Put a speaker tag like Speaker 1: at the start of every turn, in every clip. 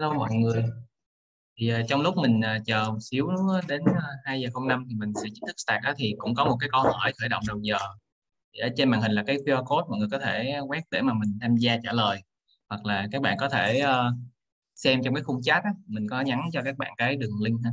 Speaker 1: Hello mọi người. Thì uh, trong lúc mình uh, chờ một xíu đến ờ, uh, 2 giờ 05 thì mình sẽ chính thức start đó, thì cũng có một cái câu hỏi khởi động đầu giờ. Thì ở trên màn hình là cái QR code mọi người có thể quét để mà mình tham gia trả lời. Hoặc là các bạn có thể uh, xem trong cái khung chat á, mình có nhắn cho các bạn cái đường link ha.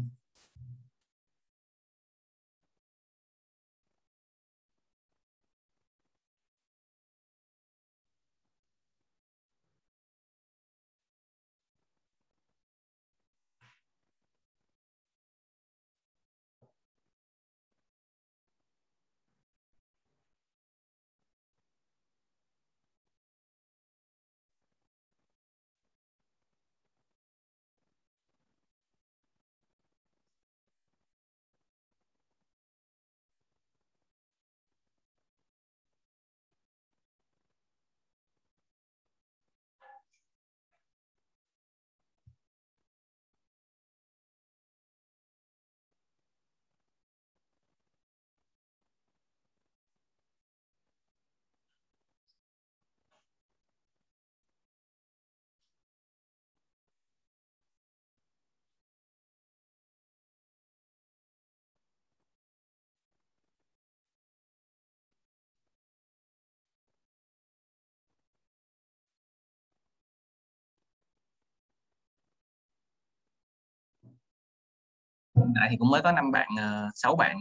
Speaker 1: Tại thì cũng mới có năm bạn ờ, sáu bạn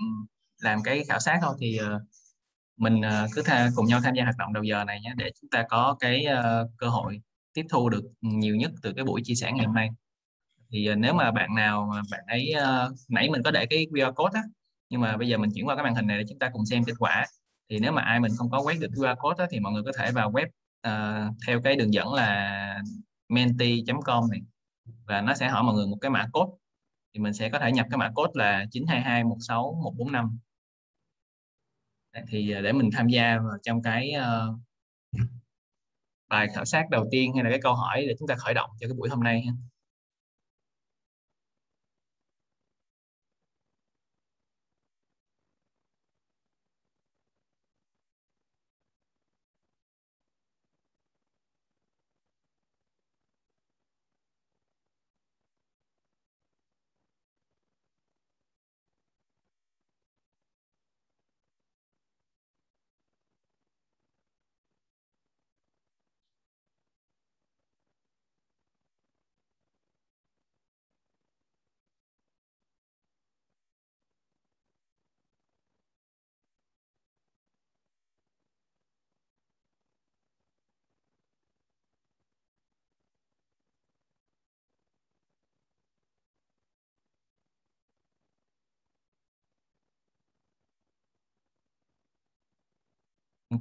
Speaker 1: làm cái khảo sát thôi. Thì ờ, mình ờ, cứ tha, cùng nhau tham gia hoạt động đầu giờ này nhé để chúng ta có cái cơ hội tiếp thu được nhiều nhất từ cái buổi chia sẻ ngày hôm nay. Thì nếu mà bạn nào mà bạn ấy nãy mình có để cái QR code á nhưng mà bây giờ mình chuyển qua cái màn hình này để chúng ta cùng xem kết quả. Thì nếu mà ai mình không có quét được QR code á, thì mọi người có thể vào web uh, theo cái đường dẫn là menti.com này. Và nó sẽ hỏi mọi người một cái mã code thì mình sẽ có thể nhập cái mã code là 922161145 thì à, để mình tham gia vào trong cái uh, bài khảo sát đầu tiên hay là cái câu hỏi để chúng ta khởi động cho cái buổi hôm nay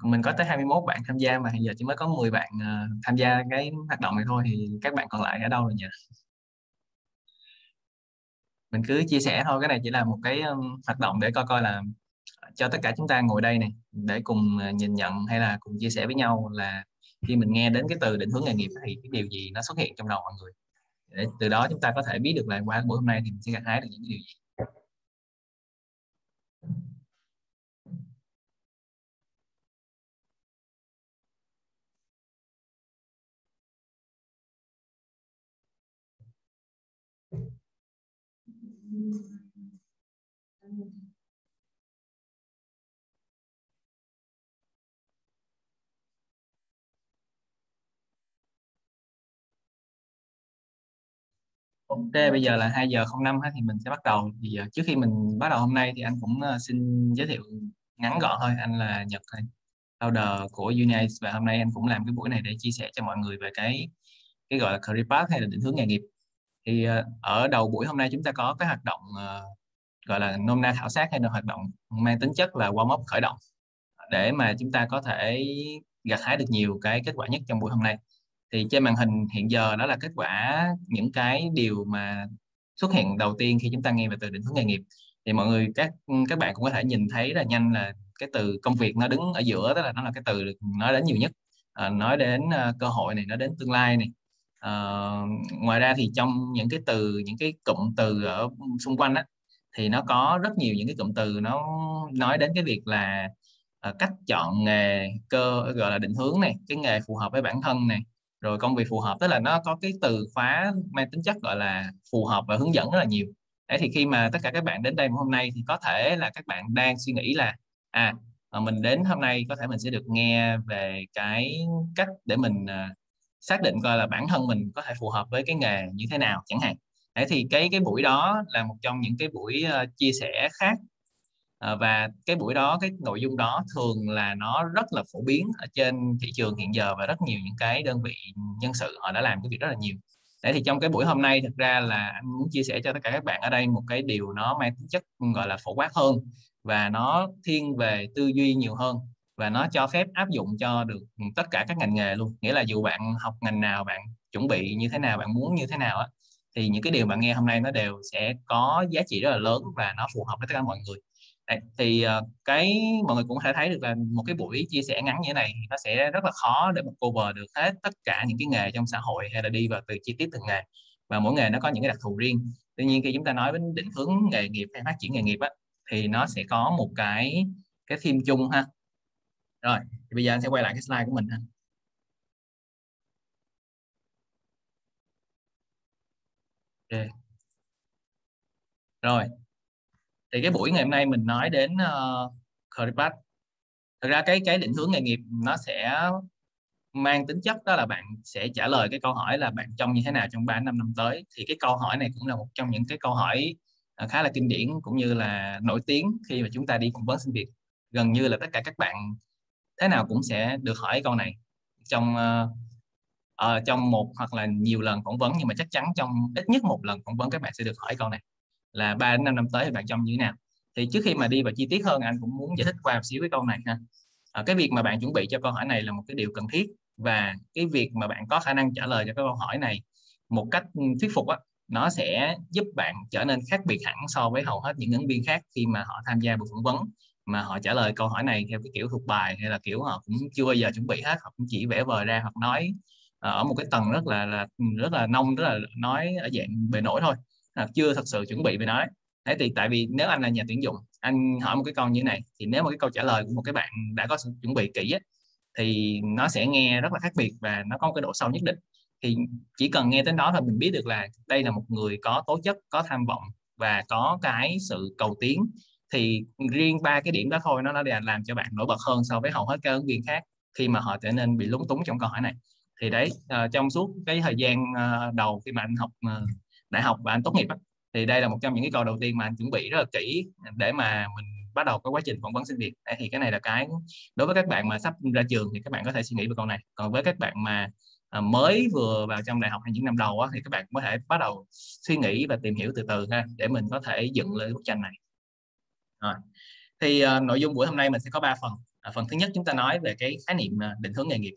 Speaker 1: mình có tới 21 bạn tham gia mà hiện giờ chỉ mới có 10 bạn uh, tham gia cái hoạt động này thôi thì các bạn còn lại ở đâu rồi nhỉ? Mình cứ chia sẻ thôi cái này chỉ là một cái um, hoạt động để coi coi là cho tất cả chúng ta ngồi đây này để cùng uh, nhìn nhận hay là cùng chia sẻ với nhau là khi mình nghe đến cái từ định hướng nghề nghiệp thì cái điều gì nó xuất hiện trong đầu mọi người. Để từ đó chúng ta có thể biết được là qua buổi hôm nay thì mình sẽ gặt hái được những điều gì. Ok, bây giờ là 2 giờ 05 thì mình sẽ bắt đầu. Thì giờ trước khi mình bắt đầu hôm nay thì anh cũng ờ, xin giới thiệu ngắn gọn thôi. Anh là Nhật thôi, founder của Unice và hôm nay anh cũng làm cái buổi này để chia sẻ cho mọi người về cái cái gọi là career path hay là định hướng nghề nghiệp. Thì ờ, ở đầu buổi hôm nay chúng ta có cái hoạt động ờ, gọi là nôm na khảo sát hay là hoạt động mang tính chất là warm up khởi động để mà chúng ta có thể gặt hái được nhiều cái kết quả nhất trong buổi hôm nay. Thì trên màn hình hiện giờ đó là kết quả những cái điều mà xuất hiện đầu tiên khi chúng ta nghe về từ định hướng nghề nghiệp. Thì mọi người các các bạn cũng có thể nhìn thấy là nhanh là cái từ công việc nó đứng ở giữa đó là nó là cái từ được nói đến nhiều nhất. À, nói đến uh, cơ hội này nói đến tương lai này à, ngoài ra thì trong những cái từ những cái cụm từ ở xung quanh á thì nó có rất nhiều những cái cụm từ nó nói đến cái việc là uh, cách chọn nghề cơ gọi là định hướng này cái nghề phù hợp với bản thân này. Rồi công việc phù hợp tức là nó có cái từ khóa mang tính chất gọi là phù hợp và hướng dẫn rất là nhiều. Đấy thì khi mà tất cả các bạn đến đây hôm nay thì có thể là các bạn đang suy nghĩ là à ờ, mình đến hôm nay có thể mình sẽ được nghe về cái cách để mình à, xác định coi là bản thân mình có thể phù hợp với cái nghề như thế nào chẳng hạn. Thế thì cái cái buổi đó là một trong những cái buổi uh, chia sẻ khác. Uh, và cái buổi đó cái nội dung đó thường là nó rất là phổ biến ở trên thị trường hiện giờ và rất nhiều những cái đơn vị nhân sự họ đã làm cái việc rất là nhiều. Thế thì trong cái buổi hôm nay thực ra là anh muốn chia sẻ cho tất cả các bạn ở đây một cái điều nó mang tính chất gọi là phổ quát hơn và nó thiên về tư duy nhiều hơn và nó cho phép áp dụng cho được tất cả các ngành nghề luôn. Nghĩa là dù bạn học ngành nào bạn chuẩn bị như thế nào bạn muốn như thế nào á thì những cái điều bạn nghe hôm nay nó đều sẽ có giá trị rất là lớn và nó phù hợp với tất cả mọi người. Đấy, thì ờ, cái mọi người cũng có thể thấy được là một cái buổi chia sẻ ngắn như thế này nó sẽ rất là khó để mà cover được hết tất cả những cái nghề trong xã hội hay là đi vào từ chi tiết từng nghề. Và mỗi nghề nó có những cái đặc thù riêng. Tuy nhiên khi chúng ta nói đến định hướng nghề nghiệp hay phát triển nghề nghiệp á, thì nó sẽ có một cái cái theme chung ha rồi thì bây giờ anh sẽ quay lại cái slide của mình ha. Okay. rồi. Thì cái buổi ngày hôm nay mình nói đến uh, career path thực ra cái cái định hướng nghề nghiệp nó sẽ mang tính chất đó là bạn sẽ trả lời cái câu hỏi là bạn trông như thế nào trong 3 năm năm tới. Thì cái câu hỏi này cũng là một trong những cái câu hỏi ờ, khá là kinh điển cũng như là nổi tiếng khi mà chúng ta đi phỏng vấn xin việc gần như là tất cả các bạn thế nào cũng sẽ được hỏi câu này. Trong uh, uh, trong một hoặc là nhiều lần phỏng vấn nhưng mà chắc chắn trong ít nhất một lần phỏng vấn các bạn sẽ được hỏi câu này. Là 3 đến 5 năm tới thì bạn trông như thế nào? Thì trước khi mà đi vào chi tiết hơn anh cũng muốn giải thích qua một xíu cái câu này ha. À, cái việc mà bạn chuẩn bị cho câu hỏi này là một cái điều cần thiết và cái việc mà bạn có khả năng trả lời cho cái câu hỏi này một cách ừ, thuyết phục á, nó sẽ giúp bạn trở nên khác biệt hẳn so với hầu hết những ứng viên khác khi mà họ tham gia buổi phỏng vấn mà họ trả lời câu hỏi này theo cái kiểu thuộc bài hay là kiểu họ cũng chưa bao giờ chuẩn bị hết họ cũng chỉ vẽ vời ra hoặc nói ờ, ở một cái tầng rất là, là ừ, rất là nông rất là nói ở dạng bề nổi thôi. Là chưa thật sự chuẩn bị về nói. Thế thì tại vì nếu anh là nhà tuyển dụng anh hỏi một cái câu như thế này thì nếu một cái câu trả lời của một cái bạn đã có sự chuẩn bị kỹ á, thì nó sẽ nghe rất là khác biệt và nó có một cái độ sâu nhất định. Thì chỉ cần nghe đến đó là mình biết được là đây là một người có tố chất có tham vọng và có cái sự cầu tiến thì riêng ba cái điểm đó thôi nó đã làm cho bạn nổi bật hơn so với hầu hết các ứng viên khác khi mà họ trở nên bị lúng túng trong câu hỏi này. Thì đấy uh, trong suốt cái thời gian uh, đầu khi mà anh học uh, đại học và anh tốt nghiệp á, thì đây là một trong những cái câu đầu tiên mà anh chuẩn bị rất là kỹ để mà mình bắt đầu có quá trình phỏng vấn sinh việc thì cái này là cái đối với các bạn mà sắp ra trường thì các bạn có thể suy nghĩ về câu này. Còn với các bạn mà mới vừa vào trong đại học hay những năm đầu á, thì các bạn có thể bắt đầu suy nghĩ và tìm hiểu từ từ ha để mình có thể dựng lên bức tranh này rồi. Thì uh, nội dung buổi hôm nay mình sẽ có 3 phần. À, phần thứ nhất chúng ta nói về cái khái niệm ờ, định hướng nghề nghiệp.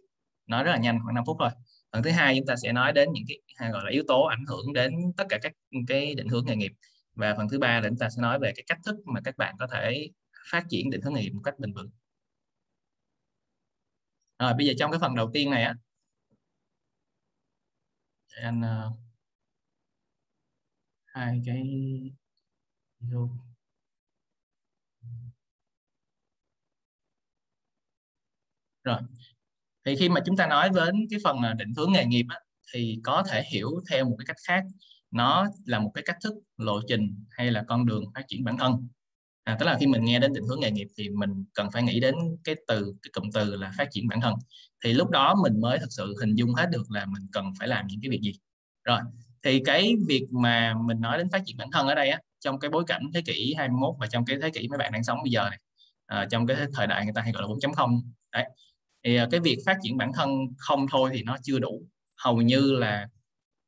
Speaker 1: Nói rất là nhanh khoảng 5 phút thôi. Phần thứ hai chúng ta sẽ nói đến những cái à, gọi là yếu tố ảnh hưởng đến tất cả các cái định hướng nghề nghiệp. Và phần thứ ba là chúng ta sẽ nói về cái cách thức mà các bạn có thể phát triển định hướng nghề nghiệp một cách bền vững. Rồi bây giờ trong cái phần đầu tiên này á anh uh, hai cái rồi. Thì khi mà chúng ta nói đến cái phần à, định hướng nghề nghiệp á, thì có thể hiểu theo một cái cách khác. Nó là một cái cách thức lộ trình hay là con đường phát triển bản thân. À, tức là khi mình nghe đến định hướng nghề nghiệp thì mình cần phải nghĩ đến cái từ cái cụm từ là phát triển bản thân. Thì lúc đó mình mới thực sự hình dung hết được là mình cần phải làm những cái việc gì. Rồi thì cái việc mà mình nói đến phát triển bản thân ở đây á trong cái bối cảnh thế kỷ 21 và trong cái thế kỷ mấy bạn đang sống bây giờ này à, trong cái thời đại người ta hay gọi là 4.0 đấy thì à, cái việc phát triển bản thân không thôi thì nó chưa đủ. Hầu như là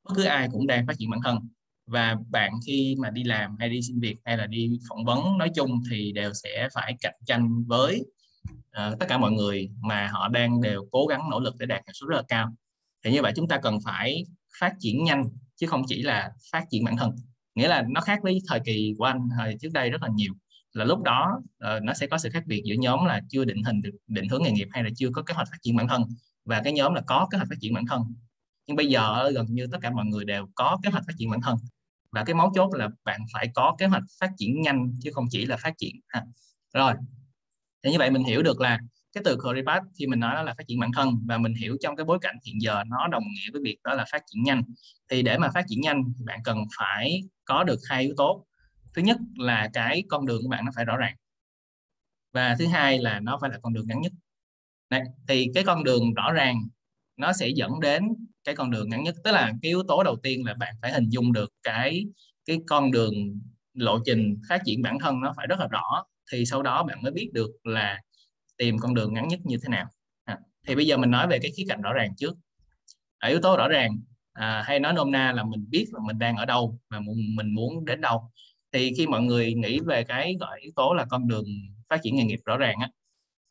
Speaker 1: bất cứ ai cũng đang phát triển bản thân. Và bạn khi mà đi làm hay đi xin việc hay là đi phỏng vấn nói chung thì đều sẽ phải cạnh tranh với uh, tất cả mọi người mà họ đang đều cố gắng nỗ lực để đạt hiệu suất rất là cao. Thì như vậy chúng ta cần phải phát triển nhanh chứ không chỉ là phát triển bản thân. Nghĩa là nó khác với thời kỳ của anh thời trước đây rất là nhiều là lúc đó uh, nó sẽ có sự khác biệt giữa nhóm là chưa định hình được định hướng nghề nghiệp hay là chưa có kế hoạch phát triển bản thân và cái nhóm là có kế hoạch phát triển bản thân. Nhưng bây giờ gần như tất cả mọi người đều có kế hoạch phát triển bản thân và cái mấu chốt là bạn phải có kế hoạch phát triển nhanh chứ không chỉ là phát triển ha. rồi thì như vậy mình hiểu được là cái từ career path thì mình nói đó là phát triển bản thân và mình hiểu trong cái bối cảnh hiện giờ nó đồng nghĩa với việc đó là phát triển nhanh. Thì để mà phát triển nhanh thì bạn cần phải có được hai yếu tố thứ nhất là cái con đường của bạn nó phải rõ ràng. Và thứ hai là nó phải là con đường ngắn nhất. Đấy, thì cái con đường rõ ràng nó sẽ dẫn đến cái con đường ngắn nhất. Tức là cái yếu tố đầu tiên là bạn phải hình dung được cái cái con đường lộ trình phát triển bản thân nó phải rất là rõ thì sau đó bạn mới biết được là tìm con đường ngắn nhất như thế nào. À, thì bây giờ mình nói về cái khía cạnh rõ ràng trước. Ở yếu tố rõ ràng à, hay nói nôm na là mình biết là mình đang ở đâu và mình muốn đến đâu thì khi mọi người nghĩ về cái, gọi yếu tố là con đường phát triển nghề nghiệp rõ ràng á,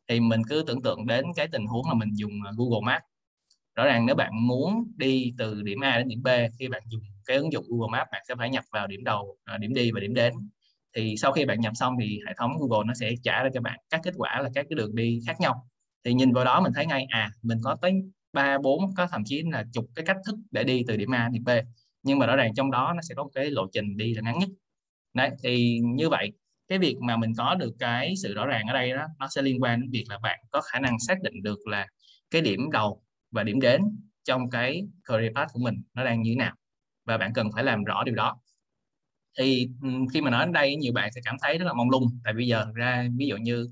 Speaker 1: thì mình cứ tưởng tượng đến cái tình huống là mình dùng à, Google Maps. Rõ ràng nếu bạn muốn đi từ điểm A đến điểm B, khi bạn dùng cái ứng dụng Google Maps, bạn sẽ phải nhập vào điểm đầu à, điểm đi và điểm đến. Thì sau khi bạn nhập xong thì hệ thống Google nó sẽ trả ra cho bạn các kết quả là các cái đường đi khác nhau. Thì nhìn vào đó mình thấy ngay à mình có tới ba, bốn, có thậm chí là chục cái cách thức để đi từ điểm A đến điểm B. Nhưng mà rõ ràng trong đó nó sẽ có một cái lộ trình đi là ngắn nhất đấy thì như vậy cái việc mà mình có được cái sự rõ ràng ở đây đó nó sẽ liên quan đến việc là bạn có khả năng xác định được là cái điểm đầu và điểm đến trong cái career path của mình nó đang như thế nào và bạn cần phải làm rõ điều đó. Thì ừ, khi mà nói đến đây nhiều bạn sẽ cảm thấy rất là mong lung tại bây giờ ra ví dụ như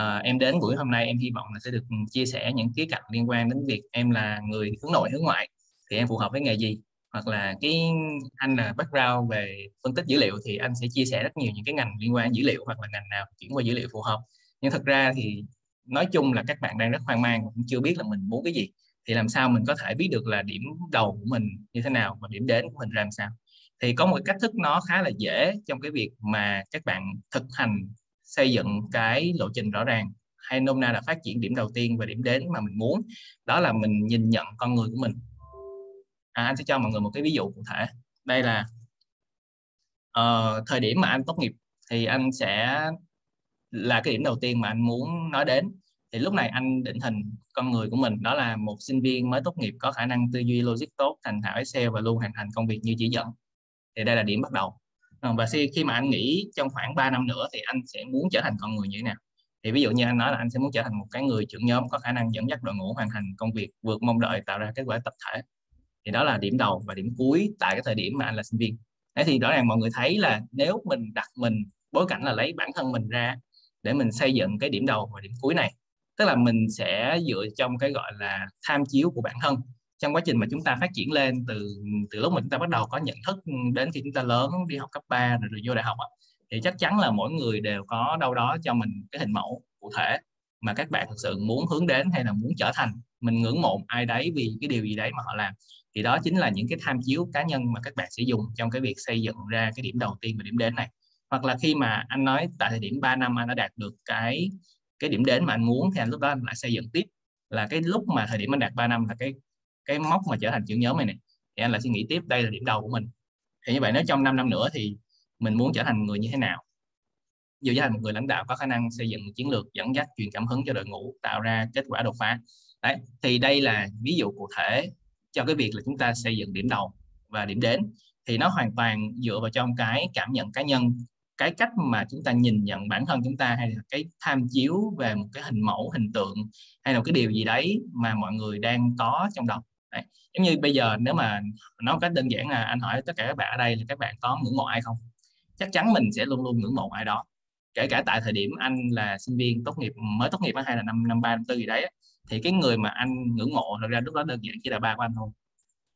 Speaker 1: uh, em đến buổi hôm nay em hy vọng là sẽ được ừ, chia sẻ những khía cạnh liên quan đến việc em là người hướng nội hướng ngoại thì em phù hợp với nghề gì? Hoặc là cái anh là background về phân tích dữ liệu thì anh sẽ chia sẻ rất nhiều những cái ngành liên quan dữ liệu hoặc là ngành nào chuyển qua dữ liệu phù hợp. Nhưng thật ra thì nói chung là các bạn đang rất hoang mang cũng chưa biết là mình muốn cái gì. Thì làm sao mình có thể biết được là điểm đầu của mình như thế nào và điểm đến của mình ra làm sao? Thì có một cách thức nó khá là dễ trong cái việc mà các bạn thực hành xây dựng cái lộ trình rõ ràng hay nôm na là phát triển điểm đầu tiên và điểm đến mà mình muốn. Đó là mình nhìn nhận con người của mình à, anh sẽ cho mọi người một cái ví dụ cụ thể. Đây là uh, thời điểm mà anh tốt nghiệp thì anh sẽ là cái điểm đầu tiên mà anh muốn nói đến. Thì lúc này anh định hình con người của mình đó là một sinh viên mới tốt nghiệp có khả năng tư duy logic tốt thành thạo Excel và luôn hoàn thành công việc như chỉ dẫn. Thì đây là điểm bắt đầu. Ờ, và khi mà anh nghĩ trong khoảng 3 năm nữa thì anh sẽ muốn trở thành con người như thế nào? Thì ví dụ như anh nói là anh sẽ muốn trở thành một cái người trưởng nhóm có khả năng dẫn dắt đội ngũ hoàn thành công việc vượt mong đợi tạo ra kết quả tập thể thì đó là điểm đầu và điểm cuối tại cái thời điểm mà anh là sinh viên. Thế thì rõ ràng mọi người thấy là nếu mình đặt mình bối cảnh là lấy bản thân mình ra để mình xây dựng cái điểm đầu và điểm cuối này tức là mình sẽ dựa trong cái gọi là tham chiếu của bản thân trong quá trình mà chúng ta phát triển lên từ từ lúc mà chúng ta bắt đầu có nhận thức đến khi chúng ta lớn đi học cấp 3 rồi, rồi vô đại học thì chắc chắn là mỗi người đều có đâu đó cho mình cái hình mẫu cụ thể mà các bạn thực sự muốn hướng đến hay là muốn trở thành mình ngưỡng mộ ai đấy vì cái điều gì đấy mà họ làm thì đó chính là những cái tham chiếu cá nhân mà các bạn sẽ dùng trong cái việc xây dựng ra cái điểm đầu tiên và điểm đến này. Hoặc là khi mà anh nói tại thời điểm 3 năm anh đã đạt được cái cái điểm đến mà anh muốn, thì anh lúc đó anh lại xây dựng tiếp. Là cái lúc mà thời điểm anh đạt 3 năm là cái cái mốc mà trở thành trưởng nhóm này này thì anh lại suy nghĩ tiếp, đây là điểm đầu của mình. Thì như vậy nếu trong 5 năm nữa thì mình muốn trở thành người như thế nào? Dù trở thành một người lãnh đạo có khả năng xây dựng chiến lược dẫn dắt, truyền cảm hứng cho đội ngũ, tạo ra kết quả đột phá. Đấy, thì đây là ví dụ cụ thể cho cái việc là chúng ta xây dựng điểm đầu và điểm đến, thì nó hoàn toàn dựa vào trong cái cảm nhận cá nhân, cái cách mà chúng ta nhìn nhận bản thân chúng ta, hay là cái tham chiếu về một cái hình mẫu, hình tượng, hay là một cái điều gì đấy mà mọi người đang có trong đầu đấy. giống như bây giờ nếu mà nói một cách đơn giản là anh hỏi tất cả các bạn ở đây là các bạn có ngưỡng mộ ai không? Chắc chắn mình sẽ luôn luôn ngưỡng mộ ai đó. Kể cả tại thời điểm anh là sinh viên tốt nghiệp, mới tốt nghiệp hay là năm năm ba, năm tư gì đấy thì cái người mà anh ngưỡng mộ thật ra lúc đó đơn giản chỉ là ba của anh thôi.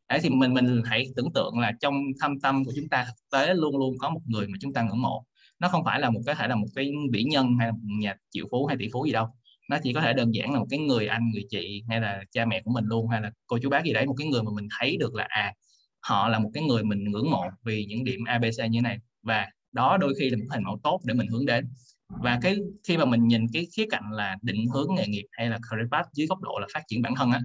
Speaker 1: Đấy, thì mình mình hãy tưởng tượng là trong thâm tâm của chúng ta thực tế luôn luôn có một người mà chúng ta ngưỡng mộ. Nó không phải là một cái thể là một cái vĩ nhân hay là một nhà triệu phú hay tỷ phú gì đâu. Nó chỉ có thể đơn giản là một cái người anh, người chị hay là cha mẹ của mình luôn, hay là cô chú bác gì đấy, một cái người mà mình thấy được là à họ là một cái người mình ngưỡng mộ vì những điểm abc như thế này. Và đó đôi khi là một hình mẫu tốt để mình hướng đến và cái khi mà mình nhìn cái khía cạnh là định hướng nghề nghiệp hay là career path dưới góc độ là phát triển bản thân á,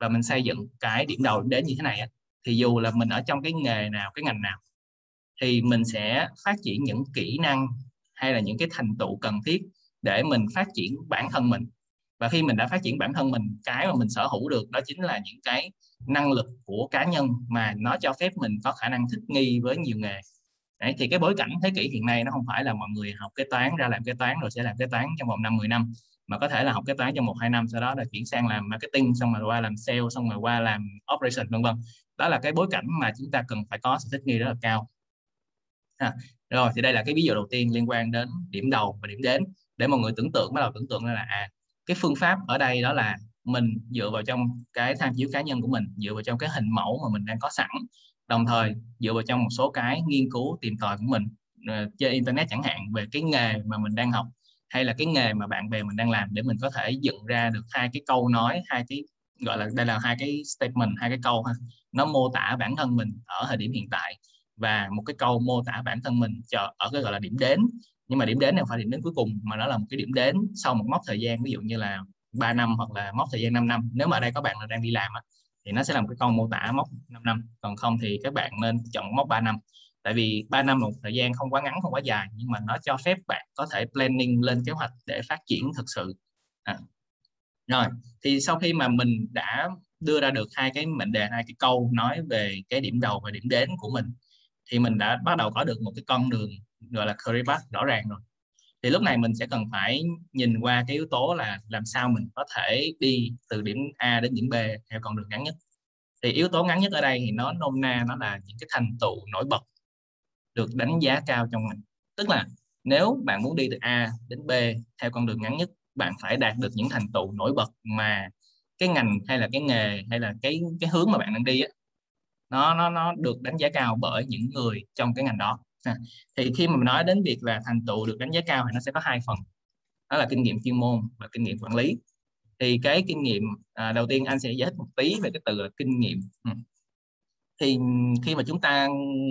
Speaker 1: và mình xây dựng cái điểm đầu đến như thế này á, thì dù là mình ở trong cái nghề nào, cái ngành nào, thì mình sẽ phát triển những kỹ năng hay là những cái thành tựu cần thiết để mình phát triển bản thân mình. Và khi mình đã phát triển bản thân mình, cái mà mình sở hữu được đó chính là những cái năng lực của cá nhân mà nó cho phép mình có khả năng thích nghi với nhiều nghề. Đấy, thì cái bối cảnh thế kỷ hiện nay nó không phải là mọi người học kế toán ra làm kế toán rồi sẽ làm kế toán trong vòng 5 10 năm mà có thể là học kế toán trong một hai năm sau đó là chuyển sang làm marketing xong rồi qua làm sale xong rồi qua làm operation vân vân. Đó là cái bối cảnh mà chúng ta cần phải có sự thích nghi rất là cao. À, rồi thì đây là cái ví dụ đầu tiên liên quan đến điểm đầu và điểm đến để mọi người tưởng tượng bắt đầu tưởng tượng là à cái phương pháp ở đây đó là mình dựa vào trong cái tham chiếu cá nhân của mình dựa vào trong cái hình mẫu mà mình đang có sẵn đồng thời dựa vào trong một số cái nghiên cứu tìm tòi của mình ờ, trên internet chẳng hạn về cái nghề mà mình đang học hay là cái nghề mà bạn bè mình đang làm để mình có thể dựng ra được hai cái câu nói hai cái gọi là đây là hai cái statement hai cái câu ha nó mô tả bản thân mình ở thời điểm hiện tại. Và một cái câu mô tả bản thân mình cho ở cái gọi là điểm đến nhưng mà điểm đến này không phải điểm đến cuối cùng mà nó là một cái điểm đến sau một mốc thời gian ví dụ như là 3 năm hoặc là mốc thời gian 5 năm. Nếu mà ở đây có bạn là đang đi làm á, thì nó sẽ làm cái con mô tả mốc 5 năm. Còn không thì các bạn nên chọn mốc 3 năm. Tại vì 3 năm là một thời gian không quá ngắn, không quá dài, nhưng mà nó cho phép bạn có thể planning lên kế hoạch để phát triển thực sự. À. rồi, thì sau khi mà mình đã đưa ra được hai cái mệnh đề, hai cái câu nói về cái điểm đầu và điểm đến của mình, thì mình đã bắt đầu có được một cái con đường, gọi là career path rõ ràng rồi thì lúc này mình sẽ cần phải nhìn qua cái yếu tố là làm sao mình có thể đi từ điểm A đến điểm B theo con đường ngắn nhất. Thì yếu tố ngắn nhất ở đây thì nó nôm na nó là những cái thành tựu nổi bật được đánh giá cao trong ngành tức là nếu bạn muốn đi từ A đến B theo con đường ngắn nhất, bạn phải đạt được những thành tựu nổi bật mà cái ngành hay là cái nghề hay là cái cái hướng mà bạn đang đi á, nó nó nó được đánh giá cao bởi những người trong cái ngành đó thì khi mà mình nói đến việc là thành tựu được đánh giá cao thì nó sẽ có hai phần. Đó là kinh nghiệm chuyên môn và kinh nghiệm quản lý. Thì cái kinh nghiệm à, đầu tiên anh sẽ giải thích một tí về cái từ là kinh nghiệm. Ừ. thì khi mà chúng ta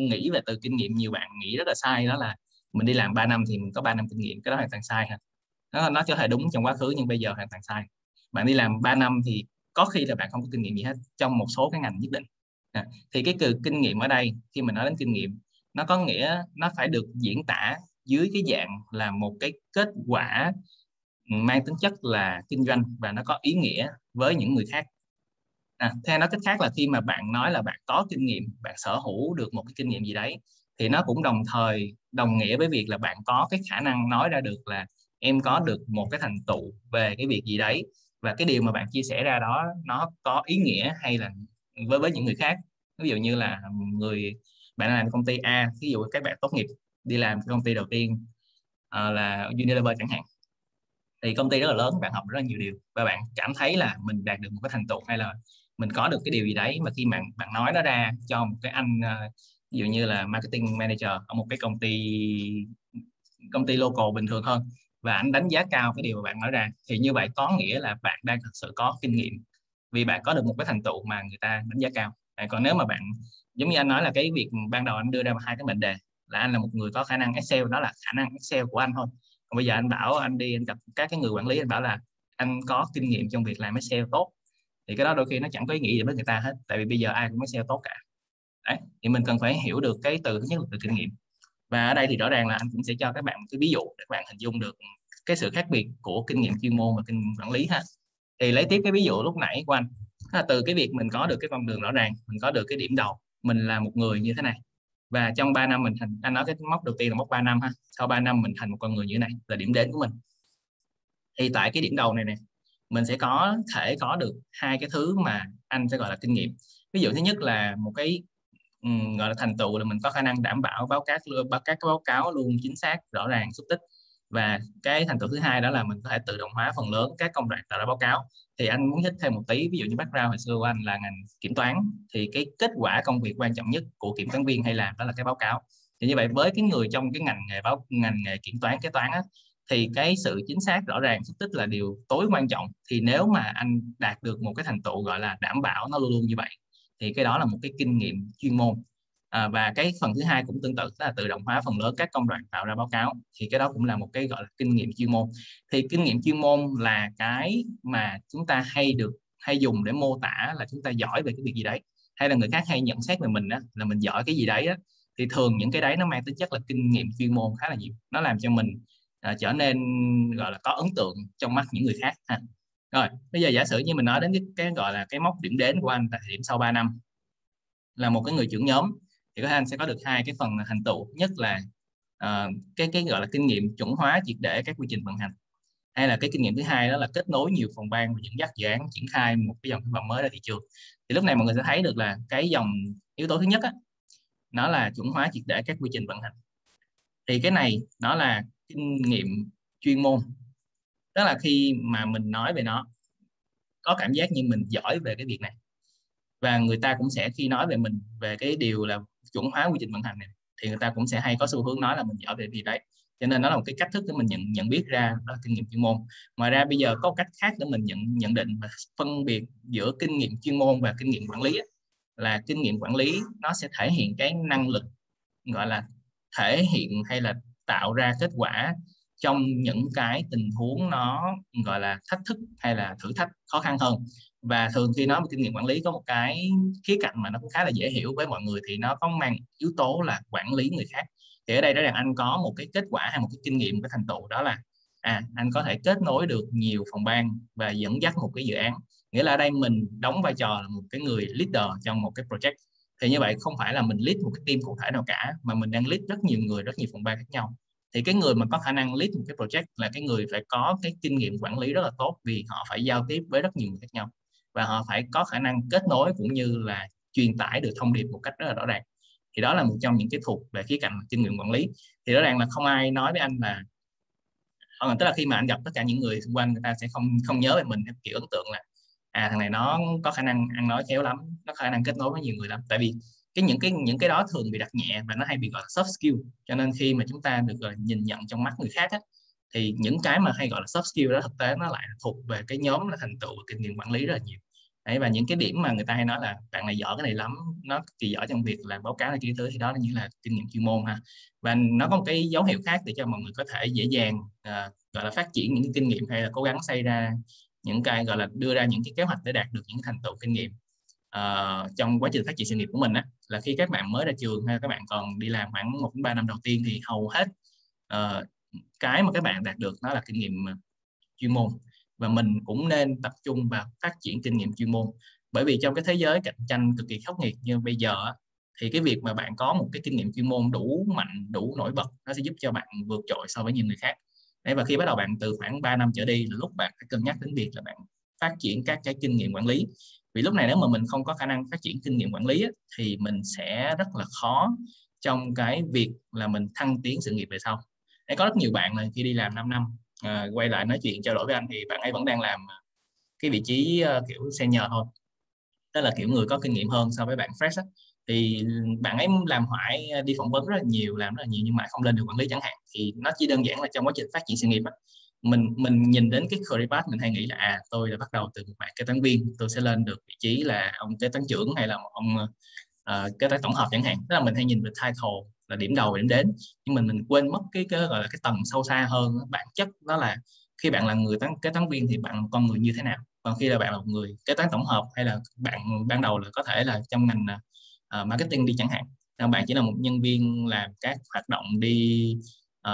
Speaker 1: nghĩ về từ kinh nghiệm nhiều bạn nghĩ rất là sai đó là mình đi làm 3 năm thì mình có 3 năm kinh nghiệm cái đó hoàn toàn sai ha. Nó nó có thể đúng trong quá khứ nhưng bây giờ hoàn toàn sai. Bạn đi làm 3 năm thì có khi là bạn không có kinh nghiệm gì hết trong một số cái ngành nhất định. À, thì cái từ kinh nghiệm ở đây khi mình nói đến kinh nghiệm nó có nghĩa nó phải được diễn tả dưới cái dạng là một cái kết quả mang tính chất là kinh doanh và nó có ý nghĩa với những người khác. À, theo nói cách khác là khi mà bạn nói là bạn có kinh nghiệm bạn sở hữu được một cái kinh nghiệm gì đấy thì nó cũng đồng thời đồng nghĩa với việc là bạn có cái khả năng nói ra được là em có được một cái thành tựu về cái việc gì đấy. Và cái điều mà bạn chia sẻ ra đó nó có ý nghĩa hay là với với những người khác. Ví dụ như là người bạn làm công ty A ví dụ các bạn tốt nghiệp đi làm công ty đầu tiên uh, là Unilever chẳng hạn thì công ty rất là lớn bạn học rất là nhiều điều và bạn cảm thấy là mình đạt được một cái thành tựu hay là mình có được cái điều gì đấy mà khi bạn bạn nói nó ra cho một cái anh uh, ví dụ như là marketing manager ở một cái công ty công ty local bình thường hơn và anh đánh giá cao cái điều mà bạn nói ra thì như vậy có nghĩa là bạn đang thực sự có kinh nghiệm vì bạn có được một cái thành tựu mà người ta đánh giá cao. Còn nếu mà bạn giống như anh nói là cái việc ban đầu anh đưa ra hai cái mệnh đề là anh là một người có khả năng Excel, đó là khả năng Excel của anh thôi. Còn bây giờ anh bảo anh đi, anh gặp các cái người quản lý, anh bảo là anh có kinh nghiệm trong việc làm Excel tốt. Thì cái đó đôi khi nó chẳng có ý nghĩa gì với người ta hết, tại vì bây giờ ai cũng Excel tốt cả. Đấy, thì mình cần phải hiểu được cái từ thứ nhất là từ kinh nghiệm. Và ở đây thì rõ ràng là anh cũng sẽ cho các bạn một cái ví dụ để các bạn hình dung được cái sự khác biệt của kinh nghiệm chuyên môn và kinh nghiệm quản lý ha. Thì lấy tiếp cái ví dụ lúc nãy của anh. Là từ cái việc mình có được cái con đường rõ ràng, mình có được cái điểm đầu mình là một người như thế này. Và trong 3 năm mình thành anh nói cái mốc đầu tiên là mốc 3 năm ha. Sau 3 năm mình thành một con người như thế này là điểm đến của mình. Thì tại cái điểm đầu này nè mình sẽ có thể có được hai cái thứ mà anh sẽ gọi là kinh nghiệm. Ví dụ thứ nhất là một cái um, gọi là thành tựu là mình có khả năng đảm bảo báo cáo báo các báo cáo luôn chính xác rõ ràng xúc tích và cái thành tựu thứ hai đó là mình có thể tự động hóa phần lớn các công đoạn tạo ra báo cáo. Thì anh muốn nhích thêm một tí ví dụ như background hồi xưa của anh là ngành kiểm toán thì cái kết quả công việc quan trọng nhất của kiểm toán viên hay làm đó là cái báo cáo. Thì như vậy với cái người trong cái ngành nghề báo ngành nghề kiểm toán kế toán á, thì cái sự chính xác rõ ràng xúc tích là điều tối quan trọng. Thì nếu mà anh đạt được một cái thành tựu gọi là đảm bảo nó luôn luôn như vậy thì cái đó là một cái kinh nghiệm chuyên môn à, và cái phần thứ hai cũng tương tự là tự động hóa phần lớn các công đoạn tạo ra báo cáo. Thì cái đó cũng là một cái gọi là kinh nghiệm chuyên môn. Thì kinh nghiệm chuyên môn là cái mà chúng ta hay được hay dùng để mô tả là chúng ta giỏi về cái việc gì đấy. Hay là người khác hay nhận xét về mình đó, là mình giỏi cái gì đấy đó, thì thường những cái đấy nó mang tính chất là kinh nghiệm chuyên môn khá là nhiều. Nó làm cho mình uh, trở nên gọi là có ấn tượng trong mắt những người khác ha. Rồi bây giờ giả sử như mình nói đến cái, cái gọi là cái mốc điểm đến của anh tại điểm sau 3 năm là một cái người trưởng nhóm thì các anh sẽ có được hai cái phần thành tựu. Nhất là uh, cái cái gọi là kinh nghiệm chuẩn hóa triệt để các quy trình vận hành. Hay là cái kinh nghiệm thứ hai đó là kết nối nhiều phòng ban và dẫn dắt dự án triển khai một cái dòng sản phẩm mới ra thị trường. Thì lúc này mọi người sẽ thấy được là cái dòng yếu tố thứ nhất á, nó là chuẩn hóa triệt để các quy trình vận hành. Thì cái này nó là kinh nghiệm chuyên môn. Đó là khi mà mình nói về nó có cảm giác như mình giỏi về cái việc này. Và người ta cũng sẽ khi nói về mình về cái điều là chuẩn hóa quy trình vận hành này, thì người ta cũng sẽ hay có xu hướng nói là mình giỏi về gì đấy. Cho nên nó là một cái cách thức để mình nhận nhận biết ra đó là kinh nghiệm chuyên môn. Ngoài ra bây giờ có cách khác để mình nhận nhận định và phân biệt giữa kinh nghiệm chuyên môn và kinh nghiệm quản lý là kinh nghiệm quản lý nó sẽ thể hiện cái năng lực, gọi là thể hiện hay là tạo ra kết quả trong những cái tình huống nó, gọi là thách thức hay là thử thách khó khăn hơn và thường khi nói về kinh nghiệm quản lý có một cái khía cạnh mà nó cũng khá là dễ hiểu với mọi người thì nó có mang yếu tố là quản lý người khác. Thì ở đây đó là anh có một cái kết quả hay một cái kinh nghiệm, cái thành tựu đó là à anh có thể kết nối được nhiều phòng ban và dẫn dắt một cái dự án. Nghĩa là ở đây mình đóng vai trò là một cái người leader trong một cái project. Thì như vậy không phải là mình lead một cái team cụ thể nào cả, mà mình đang lead rất nhiều người, rất nhiều phòng ban khác nhau. Thì cái người mà có khả năng lead một cái project là cái người phải có cái kinh nghiệm quản lý rất là tốt vì họ phải giao tiếp với rất nhiều người khác nhau và họ phải có khả năng kết nối cũng như là truyền tải được thông điệp một cách rất là rõ ràng. Thì đó là một trong những cái thuộc về khía cạnh kinh nghiệm quản lý. Thì rõ ràng là không ai nói với anh là ờ, tức là khi mà anh gặp tất cả những người xung quanh người ta sẽ không không nhớ về mình kiểu ấn tượng là à thằng này nó có khả năng ăn nói khéo lắm nó có khả năng kết nối với nhiều người lắm. Tại vì cái những cái những cái đó thường bị đặt nhẹ và nó hay bị gọi là soft skill. Cho nên khi mà chúng ta được gọi nhìn nhận trong mắt người khác á, thì những cái mà hay gọi là soft skill đó thực tế nó lại thuộc về cái nhóm là thành tựu kinh nghiệm quản lý rất là nhiều. Đấy, và những cái điểm mà người ta hay nói là bạn này giỏi cái này lắm nó kỳ giỏi trong việc là báo cáo này kia thứ thì đó là như là kinh nghiệm chuyên môn ha. Và nó có một cái dấu hiệu khác để cho mọi người có thể dễ dàng uh, gọi là phát triển những cái kinh nghiệm hay là cố gắng xây ra những cái gọi là đưa ra những cái kế hoạch để đạt được những thành tựu kinh nghiệm uh, trong quá trình phát triển sự nghiệp của mình á. Là khi các bạn mới ra trường hay các bạn còn đi làm khoảng một đến ba năm đầu tiên thì hầu hết uh, cái mà các bạn đạt được nó là kinh nghiệm chuyên môn và mình cũng nên tập trung vào phát triển kinh nghiệm chuyên môn. Bởi vì trong cái thế giới cạnh tranh cực kỳ khốc nghiệt như bây giờ thì cái việc mà bạn có một cái kinh nghiệm chuyên môn đủ mạnh đủ nổi bật nó sẽ giúp cho bạn vượt trội so với nhiều người khác. Đấy, và khi bắt đầu bạn từ khoảng 3 năm trở đi là lúc bạn phải cân nhắc đến việc là bạn phát triển các cái kinh nghiệm quản lý. Vì lúc này nếu mà mình không có khả năng phát triển kinh nghiệm quản lý á, thì mình sẽ rất là khó trong cái việc là mình thăng tiến sự nghiệp về sau. Đấy, có rất nhiều bạn là khi đi làm 5 năm à, quay lại nói chuyện trao đổi với anh thì bạn ấy vẫn đang làm à, cái vị trí uh, kiểu senior thôi. Tức là kiểu người có kinh nghiệm hơn so với bạn fresh á. thì bạn ấy làm hoại à, đi phỏng vấn rất là nhiều làm rất là nhiều nhưng mà không lên được quản lý chẳng hạn. Thì nó chỉ đơn giản là trong quá trình phát triển sự nghiệp á, mình mình nhìn đến cái career path mình hay nghĩ là à tôi là bắt đầu từ một bạn kế toán viên tôi sẽ lên được vị trí là ông kế toán trưởng hay là một ông uh, kế toán tổng hợp chẳng hạn. Tức là mình hay nhìn về title là điểm đầu và điểm đến. Nhưng mình mình quên mất cái, cái gọi là cái tầng sâu xa hơn. Bản chất đó là khi bạn là người toán kế toán viên thì bạn là con người như thế nào? Còn khi là bạn là một người kế toán tổng hợp hay là bạn ban đầu là có thể là trong ngành uh, marketing đi chẳng hạn. Là bạn chỉ là một nhân viên làm các hoạt động đi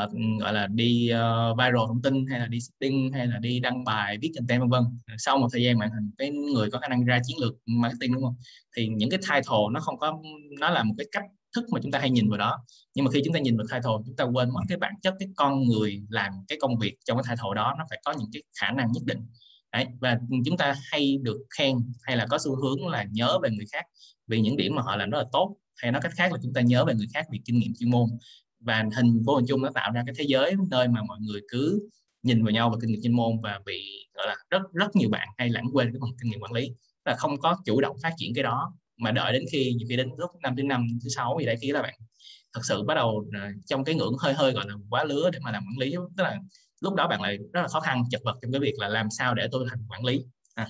Speaker 1: uh, gọi là đi uh, viral thông tin hay là đi sitting hay là đi đăng bài viết content vân vân. Sau một thời gian bạn thành cái người có khả năng ra chiến lược marketing đúng không? Thì những cái title nó không có nó là một cái cách thức mà chúng ta hay nhìn vào đó. Nhưng mà khi chúng ta nhìn vào title chúng ta quên mất cái bản chất cái con người làm cái công việc trong cái title đó nó phải có những cái khả năng nhất định. Đấy, và chúng ta hay được khen hay là có xu hướng là nhớ về người khác vì những điểm mà họ làm rất là tốt hay nói cách khác là chúng ta nhớ về người khác vì kinh nghiệm chuyên môn. Và hình vô hình chung nó tạo ra cái thế giới nơi mà mọi người cứ nhìn vào nhau và kinh nghiệm chuyên môn và bị gọi là rất rất nhiều bạn hay lãng quên cái phần kinh nghiệm quản lý là không có chủ động phát triển cái đó mà đợi đến khi, nhiều khi đến lúc năm thứ năm, thứ sáu gì đấy, khi là bạn thật sự bắt đầu à, trong cái ngưỡng hơi hơi gọi là quá lứa để mà làm quản lý, tức là lúc đó bạn lại rất là khó khăn, chật vật trong cái việc là làm sao để tôi thành quản lý à.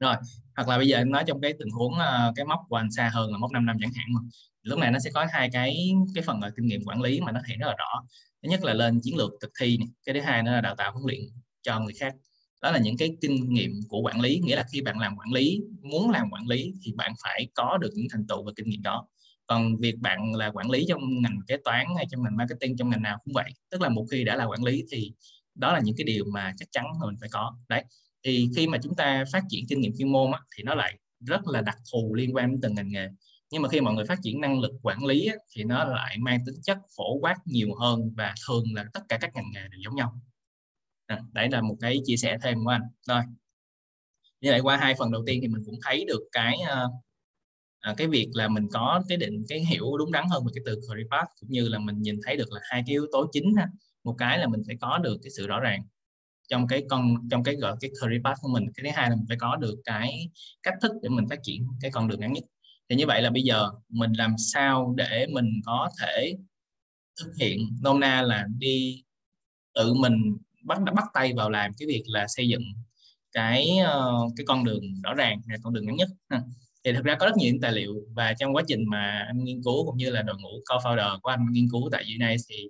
Speaker 1: rồi, hoặc là bây giờ em nói trong cái tình huống à, cái mốc của anh xa hơn là mốc 5 năm chẳng hạn mà, lúc này nó sẽ có hai cái cái phần là kinh nghiệm quản lý mà nó hiện rất là rõ thứ nhất là lên chiến lược thực thi này. cái thứ hai nữa là đào tạo huấn luyện cho người khác đó là những cái kinh nghiệm của quản lý nghĩa là khi bạn làm quản lý muốn làm quản lý thì bạn phải có được những thành tựu và kinh nghiệm đó. Còn việc bạn là quản lý trong ngành kế toán hay trong ngành marketing trong ngành nào cũng vậy tức là một khi đã là quản lý thì đó là những cái điều mà chắc chắn mình phải có. Đấy thì khi mà chúng ta phát triển kinh nghiệm chuyên môn á, thì nó lại rất là đặc thù liên quan đến từng ngành nghề. Nhưng mà khi mọi người phát triển năng lực quản lý á, thì nó lại mang tính chất phổ quát nhiều hơn và thường là tất cả các ngành nghề đều giống nhau à, đấy là một cái chia sẻ thêm của anh. Rồi. Như vậy qua hai phần đầu tiên thì mình cũng thấy được cái uh, cái việc là mình có cái định cái hiểu đúng đắn hơn về cái từ career path cũng như là mình nhìn thấy được là hai cái yếu tố chính ha. Một cái là mình phải có được cái sự rõ ràng trong cái con trong cái gọi cái career path của mình. Cái thứ hai là mình phải có được cái cách thức để mình phát triển cái con đường ngắn nhất. Thì như vậy là bây giờ mình làm sao để mình có thể thực hiện nôm na là đi tự mình bắt bắt tay vào làm cái việc là xây dựng cái uh, cái con đường rõ ràng là con đường ngắn nhất. Thì thực ra có rất nhiều tài liệu và trong quá trình mà anh nghiên cứu cũng như là đội ngũ co-founder của anh nghiên cứu tại Unite thì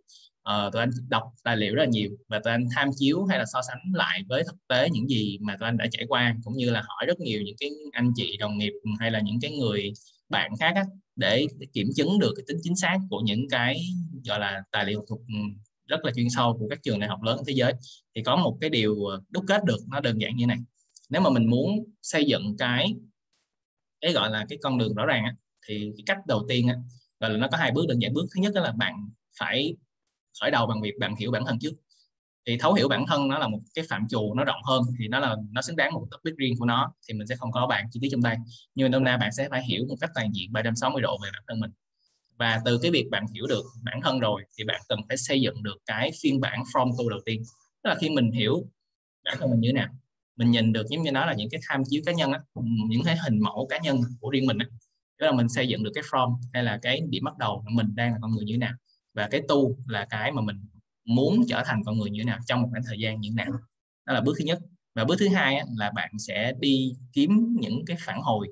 Speaker 1: uh, tụi anh đọc tài liệu rất là nhiều và tụi anh tham chiếu hay là so sánh lại với thực tế những gì mà tụi anh đã trải qua cũng như là hỏi rất nhiều những cái anh chị đồng nghiệp hay là những cái người bạn khác á, để kiểm chứng được cái tính chính xác của những cái gọi là tài liệu thuộc rất là chuyên sâu của các trường đại học lớn thế giới. Thì có một cái điều ờ, đúc kết được nó đơn giản như này. Nếu mà mình muốn xây dựng cái cái gọi là cái con đường rõ ràng á, thì cái cách đầu tiên á, gọi là nó có hai bước. Đơn giản bước thứ nhất là bạn phải khởi đầu bằng việc bạn hiểu bản thân trước. Thì thấu hiểu bản thân nó là một cái phạm trù nó rộng hơn thì nó là nó xứng đáng một topic riêng của nó thì mình sẽ không có bạn chi tiết trong đây nhưng mà nôm na bạn sẽ phải hiểu một cách toàn diện 360 độ về bản thân mình và từ cái việc bạn hiểu được bản thân rồi thì bạn cần phải xây dựng được cái phiên bản from to đầu tiên. Tức là khi mình hiểu bản thân mình như thế nào mình nhìn được giống như nó là những cái tham chiếu cá nhân á, những cái hình mẫu cá nhân của riêng mình á. tức là mình xây dựng được cái from hay là cái điểm bắt đầu mình đang là con người như thế nào. Và cái tu là cái mà mình muốn trở thành con người như thế nào trong một khoảng thời gian như thế nào. Đó là bước thứ nhất. Và bước thứ hai á, là bạn sẽ đi kiếm những cái phản hồi.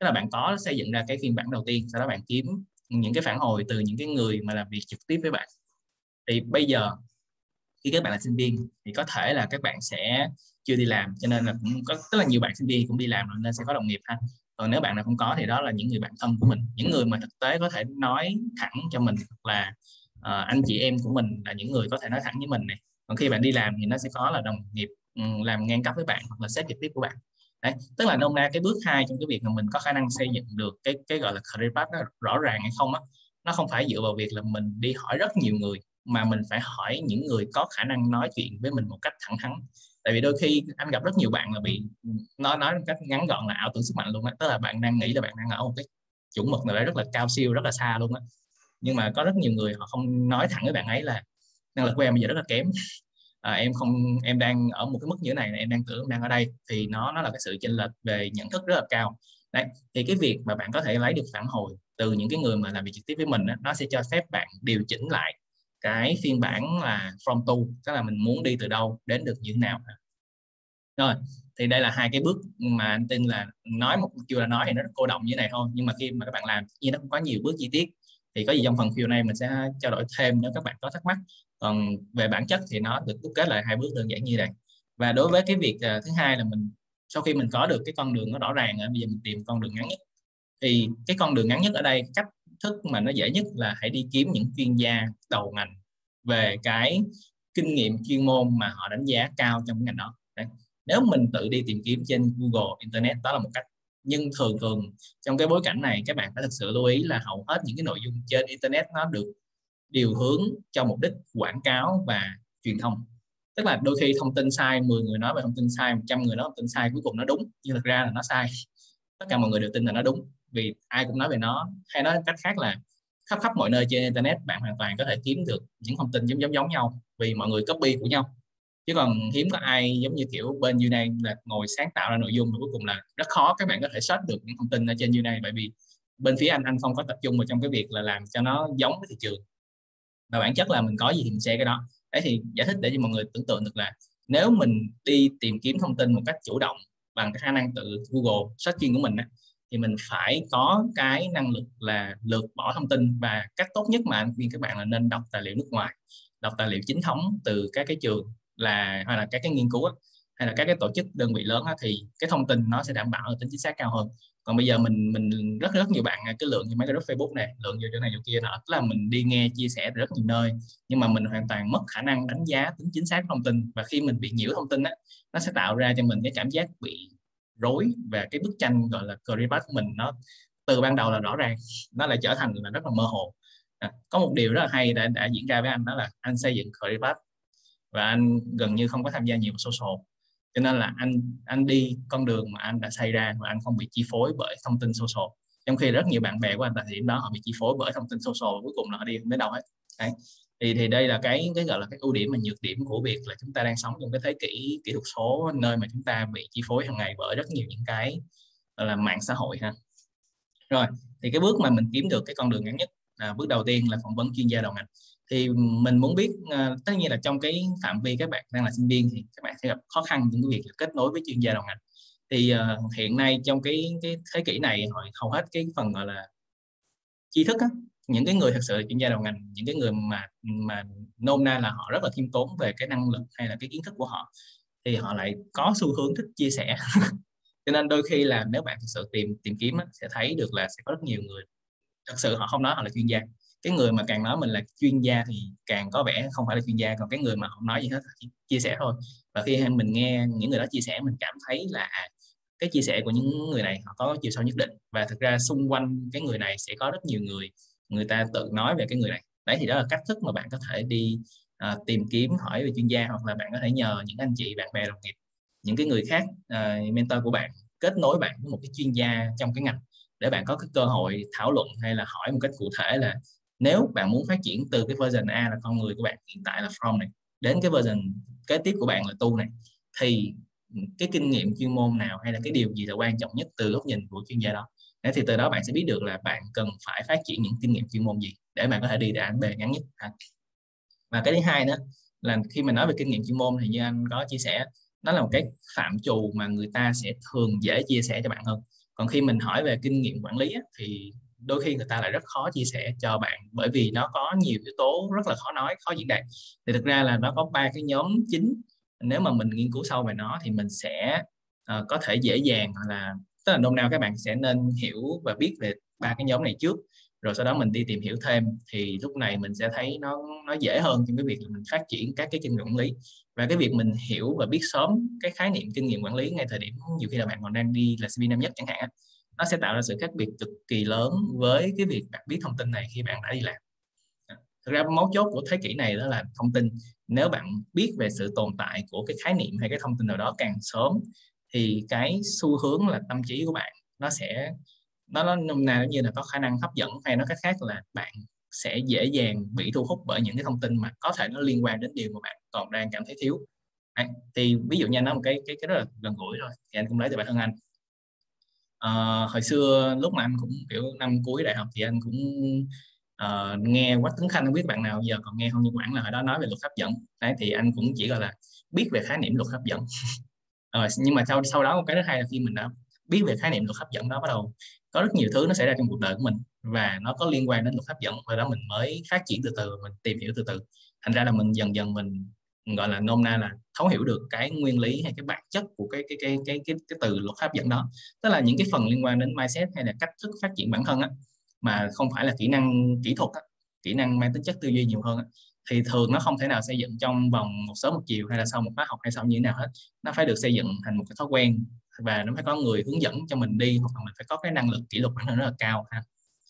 Speaker 1: Tức là bạn có xây dựng ra cái phiên bản đầu tiên sau đó bạn kiếm những cái phản hồi từ những cái người mà làm việc trực tiếp với bạn. Thì bây giờ khi các bạn là sinh viên thì có thể là các bạn sẽ chưa đi làm cho nên là cũng có rất là nhiều bạn sinh viên cũng đi làm rồi nên sẽ có đồng nghiệp ha. Còn nếu bạn nào không có thì đó là những người bạn thân của mình. Những người mà thực tế có thể nói thẳng cho mình là uh, anh chị em của mình là những người có thể nói thẳng với mình này. Còn khi bạn đi làm thì nó sẽ có là đồng nghiệp ừ, làm ngang cấp với bạn hoặc là sếp trực tiếp của bạn đấy, tức là nôm na cái bước hai trong cái việc mà mình có khả năng xây dựng được cái cái gọi là career path đó rõ ràng hay không á, nó không phải dựa vào việc là mình đi hỏi rất nhiều người, mà mình phải hỏi những người có khả năng nói chuyện với mình một cách thẳng thắn. Tại vì đôi khi anh gặp rất nhiều bạn là bị, nó nói một cách ngắn gọn là ảo tưởng sức mạnh luôn á, tức là bạn đang nghĩ là bạn đang ở một cái chuẩn mực nào đấy rất là cao siêu, rất là xa luôn á. Nhưng mà có rất nhiều người họ không nói thẳng với bạn ấy là, năng lực của em bây giờ rất là kém à, em không em đang ở một cái mức như thế này em đang tưởng em đang ở đây thì nó nó là cái sự chênh lệch về nhận thức rất là cao. Đấy thì cái việc mà bạn có thể lấy được phản hồi từ những cái người mà làm việc trực tiếp với mình đó, nó sẽ cho phép bạn điều chỉnh lại cái phiên bản là from to tức là mình muốn đi từ đâu đến được như thế nào rồi thì đây là hai cái bước mà anh tin là nói một chưa là nói thì nó rất cô động như này thôi nhưng mà khi mà các bạn làm như nó cũng có nhiều bước chi tiết thì có gì trong phần video này mình sẽ trao đổi thêm nếu các bạn có thắc mắc còn về bản chất thì nó được đúc kết lại hai bước đơn giản như này và đối với cái việc uh, thứ hai là mình sau khi mình có được cái con đường nó rõ ràng bây giờ mình tìm con đường ngắn nhất thì cái con đường ngắn nhất ở đây cách thức mà nó dễ nhất là hãy đi kiếm những chuyên gia đầu ngành về cái kinh nghiệm chuyên môn mà họ đánh giá cao trong cái ngành đó. Đấy. nếu mình tự đi tìm kiếm trên Google Internet đó là một cách. Nhưng thường thường trong cái bối cảnh này các bạn phải thực sự lưu ý là hầu hết những cái nội dung trên Internet nó được điều hướng cho mục đích quảng cáo và truyền thông. Tức là đôi khi thông tin sai 10 người nói về thông tin sai 100 người nói thông tin sai cuối cùng nó đúng nhưng thực ra là nó sai. Tất cả mọi người đều tin là nó đúng vì ai cũng nói về nó. Hay nói cách khác là khắp khắp mọi nơi trên internet bạn hoàn toàn có thể kiếm được những thông tin giống giống giống nhau vì mọi người copy của nhau. Chứ còn hiếm có ai giống như kiểu bên Unite là ngồi sáng tạo ra nội dung và cuối cùng là rất khó các bạn có thể search được những thông tin ở trên này, bởi vì bên phía anh anh không có tập trung vào trong cái việc là làm cho nó giống với thị trường và bản chất là mình có gì thì mình share cái đó. Đấy thì giải thích để cho mọi người tưởng tượng được là nếu mình đi tìm kiếm thông tin một cách chủ động bằng cái khả năng tự Google searching của mình á, thì mình phải có cái năng lực là lược bỏ thông tin. Và cách tốt nhất mà anh khuyên các bạn là nên đọc tài liệu nước ngoài đọc tài liệu chính thống từ các cái trường là hay là các cái nghiên cứu á, hay là các cái tổ chức đơn vị lớn đó, thì cái thông tin nó sẽ đảm bảo tính chính xác cao hơn. Còn bây giờ mình mình rất rất nhiều bạn à, cái lượng như mấy cái group Facebook này lượng vô chỗ này chỗ kia nọ tức là mình đi nghe chia sẻ từ rất nhiều nơi. Nhưng mà mình hoàn toàn mất khả năng đánh giá tính chính xác thông tin. Và khi mình bị nhiễu thông tin á nó sẽ tạo ra cho mình cái cảm giác bị rối và cái bức tranh gọi là career path của mình nó từ ban đầu là rõ ràng nó lại trở thành là rất là mơ hồ. À, có một điều rất là hay đã, đã diễn ra với anh đó là anh xây dựng career path và anh gần như không có tham gia nhiều social cho nên là anh anh đi con đường mà anh đã xây ra và anh không bị chi phối bởi thông tin social. Trong khi rất nhiều bạn bè của anh tại thời điểm đó họ bị chi phối bởi thông tin social, cuối cùng là họ đi không đến đâu hết. Đấy. thì thì đây là cái cái gọi là cái ưu điểm và nhược điểm của việc là chúng ta đang sống trong cái thế kỷ kỹ thuật số nơi mà chúng ta bị chi phối hàng ngày bởi rất nhiều những cái là, mạng xã hội ha. Rồi, thì cái bước mà mình kiếm được cái con đường ngắn nhất là bước đầu tiên là phỏng vấn chuyên gia đầu ngành thì mình muốn biết uh, tất nhiên là trong cái phạm vi các bạn đang là sinh viên thì các bạn sẽ gặp khó khăn trong cái việc kết nối với chuyên gia đầu ngành. Thì uh, hiện nay trong cái cái thế kỷ này hầu hết cái phần gọi là tri thức á, những cái người thật sự là chuyên gia đầu ngành những cái người mà mà nôm na là họ rất là khiêm tốn về cái năng lực hay là cái kiến thức của họ thì họ lại có xu hướng thích chia sẻ. Cho nên đôi khi là nếu bạn thực sự tìm tìm kiếm á, sẽ thấy được là sẽ có rất nhiều người thật sự họ không nói họ là chuyên gia cái người mà càng nói mình là chuyên gia thì càng có vẻ không phải là chuyên gia còn cái người mà không nói gì hết chỉ chia sẻ thôi. Và khi mình nghe những người đó chia sẻ mình cảm thấy là à, cái chia sẻ của những người này họ có chiều sâu nhất định. Và thực ra xung quanh cái người này sẽ có rất nhiều người người ta tự nói về cái người này. Đấy thì đó là cách thức mà bạn có thể đi uh, tìm kiếm hỏi về chuyên gia hoặc là bạn có thể nhờ những anh chị bạn bè đồng nghiệp những cái người khác uh, mentor của bạn kết nối bạn với một cái chuyên gia trong cái ngành để bạn có cái cơ hội thảo luận hay là hỏi một cách cụ thể là nếu bạn muốn phát triển từ cái version A là con người của bạn hiện tại là from này, đến cái version kế tiếp của bạn là tu này, thì cái kinh nghiệm chuyên môn nào hay là cái điều gì là quan trọng nhất từ góc nhìn của chuyên gia đó? Thế thì từ đó bạn sẽ biết được là bạn cần phải phát triển những kinh nghiệm chuyên môn gì để bạn có thể đi đến bề ngắn nhất. À. Và cái thứ hai nữa là khi mà nói về kinh nghiệm chuyên môn thì như anh có chia sẻ, nó là một cái phạm trù mà người ta sẽ thường dễ chia sẻ cho bạn hơn. Còn khi mình hỏi về kinh nghiệm quản lý thì đôi khi người ta lại rất khó chia sẻ cho bạn bởi vì nó có nhiều yếu tố rất là khó nói khó diễn đạt. Thì thực ra là nó có ba cái nhóm chính. Nếu mà mình nghiên cứu sâu về nó thì mình sẽ uh, có thể dễ dàng là tức là nôm nào các bạn sẽ nên hiểu và biết về ba cái nhóm này trước rồi sau đó mình đi tìm hiểu thêm. Thì lúc này mình sẽ thấy nó nó dễ hơn trong cái việc là mình phát triển các cái kinh nghiệm quản lý. Và cái việc mình hiểu và biết sớm cái khái niệm kinh nghiệm quản lý ngay thời điểm nhiều khi là bạn còn đang đi là sinh viên năm nhất chẳng hạn nó sẽ tạo ra sự khác biệt cực kỳ lớn với cái việc bạn biết thông tin này khi bạn đã đi làm. Thực ra mấu chốt của thế kỷ này đó là thông tin. Nếu bạn biết về sự tồn tại của cái khái niệm hay cái thông tin nào đó càng sớm thì cái xu hướng là tâm trí của bạn nó sẽ nó nó nào na như là có khả năng hấp dẫn hay nó cách khác là bạn sẽ dễ dàng bị thu hút bởi những cái thông tin mà có thể nó liên quan đến điều mà bạn còn đang cảm thấy thiếu. À, thì ví dụ như anh nói một cái cái cái rất là gần gũi thôi thì anh cũng lấy từ bản thân anh uh, hồi xưa lúc mà anh cũng kiểu năm cuối đại học thì anh cũng uh, nghe quách tấn khanh không biết bạn nào giờ còn nghe không nhưng quản là hồi đó nói về luật hấp dẫn. Đấy thì anh cũng chỉ gọi là biết về khái niệm luật hấp dẫn. Uh, nhưng mà sau sau đó một cái thứ hai là khi mình đã biết về khái niệm luật hấp dẫn đó bắt đầu có rất nhiều thứ nó xảy ra trong cuộc đời của mình và nó có liên quan đến luật hấp dẫn. Và đó mình mới phát triển từ từ mình tìm hiểu từ từ. Thành ra là mình dần dần mình gọi là nôm na là thấu hiểu được cái nguyên lý hay cái bản chất của cái cái cái cái cái, cái từ luật hấp dẫn đó. Tức là những cái phần liên quan đến mindset hay là cách thức phát triển bản thân á mà không phải là kỹ năng kỹ thuật á, kỹ năng mang tính chất tư duy nhiều hơn á, thì thường nó không thể nào xây dựng trong vòng một sớm một chiều hay là sau một khóa học hay sau như thế nào hết. Nó phải được xây dựng thành một cái thói quen và nó phải có người hướng dẫn cho mình đi hoặc là mình phải có cái năng lực kỷ luật bản thân rất là cao ha.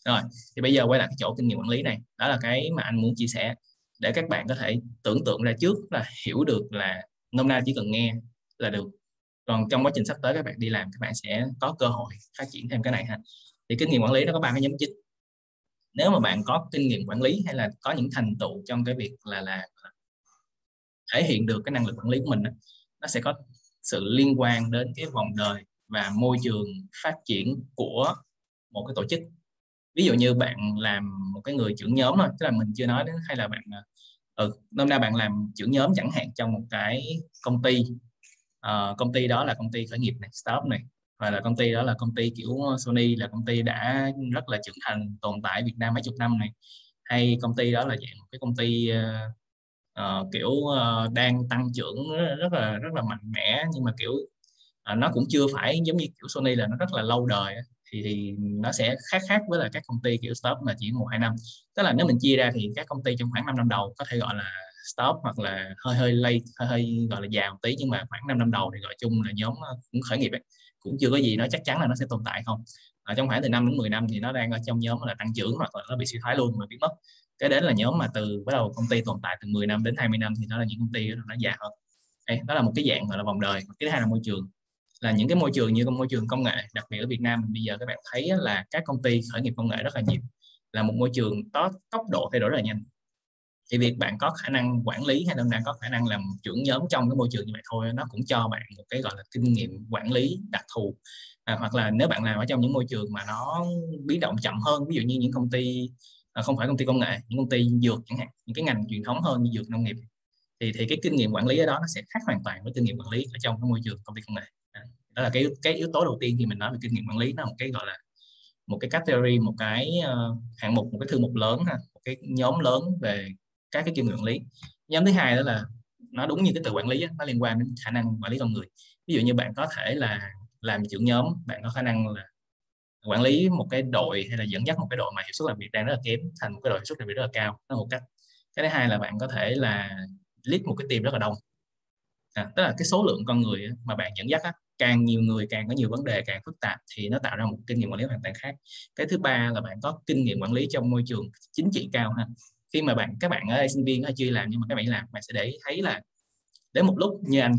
Speaker 1: Rồi thì bây giờ quay lại cái chỗ kinh nghiệm quản lý này đó là cái mà anh muốn chia sẻ để các bạn có thể tưởng tượng ra trước là hiểu được là nôm na chỉ cần nghe là được. Còn trong quá trình sắp tới các bạn đi làm, các bạn sẽ có cơ hội phát triển thêm cái này ha. Thì kinh nghiệm quản lý nó có ba cái nhóm chính. Nếu mà bạn có kinh nghiệm quản lý hay là có những thành tựu trong cái việc là là thể hiện được cái năng lực quản lý của mình nó sẽ có sự liên quan đến cái vòng đời và môi trường phát triển của một cái tổ chức. Ví dụ như bạn làm một cái người trưởng nhóm thôi, tức là mình chưa nói đến hay là bạn à, ừ, hôm nay bạn làm trưởng nhóm chẳng hạn trong một cái công ty. Uh, công ty đó là công ty khởi nghiệp này startup này. Và là công ty đó là công ty kiểu Sony là công ty đã rất là trưởng thành tồn tại Việt Nam mấy chục năm này. Hay công ty đó là dạng một cái công ty uh, uh, kiểu uh, đang tăng trưởng rất là rất là mạnh mẽ. Nhưng mà kiểu uh, nó cũng chưa phải giống như kiểu Sony là nó rất là lâu đời thì, thì nó sẽ khác khác với là các công ty kiểu stop mà chỉ một hai năm. Tức là nếu mình chia ra thì các công ty trong khoảng 5 năm đầu có thể gọi là stop hoặc là hơi hơi late hơi hơi gọi là già một tí nhưng mà khoảng 5 năm đầu thì gọi chung là nhóm cũng khởi nghiệp ấy. Cũng chưa có gì nó chắc chắn là nó sẽ tồn tại không. Ở trong khoảng từ 5 đến 10 năm thì nó đang ở trong nhóm là tăng trưởng hoặc là nó bị suy thoái luôn mà biến mất. Cái đến là nhóm mà từ bắt đầu công ty tồn tại từ 10 năm đến 20 năm thì nó là những công ty nó già hơn. Đây, đó là một cái dạng gọi là vòng đời. Cái thứ hai là môi trường là những cái môi trường như môi trường công nghệ đặc biệt ở Việt Nam bây giờ các bạn thấy là các công ty khởi nghiệp công nghệ rất là nhiều là một môi trường có tốc độ thay đổi rất là nhanh. Thì việc bạn có khả năng quản lý hay là có khả năng làm trưởng nhóm trong cái môi trường như vậy thôi nó cũng cho bạn một cái gọi là kinh nghiệm quản lý đặc thù. À, hoặc là nếu bạn làm ở trong những môi trường mà nó biến động chậm hơn ví dụ như những công ty à, không phải công ty công nghệ những công ty dược chẳng hạn những cái ngành truyền thống hơn như dược nông nghiệp thì thì cái kinh nghiệm quản lý ở đó nó sẽ khác hoàn toàn với kinh nghiệm quản lý ở trong cái môi trường công ty công nghệ đó là cái cái yếu tố đầu tiên khi mình nói về kinh nghiệm quản lý nó là một cái gọi là một cái category một cái uh, hạng mục một cái thư mục lớn ha một cái nhóm lớn về các cái kinh nghiệm quản lý. Nhóm thứ hai đó là nó đúng như cái từ quản lý nó liên quan đến khả năng quản lý con người. Ví dụ như bạn có thể là làm trưởng nhóm bạn có khả năng là quản lý một cái đội hay là dẫn dắt một cái đội mà hiệu suất làm việc đang rất là kém thành một cái đội hiệu suất làm việc rất là cao. Đó là một cách. Cái thứ hai là bạn có thể là lead một cái team rất là đông. À, tức là cái số lượng con người mà bạn dẫn dắt á, càng nhiều người càng có nhiều vấn đề, càng phức tạp thì nó tạo ra một kinh nghiệm quản lý hoàn toàn khác. Cái thứ ba là bạn có kinh nghiệm quản lý trong môi trường chính trị cao ha. Khi mà bạn, các bạn ở đây, sinh viên ở chưa làm nhưng mà các bạn làm, bạn sẽ để thấy là đến một lúc như anh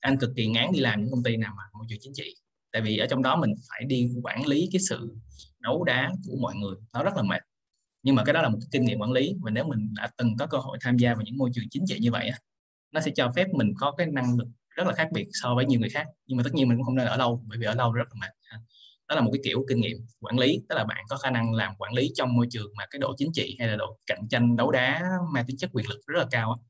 Speaker 1: anh cực kỳ ngán đi làm những công ty nào mà môi trường chính trị. Tại vì ở trong đó mình phải đi quản lý cái sự đấu đá của mọi người, nó rất là mệt. Nhưng mà cái đó là một cái kinh nghiệm quản lý và nếu mình đã từng có cơ hội tham gia vào những môi trường chính trị như vậy nó sẽ cho phép mình có cái năng lực rất là khác biệt so với nhiều người khác. Nhưng mà tất nhiên mình cũng không nên ở lâu bởi vì ở lâu rất là mệt đó là một cái kiểu kinh nghiệm quản lý tức là bạn có khả năng làm quản lý trong môi trường mà cái độ chính trị hay là độ cạnh tranh đấu đá mang tính chất quyền lực rất là cao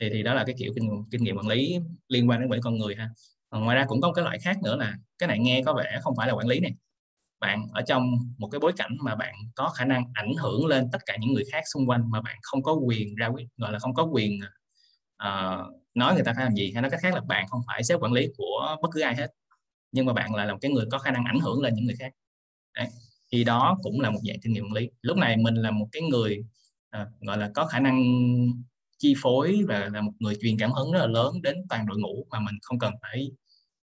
Speaker 1: thì thì đó là cái kiểu kinh, kinh nghiệm quản lý liên quan đến quản lý con người ha. Còn ngoài ra cũng có một cái loại khác nữa là cái này nghe có vẻ không phải là quản lý này. Bạn ở trong một cái bối cảnh mà bạn có khả năng ảnh hưởng lên tất cả những người khác xung quanh mà bạn không có quyền ra quyết gọi là không có quyền uh, nói người ta phải làm gì hay nói cách khác là bạn không phải sếp quản lý của bất cứ ai hết. Nhưng mà bạn lại là một cái người có khả năng ảnh hưởng lên những người khác. Đấy. thì đó cũng là một dạng kinh nghiệm quản lý. Lúc này mình là một cái người à, gọi là có khả năng chi phối và là một người truyền cảm hứng rất là lớn đến toàn đội ngũ mà mình không cần phải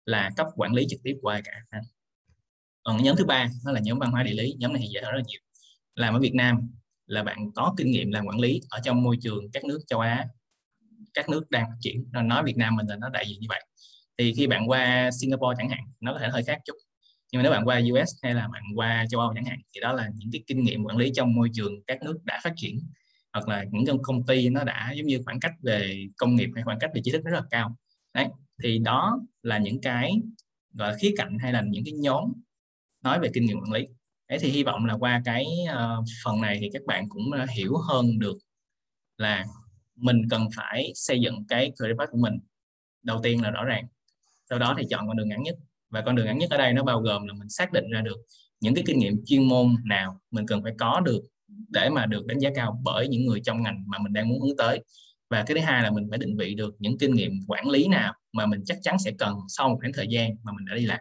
Speaker 1: là cấp quản lý trực tiếp của ai cả. Còn nhóm thứ ba đó là nhóm văn hóa địa lý nhóm này thì dễ hơn rất là nhiều. Làm ở Việt Nam là bạn có kinh nghiệm làm quản lý ở trong môi trường các nước châu Á các nước đang phát triển. Nói Việt Nam mình là nó đại diện như vậy. Thì khi bạn qua Singapore chẳng hạn nó có thể hơi khác chút. Nhưng mà nếu bạn qua US hay là bạn qua châu Âu chẳng hạn thì đó là những cái kinh nghiệm quản lý trong môi trường các nước đã phát triển. Hoặc là những công ty nó đã giống như khoảng cách về công nghiệp hay khoảng cách về trí thức rất là cao. Đấy thì đó là những cái gọi là khía cạnh hay là những cái nhóm nói về kinh nghiệm quản lý. Đấy thì hy vọng là qua cái uh, phần này thì các bạn cũng uh, hiểu hơn được là mình cần phải xây dựng cái career path của mình. Đầu tiên là rõ ràng. Sau đó thì chọn con đường ngắn nhất. Và con đường ngắn nhất ở đây nó bao gồm là mình xác định ra được những cái kinh nghiệm chuyên môn nào mình cần phải có được để mà được đánh giá cao bởi những người trong ngành mà mình đang muốn hướng tới. Và cái thứ hai là mình phải định vị được những kinh nghiệm quản lý nào mà mình chắc chắn sẽ cần sau một khoảng thời gian mà mình đã đi làm.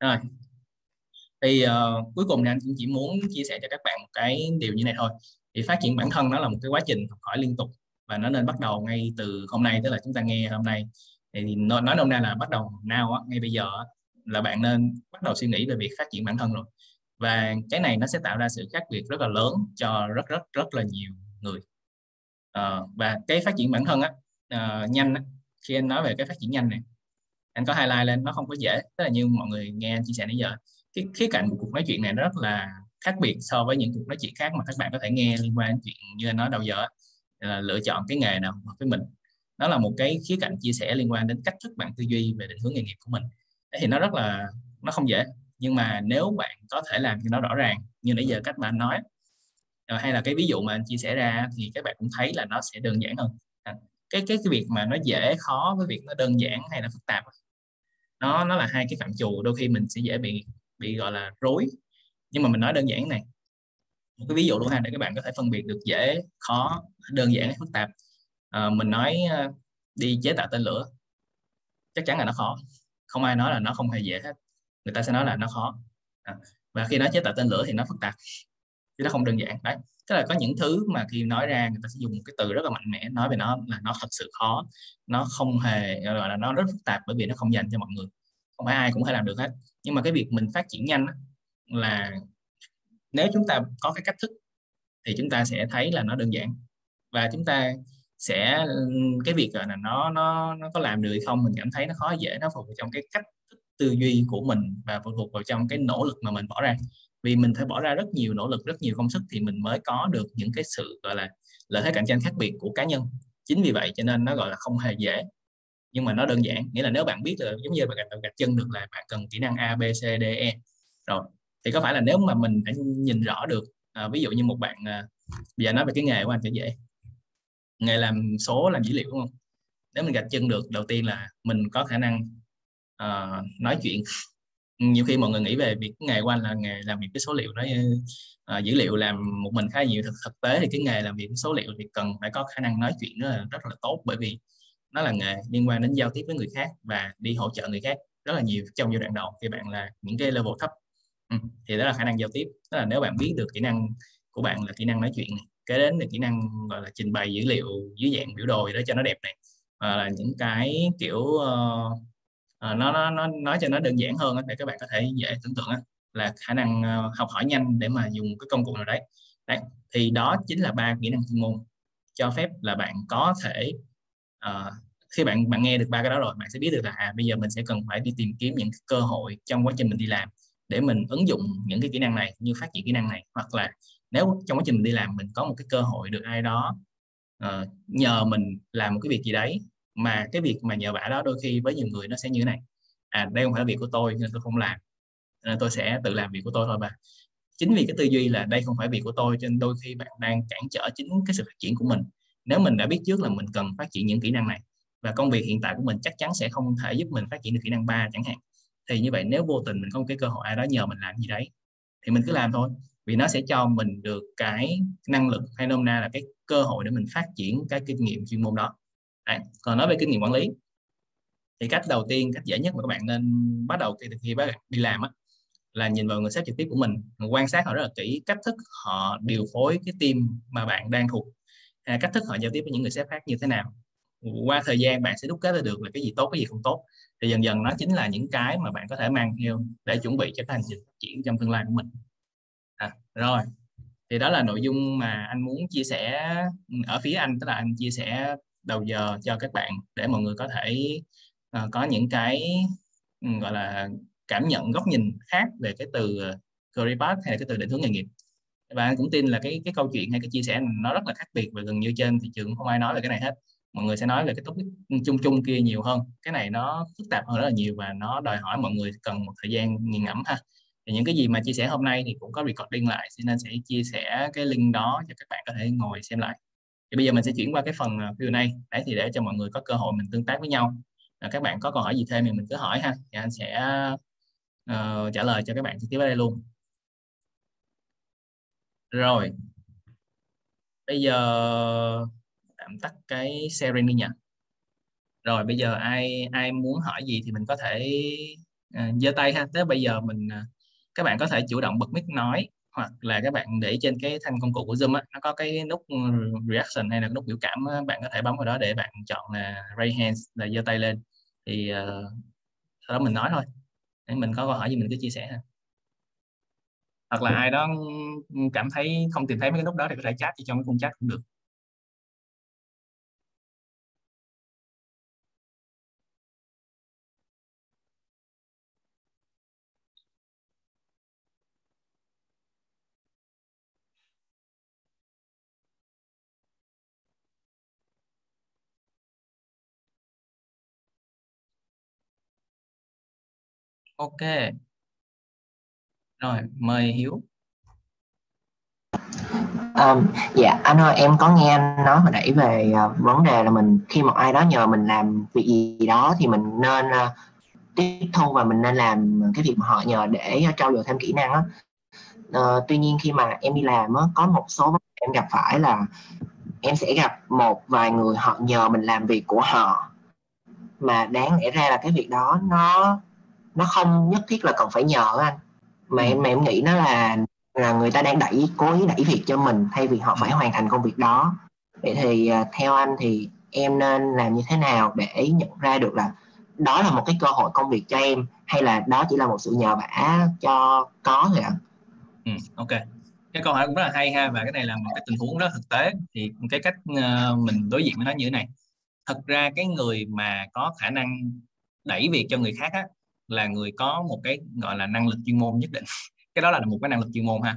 Speaker 1: Rồi. Thì uh, cuối cùng thì anh cũng chỉ muốn chia sẻ cho các bạn một cái điều như này thôi. Thì phát triển bản thân nó là một cái quá trình học hỏi liên tục và nó nên bắt đầu ngay từ hôm nay tức là chúng ta nghe hôm nay. Thì nói, nói nôm na là bắt đầu nào á, ngay bây giờ á, là bạn nên bắt đầu suy nghĩ về việc phát triển bản thân rồi. Và cái này nó sẽ tạo ra sự khác biệt rất là lớn cho rất rất rất là nhiều người. À, và cái phát triển bản thân á uh, nhanh á, khi anh nói về cái phát triển nhanh này anh có highlight lên nó không có dễ tức là như mọi người nghe anh chia sẻ nãy giờ. Cái khía cạnh của cuộc nói chuyện này nó rất là khác biệt so với những cuộc nói chuyện khác mà các bạn có thể nghe liên quan đến chuyện như anh nói đầu giờ là lựa chọn cái nghề nào hợp với mình. Nó là một cái khía cạnh chia sẻ liên quan đến cách thức bạn tư duy về định hướng nghề nghiệp của mình. Thì nó rất là, nó không dễ. Nhưng mà nếu bạn có thể làm cho nó rõ ràng, như nãy giờ cách mà anh nói ờ, hay là cái ví dụ mà anh chia sẻ ra thì các bạn cũng thấy là nó sẽ đơn giản hơn. À, cái cái cái việc mà nó dễ khó với việc nó đơn giản hay là phức tạp nó nó là hai cái phạm trù. Đôi khi mình sẽ dễ bị bị gọi là rối. Nhưng mà mình nói đơn giản này một cái ví dụ luôn ha để các bạn có thể phân biệt được dễ khó đơn giản hay phức tạp. À, mình nói ờ, đi chế tạo tên lửa chắc chắn là nó khó. Không ai nói là nó không hề dễ hết. Người ta sẽ nói là nó khó. À, và khi nói chế tạo tên lửa thì nó phức tạp chứ nó không đơn giản. Đấy tức là có những thứ mà khi nói ra người ta sẽ dùng một cái từ rất là mạnh mẽ nói về nó là nó thật sự khó. Nó không hề gọi là nó rất phức tạp bởi vì nó không dành cho mọi người. Không phải ai cũng thể làm được hết. Nhưng mà cái việc mình phát triển nhanh là nếu chúng ta có cái cách thức thì chúng ta sẽ thấy là nó đơn giản. Và chúng ta sẽ cái việc là nó nó nó có làm được hay không mình cảm thấy nó khó dễ nó phụ thuộc trong cái cách tư duy của mình và phụ thuộc vào trong cái nỗ lực mà mình bỏ ra. Vì mình phải bỏ ra rất nhiều nỗ lực rất nhiều công sức thì mình mới có được những cái sự gọi là lợi thế cạnh tranh khác biệt của cá nhân. Chính vì vậy cho nên nó gọi là không hề dễ nhưng mà nó đơn giản. Nghĩa là nếu bạn biết là giống như bạn gạch, gạch chân được là bạn cần kỹ năng A B C D E. Rồi thì có phải là nếu mà mình phải nhìn rõ được à, ví dụ như một bạn à, bây giờ nói về cái nghề của anh sẽ dễ. Nghề làm số làm dữ liệu đúng không? Nếu mình gạch chân được đầu tiên là mình có khả năng uh, nói chuyện. Nhiều khi mọi người nghĩ về việc nghề của anh là nghề làm việc với số liệu nói uh, à, dữ liệu làm một mình khá nhiều. Thực, thực tế thì cái nghề làm việc với số liệu thì cần phải có khả năng nói chuyện rất là, rất là tốt bởi vì nó là nghề liên quan đến giao tiếp với người khác và đi hỗ trợ người khác rất là nhiều trong giai đoạn đầu. Khi bạn là những cái level thấp ừ. thì đó là khả năng giao tiếp tức là nếu bạn biết được kỹ năng của bạn là kỹ năng nói chuyện này kế đến là kỹ năng gọi là trình bày dữ liệu dưới dạng biểu đồ đó cho nó đẹp này và là những cái kiểu uh, uh, nó nó nó nói cho nó đơn giản hơn để các bạn có thể dễ tưởng tượng là khả năng uh, học hỏi nhanh để mà dùng cái công cụ nào đấy đấy thì đó chính là ba kỹ năng chuyên môn cho phép là bạn có thể uh, khi bạn bạn nghe được ba cái đó rồi bạn sẽ biết được là à bây giờ mình sẽ cần phải đi tìm kiếm những cơ hội trong quá trình mình đi làm để mình ứng dụng những cái kỹ năng này như phát triển kỹ năng này. Hoặc là nếu trong quá trình mình đi làm mình có một cái cơ hội được ai đó uh, nhờ mình làm một cái việc gì đấy mà cái việc mà nhờ vả đó đôi khi với nhiều người nó sẽ như thế này. À đây không phải là việc của tôi nên tôi không làm nên tôi sẽ tự làm việc của tôi thôi bà. Chính vì cái tư duy là đây không phải việc của tôi cho nên đôi khi bạn đang cản trở chính cái sự phát triển của mình. Nếu mình đã biết trước là mình cần phát triển những kỹ năng này và công việc hiện tại của mình chắc chắn sẽ không thể giúp mình phát triển được kỹ năng ba chẳng hạn thì như vậy nếu vô tình mình có một cái cơ hội ai đó nhờ mình làm gì đấy thì mình cứ làm thôi. Vì nó sẽ cho mình được cái năng lực hay nôm na là cái cơ hội để mình phát triển cái kinh nghiệm chuyên môn đó. À, còn nói về kinh nghiệm quản lý thì cách đầu tiên cách dễ nhất mà các bạn nên bắt đầu khi khi các bạn đi làm á là nhìn vào người sếp trực tiếp của mình quan sát họ rất là kỹ cách thức họ điều phối cái team mà bạn đang thuộc hay cách thức họ giao tiếp với những người sếp khác như thế nào qua thời gian bạn sẽ đúc kết ra được là cái gì tốt cái gì không tốt. Thì dần dần nó chính là những cái mà bạn có thể mang theo để chuẩn bị cho cái hành trình phát triển trong tương lai của mình. À, rồi. Thì đó là nội dung mà anh muốn chia sẻ ừ, ở phía anh tức là anh chia sẻ đầu giờ cho các bạn để mọi người có thể uh, có những cái um, gọi là cảm nhận góc nhìn khác về cái từ ờ, career path hay là cái từ định hướng nghề nghiệp. Và anh cũng tin là cái cái câu chuyện hay cái chia sẻ nó rất là khác biệt và gần như trên thị trường không ai nói về cái này hết mọi người sẽ nói về cái topic chung chung kia nhiều hơn. Cái này nó phức tạp hơn rất là nhiều và nó đòi hỏi mọi người cần một thời gian nghiền ngẫm ha. Thì những cái gì mà chia sẻ hôm nay thì cũng có recording lại nên sẽ chia sẻ cái link đó cho các bạn có thể ngồi xem lại. Thì bây giờ mình sẽ chuyển qua cái phần à, video này. Đấy thì để cho mọi người có cơ hội mình tương tác với nhau. À, các bạn có câu hỏi gì thêm thì mình cứ hỏi ha. Thì anh sẽ uh, trả lời cho các bạn trực tiếp ở đây luôn. Rồi. Bây giờ tạm tắt cái sharing đi nhỉ rồi bây giờ ai ai muốn hỏi gì thì mình có thể uh, tay ha. Tới bây giờ mình uh, các bạn có thể chủ động bật mic nói hoặc là các bạn để trên cái thanh công cụ của Zoom á, nó có cái nút ừ, reaction hay là nút biểu cảm á, bạn có thể bấm vào đó để bạn chọn là raise hands là giơ tay lên. Thì uh, sau đó mình nói thôi. Để mình có câu hỏi gì mình cứ chia sẻ ha. Hoặc là ai đó ừ, cảm thấy không tìm thấy mấy cái nút đó thì có thể chat trong cái khung chat cũng được. Ok. Rồi mời Hiếu.
Speaker 2: Um, dạ anh ơi em có nghe anh nói hồi nãy về uh, vấn đề là mình khi một ai đó nhờ mình làm việc gì đó thì mình nên uh, tiếp thu và mình nên làm cái việc mà họ nhờ để uh, trau dồi thêm kỹ năng á. Uh, tuy nhiên khi mà em đi làm á có một số em gặp phải là em sẽ gặp một vài người họ nhờ mình làm việc của họ. Mà đáng lẽ ra là cái việc đó nó nó không nhất thiết là cần phải nhờ anh. Mà em mà em nghĩ nó là là người ta đang đẩy cố ý đẩy việc cho mình thay vì họ phải hoàn thành công việc đó. Vậy thì uh, theo anh thì em nên làm như thế nào để nhận ra được là đó là một cái cơ hội công việc cho em hay là đó chỉ là một sự nhờ vả cho có thôi ạ?
Speaker 1: Ừ, ok. Cái câu hỏi cũng rất là hay ha và cái này là một cái tình huống rất thực tế. Thì cái cách uh, mình đối diện với nó như thế này. Thật ra cái người mà có khả năng đẩy việc cho người khác á, là người có một cái gọi là năng lực chuyên môn nhất định. Cái đó là một cái năng lực chuyên môn ha.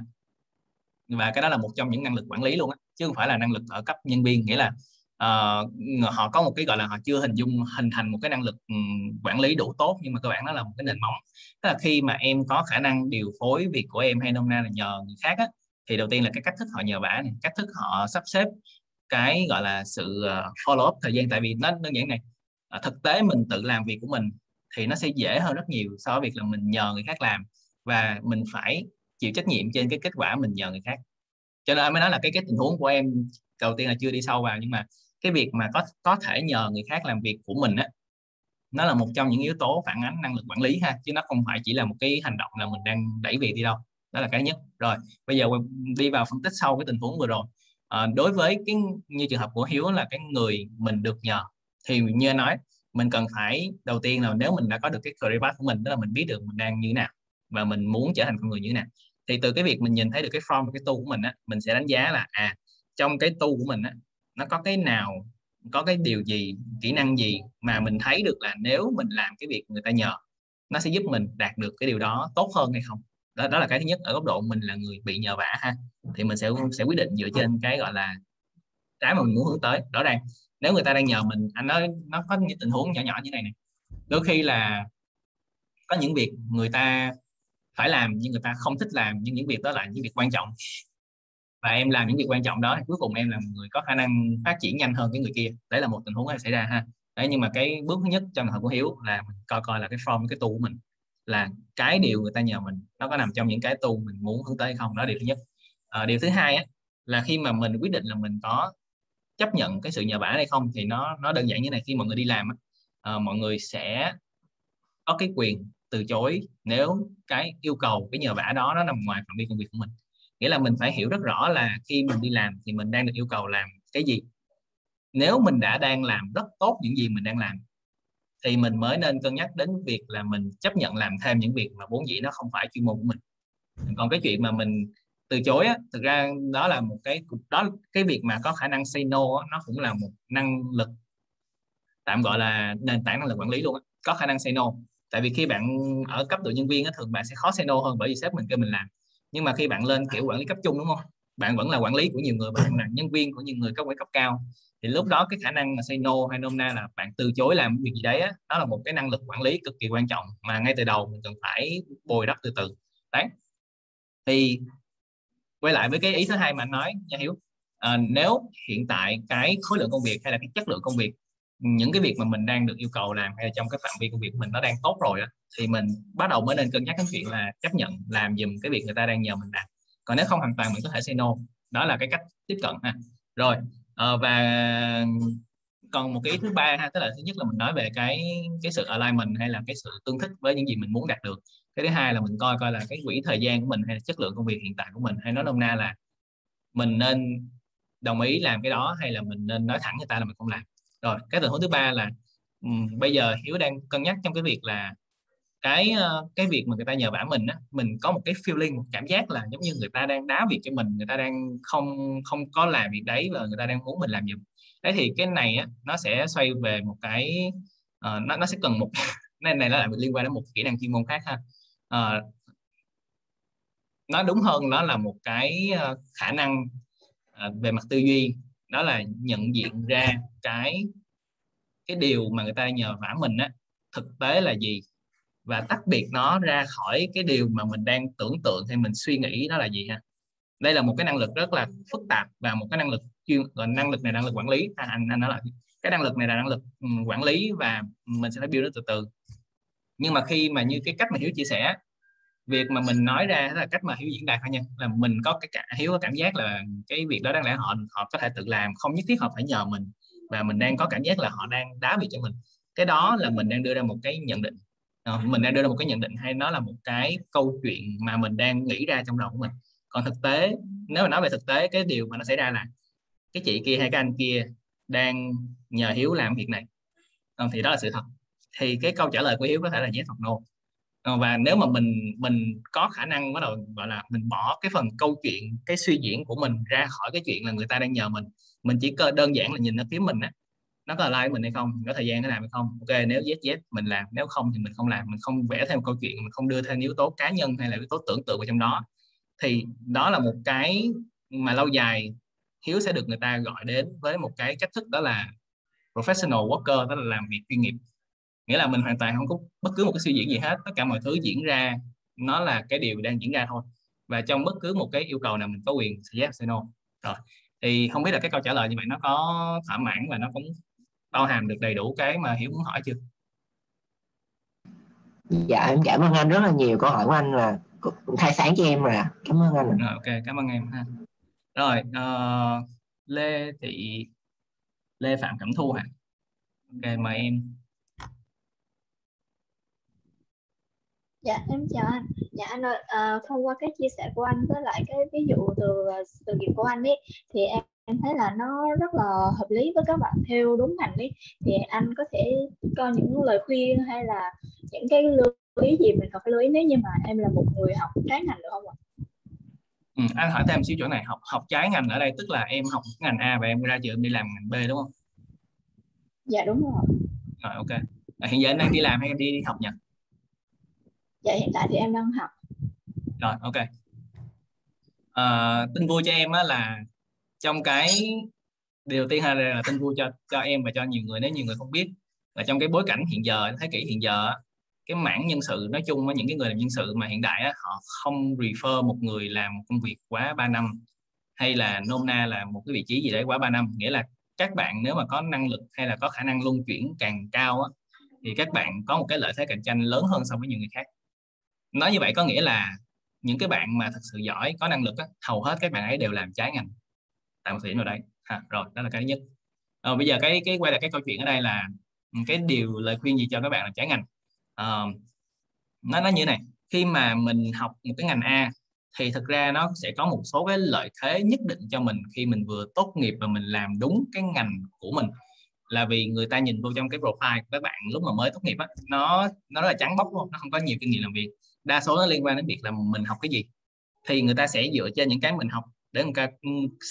Speaker 1: Và cái đó là một trong những năng lực quản lý luôn á chứ không phải là năng lực ở cấp nhân viên. Nghĩa là uh, họ có một cái gọi là họ chưa hình dung hình thành một cái năng lực quản lý đủ tốt nhưng mà cơ bản nó là một cái nền móng. Tức là khi mà em có khả năng điều phối việc của em hay nôm na là nhờ người khác á, thì đầu tiên là cái cách thức họ nhờ vả này cách thức họ sắp xếp cái gọi là sự ờ, follow up thời gian. Tại vì nó đơn giản này à, thực tế mình tự làm việc của mình thì nó sẽ dễ hơn rất nhiều so với việc là mình nhờ người khác làm và mình phải chịu trách nhiệm trên cái kết quả mình nhờ người khác. Cho nên mới nói là cái cái tình huống của em đầu tiên là chưa đi sâu vào nhưng mà cái việc mà có có thể nhờ người khác làm việc của mình á nó là một trong những yếu tố phản ánh năng lực quản lý ha chứ nó không phải chỉ là một cái hành động là mình đang đẩy việc đi đâu. Đó là cái nhất. Rồi bây giờ đi vào phân tích sâu cái tình huống vừa rồi. À, đối với cái như trường hợp của hiếu là cái người mình được nhờ thì như nói mình cần phải đầu tiên là nếu mình đã có được cái career path của mình đó là mình biết được mình đang như thế nào và mình muốn trở thành con người như thế nào thì từ cái việc mình nhìn thấy được cái form và cái tu của mình á mình sẽ đánh giá là à trong cái tu của mình á nó có cái nào có cái điều gì kỹ năng gì mà mình thấy được là nếu mình làm cái việc người ta nhờ nó sẽ giúp mình đạt được cái điều đó tốt hơn hay không? Đó, đó là cái thứ nhất ở góc độ mình là người bị nhờ vả ha thì mình sẽ sẽ quyết định dựa trên cái gọi là cái mà mình muốn hướng tới. Rõ ràng nếu người ta đang nhờ mình anh nói nó có những tình huống nhỏ nhỏ như này này đôi khi là có những việc người ta phải làm nhưng người ta không thích làm nhưng những việc đó là những việc quan trọng. Và em làm những việc quan trọng đó thì cuối cùng em là người có khả năng phát triển nhanh hơn cái người kia. Đấy là một tình huống xảy ra ha. Đấy nhưng mà cái bước thứ nhất trong hợp của hiếu là mình coi coi là cái form cái tu của mình là cái điều người ta nhờ mình nó có nằm trong những cái tu mình muốn hướng tới hay không. Đó là điều thứ nhất. À, điều thứ hai á, là khi mà mình quyết định là mình có chấp nhận cái sự nhờ vả hay không? Thì nó nó đơn giản như này khi mọi người đi làm á, ờ, mọi người sẽ có cái quyền từ chối nếu cái yêu cầu cái nhờ vả đó nó nằm ngoài phạm vi công việc của mình. Nghĩa là mình phải hiểu rất rõ là khi mình đi làm thì mình đang được yêu cầu làm cái gì. Nếu mình đã đang làm rất tốt những gì mình đang làm thì mình mới nên cân nhắc đến việc là mình chấp nhận làm thêm những việc mà vốn dĩ nó không phải chuyên môn của mình. Còn cái chuyện mà mình từ chối á, thực ra đó là một cái đó cái việc mà có khả năng say no á, nó cũng là một năng lực tạm gọi là nền tảng năng lực quản lý luôn á. có khả năng say no. Tại vì khi bạn ở cấp độ nhân viên á, thường bạn sẽ khó say no hơn bởi vì sếp mình kêu mình làm. Nhưng mà khi bạn lên kiểu quản lý cấp trung đúng không? Bạn vẫn là quản lý của nhiều người bạn là nhân viên của nhiều người cấp quản cấp cao. Thì lúc đó cái khả năng mà say no hay nôm na là bạn từ chối làm việc gì đấy á, đó là một cái năng lực quản lý cực kỳ quan trọng mà ngay từ đầu mình cần phải bồi đắp từ từ. Đấy. Thì quay lại với cái ý thứ hai mà anh nói nha hiếu. À, nếu hiện tại cái khối lượng công việc hay là cái chất lượng công việc những cái việc mà mình đang được yêu cầu làm hay là trong cái phạm vi công việc của mình nó đang tốt rồi đó, thì mình bắt đầu mới nên cân nhắc cái chuyện là chấp nhận làm dùm cái việc người ta đang nhờ mình làm. Còn nếu không hoàn toàn mình có thể say no. Đó là cái cách tiếp cận ha. Rồi à, và còn một cái ý thứ ba ha tức là thứ nhất là mình nói về cái cái sự alignment hay là cái sự tương thích với những gì mình muốn đạt được. Cái thứ hai là mình coi coi là cái quỹ thời gian của mình hay là chất lượng công việc hiện tại của mình hay nói nôm na là mình nên đồng ý làm cái đó hay là mình nên nói thẳng người ta là mình không làm. Rồi cái tình huống thứ ba là um, bây giờ hiếu đang cân nhắc trong cái việc là cái ờ, cái việc mà người ta nhờ vả mình á mình có một cái feeling cảm giác là giống như người ta đang đá việc cho mình người ta đang không không có làm việc đấy và người ta đang muốn mình làm giùm. Đấy thì cái này á nó sẽ xoay về một cái uh, nó nó sẽ cần một này này nó lại liên quan đến một kỹ năng chuyên môn khác ha. Uh, nó đúng hơn nó là một cái khả năng uh, về mặt tư duy. Đó là nhận diện ra cái cái điều mà người ta nhờ vả mình á thực tế là gì? Và tách biệt nó ra khỏi cái điều mà mình đang tưởng tượng hay mình suy nghĩ đó là gì ha? Đây là một cái năng lực rất là phức tạp và một cái năng lực chuyên gọi năng lực này năng lực quản lý. À, anh anh nói là cái năng lực này là năng lực ừ, quản lý và mình sẽ phải build nó từ từ. Nhưng mà khi mà như cái cách mà hiếu chia sẻ việc mà mình nói ra là cách mà hiếu diễn đạt thôi nha là mình có cái cả hiếu có cảm giác là cái việc đó đáng lẽ họ họ có thể tự làm không nhất thiết họ phải nhờ mình và mình đang có cảm giác là họ đang đá việc cho mình. Cái đó là mình đang đưa ra một cái nhận định à, mình đang đưa ra một cái nhận định hay nó là một cái câu chuyện mà mình đang nghĩ ra trong đầu của mình. Còn thực tế nếu mà nói về thực tế cái điều mà nó xảy ra là cái chị kia hay cái anh kia đang nhờ hiếu làm việc này. Vâng, thì đó là sự thật. Thì cái câu trả lời của hiếu có thể là yes hoặc no. Ờ, và nếu mà mình mình có khả năng bắt đầu gọi là mình bỏ cái phần câu chuyện cái suy diễn của mình ra khỏi cái chuyện là người ta đang nhờ mình mình chỉ cơ đơn giản là nhìn ở phía mình á nó có like mình hay không có thời gian để làm hay không? Ok, nếu yes yes, mình làm. Nếu không thì mình không làm. Mình không vẽ thêm câu chuyện, mình không đưa thêm yếu tố cá nhân hay là yếu tố tưởng tượng vào trong đó. Thì đó là một cái mà lâu dài hiếu sẽ được người ta gọi đến với một cái cách thức đó là professional worker, đó là làm việc chuyên nghiệp. Nghĩa là mình hoàn toàn không có bất cứ một cái suy diễn gì hết. Tất cả mọi thứ diễn ra, nó là cái điều đang diễn ra thôi. Và trong bất cứ một cái yêu cầu nào mình có quyền say yes, say no. Rồi, thì không biết là cái câu trả lời như vậy nó có thỏa mãn và nó cũng bao hàm được đầy đủ cái mà hiếu muốn hỏi chưa?
Speaker 2: Dạ em cảm ơn anh rất là nhiều câu hỏi của anh là khai sáng cho em rồi cảm ơn anh
Speaker 1: rồi ok cảm ơn em ha. Rồi uh, lê thị lê phạm cẩm thu hả? Ok mời em.
Speaker 3: Dạ em chào anh. Dạ anh ơi, à, thông qua cái chia sẻ của anh với lại cái ví dụ từ từ nghiệp của anh ấy thì em em thấy là nó rất là hợp lý với các bạn theo đúng ngành ấy thì anh có thể có những lời khuyên hay là những cái lưu ý gì mình cần phải lưu ý nếu như mà em là một người học trái ngành được không ạ?
Speaker 1: Ừ, anh hỏi thêm xíu chỗ này học học trái ngành ở đây tức là em học ngành A và em ra trường đi làm ngành B đúng không?
Speaker 3: Dạ đúng rồi.
Speaker 1: Rồi ok. À, hiện giờ em đang đi làm hay em đi, đi học nhỉ?
Speaker 3: Dạ hiện tại thì em đang học.
Speaker 1: Rồi ok. À, tin vui cho em á là trong cái điều tiên hay là tin vui cho cho em và cho nhiều người nếu nhiều người không biết. Là trong cái bối cảnh hiện giờ thế kỷ hiện giờ cái mảng nhân sự nói chung với những cái người làm nhân sự mà hiện đại á, họ không refer một người làm một công việc quá 3 năm hay là nôm na là một cái vị trí gì đấy quá 3 năm. Nghĩa là các bạn nếu mà có năng lực hay là có khả năng luân chuyển càng cao á, thì các bạn có một cái lợi thế cạnh tranh lớn hơn so với những người khác. Nói như vậy có nghĩa là những cái bạn mà thật sự giỏi có năng lực á, hầu hết các bạn ấy đều làm trái ngành tại một thời điểm nào đấy. Ha, rồi đó là cái thứ nhất. À, bây giờ cái cái quay lại cái câu chuyện ở đây là ừ, cái điều lời khuyên gì cho các bạn là trái ngành. À, nó nó như thế này. Khi mà mình học một cái ngành A thì thực ra nó sẽ có một số cái lợi thế nhất định cho mình khi mình vừa tốt nghiệp và mình làm đúng cái ngành của mình. Là vì người ta nhìn vô trong cái profile của các bạn lúc mà mới tốt nghiệp á nó nó rất là trắng bóc luôn nó không có nhiều kinh nghiệm làm việc. Đa số nó liên quan đến việc là mình học cái gì. Thì người ta sẽ dựa trên những cái mình học để người ta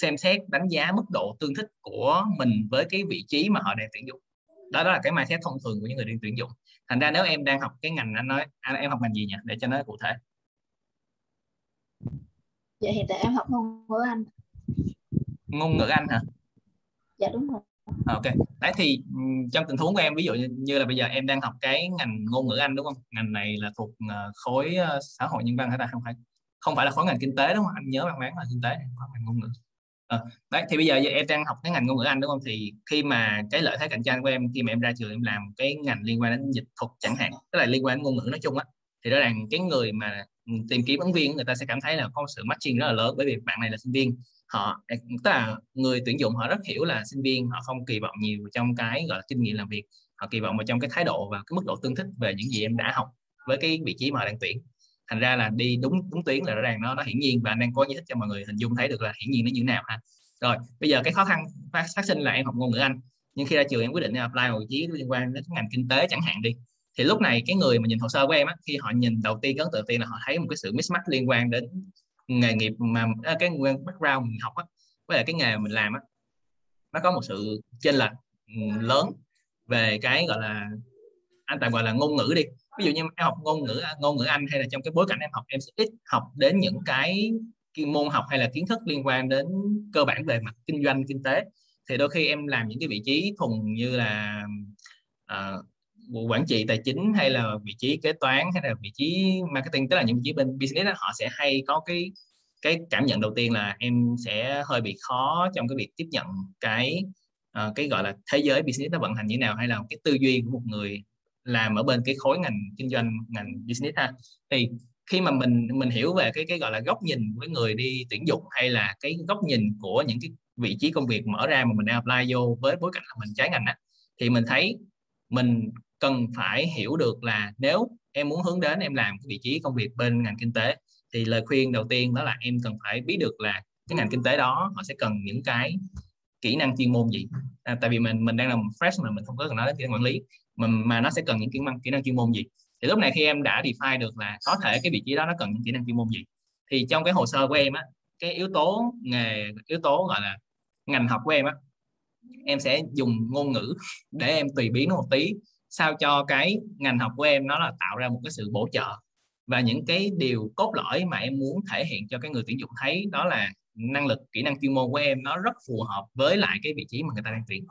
Speaker 1: xem xét đánh giá mức độ tương thích của mình với cái vị trí mà họ đang tuyển dụng. Đó, đó là cái mindset thông thường của những người đang tuyển dụng. Thành ra nếu em đang học cái ngành anh nói anh em học ngành gì nhỉ? Để cho nó cụ thể.
Speaker 3: Dạ hiện tại em học ngôn ngữ anh.
Speaker 1: Ngôn ngữ anh hả?
Speaker 3: Dạ đúng rồi.
Speaker 1: À, ok. Đấy thì trong tình huống của em ví dụ như, như là bây giờ em đang học cái ngành ngôn ngữ anh đúng không? Ngành này là thuộc uh, khối uh, xã hội nhân văn hay ta? Không phải không phải là khối ngành kinh tế đúng không? Anh nhớ bạn bán là kinh tế khối ngành ngôn ngữ. À, đấy thì bây giờ em đang học cái ngành ngôn ngữ anh đúng không? Thì khi mà cái lợi thế cạnh tranh của em khi mà em ra trường em làm cái ngành liên quan đến dịch thuật chẳng hạn tức là liên quan đến ngôn ngữ nói chung á thì rõ ràng cái người mà tìm kiếm ứng viên người ta sẽ cảm thấy là có sự matching rất là lớn bởi vì bạn này là sinh viên. Họ tức là người tuyển dụng họ rất hiểu là sinh viên họ không kỳ vọng nhiều trong cái gọi là kinh nghiệm làm việc. Họ kỳ vọng vào trong cái thái độ và cái mức độ tương thích về những gì em đã học với cái vị trí mà họ đang tuyển thành ra là đi đúng đúng tuyến là rõ ràng nó nó hiển nhiên và anh đang có giải thích cho mọi người hình dung thấy được là hiển nhiên nó như thế nào ha. Rồi bây giờ cái khó khăn phát, phát sinh là em học ngôn ngữ anh nhưng khi ra trường em quyết định em apply một vị trí liên quan đến ngành kinh tế chẳng hạn đi. Thì lúc này cái người mà nhìn hồ sơ của em á khi họ nhìn đầu tiên ấn tượng tiên là họ thấy một cái sự mismatch liên quan đến nghề nghiệp mà à, cái nguyên background mình học á với lại cái nghề mình làm á. Nó có một sự chênh lệch ừ, lớn về cái gọi là anh tạm gọi là ngôn ngữ đi ví dụ như em học ngôn ngữ à, ngôn ngữ anh hay là trong cái bối cảnh em học em sẽ ít học đến những cái môn học hay là kiến thức liên quan đến cơ bản về mặt kinh doanh kinh tế. Thì đôi khi em làm những cái vị trí thuần như là uh, quản trị tài chính hay là vị trí kế toán hay là vị trí marketing tức là những vị trí bên business đó, họ sẽ hay có cái cái cảm nhận đầu tiên là em sẽ hơi bị khó trong cái việc tiếp nhận cái uh, cái gọi là thế giới business nó vận hành như thế nào hay là cái tư duy của một người làm ở bên cái khối ngành kinh doanh ngành business ha. Thì khi mà mình mình hiểu về cái cái gọi là góc nhìn với người đi tuyển dụng hay là cái góc nhìn của những cái vị trí công việc mở ra mà mình đang apply vô với bối cảnh là mình trái ngành á thì mình thấy mình cần phải hiểu được là nếu em muốn hướng đến em làm cái vị trí công việc bên ngành kinh tế thì lời khuyên đầu tiên đó là em cần phải biết được là cái ngành kinh tế đó họ sẽ cần những cái kỹ năng chuyên môn gì. À, tại vì mình mình đang làm fresh mà mình không có cần nói đến kỹ năng quản lý mà, mà nó sẽ cần những kỹ năng kỹ năng chuyên môn gì? Thì lúc này khi em đã define được là có thể cái vị trí đó nó cần những kỹ năng chuyên môn gì? Thì trong cái hồ sơ của em á cái yếu tố nghề yếu tố gọi là ngành học của em á em sẽ dùng ngôn ngữ để em tùy biến nó một tí sao cho cái ngành học của em nó là tạo ra một cái sự bổ trợ. Và những cái điều cốt lõi mà em muốn thể hiện cho cái người tuyển dụng thấy đó là năng lực kỹ năng chuyên môn của em nó rất phù hợp với lại cái vị trí mà người ta đang tuyển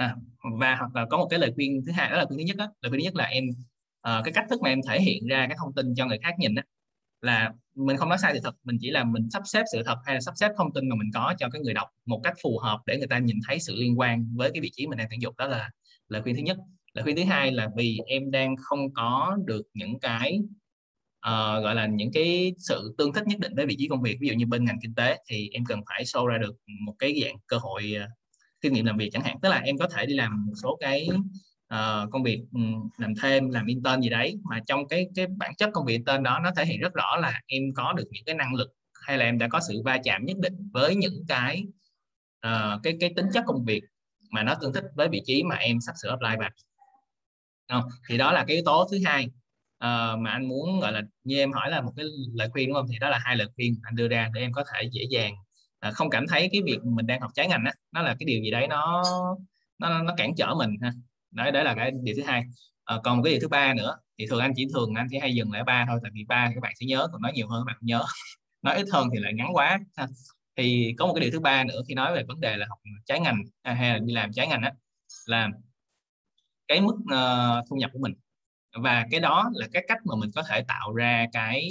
Speaker 1: à, và hoặc là có một cái lời khuyên thứ hai đó là khuyên thứ nhất đó, lời khuyên thứ nhất là em uh, cái cách thức mà em thể hiện ra cái thông tin cho người khác nhìn đó, là mình không nói sai sự thật mình chỉ là mình sắp xếp sự thật hay là sắp xếp thông tin mà mình có cho cái người đọc một cách phù hợp để người ta nhìn thấy sự liên quan với cái vị trí mình đang tuyển dụng. Đó là lời khuyên thứ nhất. Lời khuyên thứ hai là vì em đang không có được những cái uh, gọi là những cái sự tương thích nhất định với vị trí công việc. Ví dụ như bên ngành kinh tế thì em cần phải show ra được một cái dạng cơ hội uh, kinh nghiệm làm việc chẳng hạn. Tức là em có thể đi làm một số cái uh, công việc um, làm thêm làm intern gì đấy mà trong cái cái bản chất công việc intern đó nó thể hiện rất rõ là em có được những cái năng lực hay là em đã có sự va chạm nhất định với những cái uh, cái cái tính chất công việc mà nó tương thích với vị trí mà em sắp sửa apply vào. Không? thì đó là cái yếu tố thứ hai. Uh, mà anh muốn gọi là như em hỏi là một cái lời khuyên đúng không? Thì đó là hai lời khuyên anh đưa ra để em có thể dễ dàng à, không cảm thấy cái việc mình đang học trái ngành á nó là cái điều gì đấy nó nó nó cản trở mình ha. Đấy đấy là cái điều thứ hai. À, còn một cái điều thứ ba nữa thì thường anh chỉ thường anh chỉ hay dừng lại ba thôi tại vì ba các bạn sẽ nhớ còn nói nhiều hơn các bạn không nhớ. Nói ít hơn thì lại ngắn quá ha. thì có một cái điều thứ ba nữa khi nói về vấn đề là học trái ngành à, hay là đi làm trái ngành á là cái mức uh, thu nhập của mình. Và cái đó là cái cách mà mình có thể tạo ra cái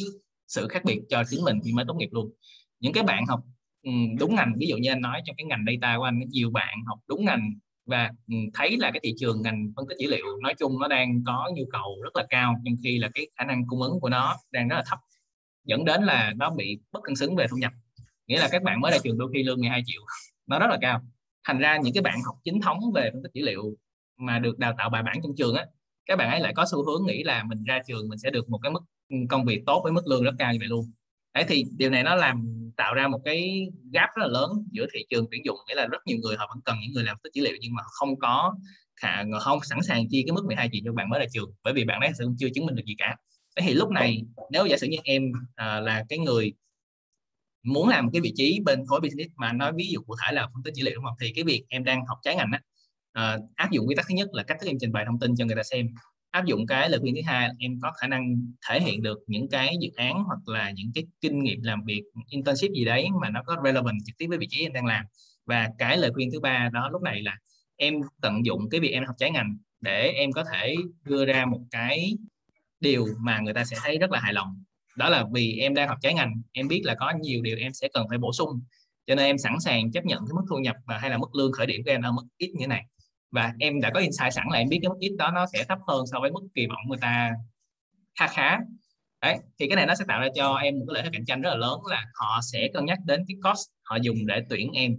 Speaker 1: sự khác biệt cho chính mình khi mới tốt nghiệp luôn. Những cái bạn học Ừ, đúng ngành. Ví dụ như anh nói trong cái ngành data của anh nhiều bạn học đúng ngành và ừ, thấy là cái thị trường ngành phân tích dữ liệu nói chung nó đang có nhu cầu rất là cao trong khi là cái khả năng cung ứng của nó đang rất là thấp, dẫn đến là nó bị bất cân xứng về thu nhập. Nghĩa là các bạn mới ra trường đôi khi lương 12 triệu, nó rất là cao. Thành ra những cái bạn học chính thống về phân tích dữ liệu mà được đào tạo bài bản trong trường á, các bạn ấy lại có xu hướng nghĩ là mình ra trường mình sẽ được một cái mức ừ, công việc tốt với mức lương rất cao như vậy luôn đấy thì điều này nó làm tạo ra một cái gap rất là lớn giữa thị trường tuyển dụng nghĩa là rất nhiều người họ vẫn cần những người làm tích dữ liệu nhưng mà không có khả không sẵn sàng chi cái mức 12 triệu cho bạn mới ra trường bởi vì bạn ấy sẽ chưa chứng minh được gì cả. Thế thì lúc này nếu giả sử như em à, là cái người muốn làm cái vị trí bên khối business mà nói ví dụ cụ thể là phân tích dữ liệu đúng không? Thì cái việc em đang học trái ngành á à, áp dụng quy tắc thứ nhất là cách thức em trình bày thông tin cho người ta xem áp dụng cái lời khuyên thứ hai em có khả năng thể hiện được những cái dự án hoặc là những cái kinh nghiệm làm việc, internship gì đấy mà nó có relevant trực tiếp với vị trí em đang làm. Và cái lời khuyên thứ ba đó lúc này là em tận dụng cái việc em học trái ngành để em có thể đưa ra một cái điều mà người ta sẽ thấy rất là hài lòng. Đó là vì em đang học trái ngành, em biết là có nhiều điều em sẽ cần phải bổ sung. Cho nên em sẵn sàng chấp nhận cái mức thu nhập và hay là mức lương khởi điểm của em ở mức ít như thế này và em đã có insight sẵn là em biết cái mức ít đó nó sẽ thấp hơn so với mức kỳ vọng người ta khá khá. Đấy thì cái này nó sẽ tạo ra cho em một cái lợi thế cạnh tranh rất là lớn là họ sẽ cân nhắc đến cái cost họ dùng để tuyển em.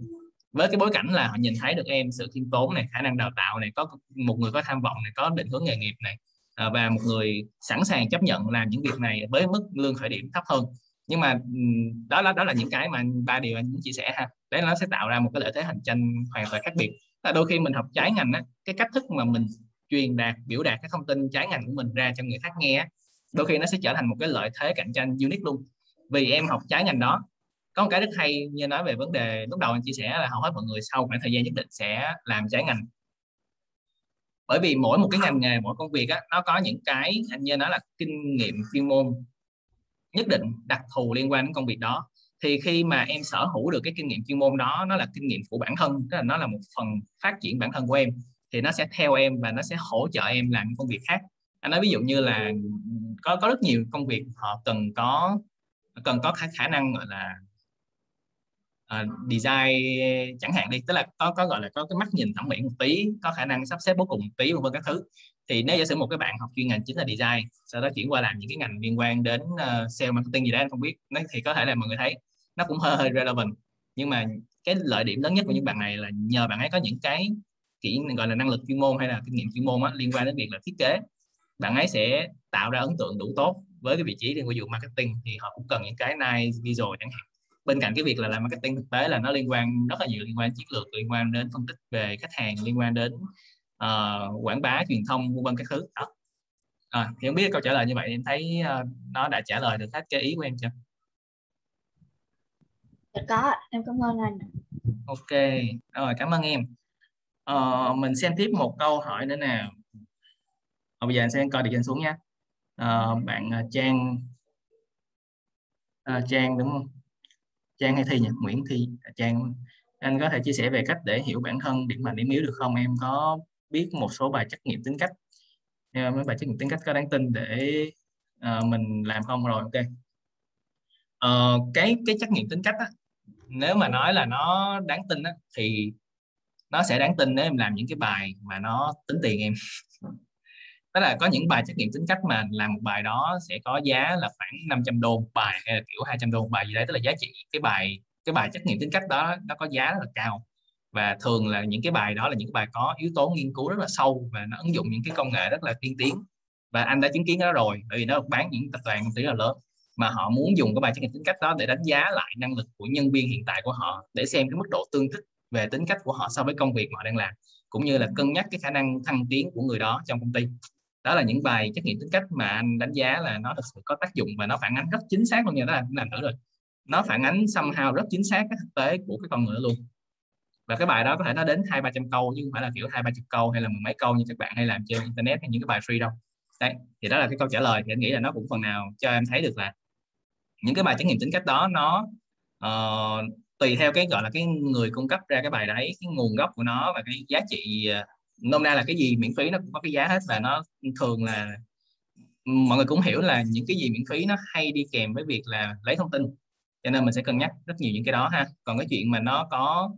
Speaker 1: Với cái bối cảnh là họ nhìn thấy được em sự khiêm tốn này khả năng đào tạo này có một người có tham vọng này có định hướng nghề nghiệp này à, và một người sẵn sàng chấp nhận làm những việc này với mức lương khởi điểm thấp hơn. Nhưng mà đó đó đó là những cái mà ba điều anh muốn chia sẻ ha. Đấy nó sẽ tạo ra một cái lợi thế hành tranh hoàn toàn khác biệt là đôi khi mình học trái ngành á cái cách thức mà mình truyền đạt biểu đạt cái thông tin trái ngành của mình ra cho người khác nghe đôi khi nó sẽ trở thành một cái lợi thế cạnh tranh unique luôn. Vì em học trái ngành đó có một cái rất hay như nói về vấn đề lúc đầu anh chia sẻ là hầu hết mọi người sau khoảng thời gian nhất định sẽ làm trái ngành. Bởi vì mỗi một cái ngành nghề mỗi công việc á, nó có những cái anh như nói là kinh nghiệm chuyên môn nhất định đặc thù liên quan đến công việc đó thì khi mà em sở hữu được cái kinh nghiệm chuyên môn đó nó là kinh nghiệm của bản thân tức là nó là một phần phát triển bản thân của em thì nó sẽ theo em và nó sẽ hỗ trợ em làm công việc khác. Anh nói ví dụ như là có có rất nhiều công việc họ cần có cần có khả, khả năng gọi là uh, design chẳng hạn đi tức là có có gọi là có cái mắt nhìn thẩm mỹ một tí có khả năng sắp xếp bố cục một tí vân vân các thứ. Thì nếu giả sử một cái bạn học chuyên ngành chính là design sau đó chuyển qua làm những cái ngành liên quan đến uh, sale marketing gì đó anh không biết. Thì có thể là mọi người thấy nó cũng hơi hơi relevant. Nhưng mà cái lợi điểm lớn nhất của những bạn này là nhờ bạn ấy có những cái kỹ gọi là năng lực chuyên môn hay là kinh nghiệm chuyên môn á, liên quan đến việc là thiết kế. Bạn ấy sẽ tạo ra ấn tượng đủ tốt với cái vị trí liên quan vụ marketing thì họ cũng cần những cái nice visual chẳng hạn. Bên cạnh cái việc là làm marketing thực tế là nó liên quan rất là nhiều liên quan đến chiến lược liên quan đến phân tích về khách hàng liên quan đến uh, quảng bá truyền thông vân vân các thứ. Đó. À, thì không biết câu trả lời như vậy em thấy uh, nó đã trả lời được hết cái ý của em chưa?
Speaker 3: Dạ có em cảm ơn anh.
Speaker 1: Ok rồi cảm ơn em. Ờ, mình xem tiếp một câu hỏi nữa nào Ờ, bây giờ anh sẽ coi địa trên xuống nha Ờ, bạn ờ, trang. À, trang đúng không? Trang hay thi nhỉ? Nguyễn thi. À, trang. Anh có thể chia sẻ về cách để hiểu bản thân điểm mạnh điểm yếu được không? Em có biết một số bài trắc nghiệm tính cách. Mấy bài trắc nghiệm tính cách có đáng tin để uh, mình làm không? Rồi ok. Uh, cái cái trắc nghiệm tính cách á, nếu mà nói là nó đáng tin á, thì nó sẽ đáng tin nếu em làm những cái bài mà nó tính tiền em. Tức là có những bài trắc nghiệm tính cách mà làm một bài đó sẽ có giá là khoảng 500 đô một bài hay là kiểu 200 đô một bài gì đấy. Tức là giá trị cái bài cái bài trắc nghiệm tính cách đó nó có giá rất là cao. Và thường là những cái bài đó là những cái bài có yếu tố nghiên cứu rất là sâu và nó ứng dụng những cái công nghệ rất là tiên tiến. Và anh đã chứng kiến đó rồi bởi vì nó bán những tập đoàn rất là lớn mà họ muốn dùng cái bài trắc nghiệm tính cách đó để đánh giá lại năng lực của nhân viên hiện tại của họ, để xem cái mức độ tương thích về tính cách của họ so với công việc mà họ đang làm, cũng như là cân nhắc cái khả năng thăng tiến của người đó trong công ty. Đó là những bài trắc nghiệm tính cách mà anh đánh giá là nó thực sự có tác dụng và nó phản ánh rất chính xác luôn nha, đó là làm thử rồi. Nó phản ánh somehow rất chính xác cái thực tế của cái con người luôn. Và cái bài đó có thể nó đến hai, ba trăm câu chứ không phải là kiểu hai, ba chục câu hay là mười mấy câu như các bạn hay làm trên internet hay những cái bài free đâu. Đấy, thì đó là cái câu trả lời thì anh nghĩ là nó cũng phần nào cho em thấy được là những cái bài trắc nghiệm tính cách đó nó uh, tùy theo cái gọi là cái người cung cấp ra cái bài đấy cái nguồn gốc của nó và cái giá trị ờ, nôm na là cái gì miễn phí nó cũng có cái giá hết và nó thường là mọi người cũng hiểu là những cái gì miễn phí nó hay đi kèm với việc là lấy thông tin. Cho nên mình sẽ cân nhắc rất nhiều những cái đó ha. Còn cái chuyện mà nó có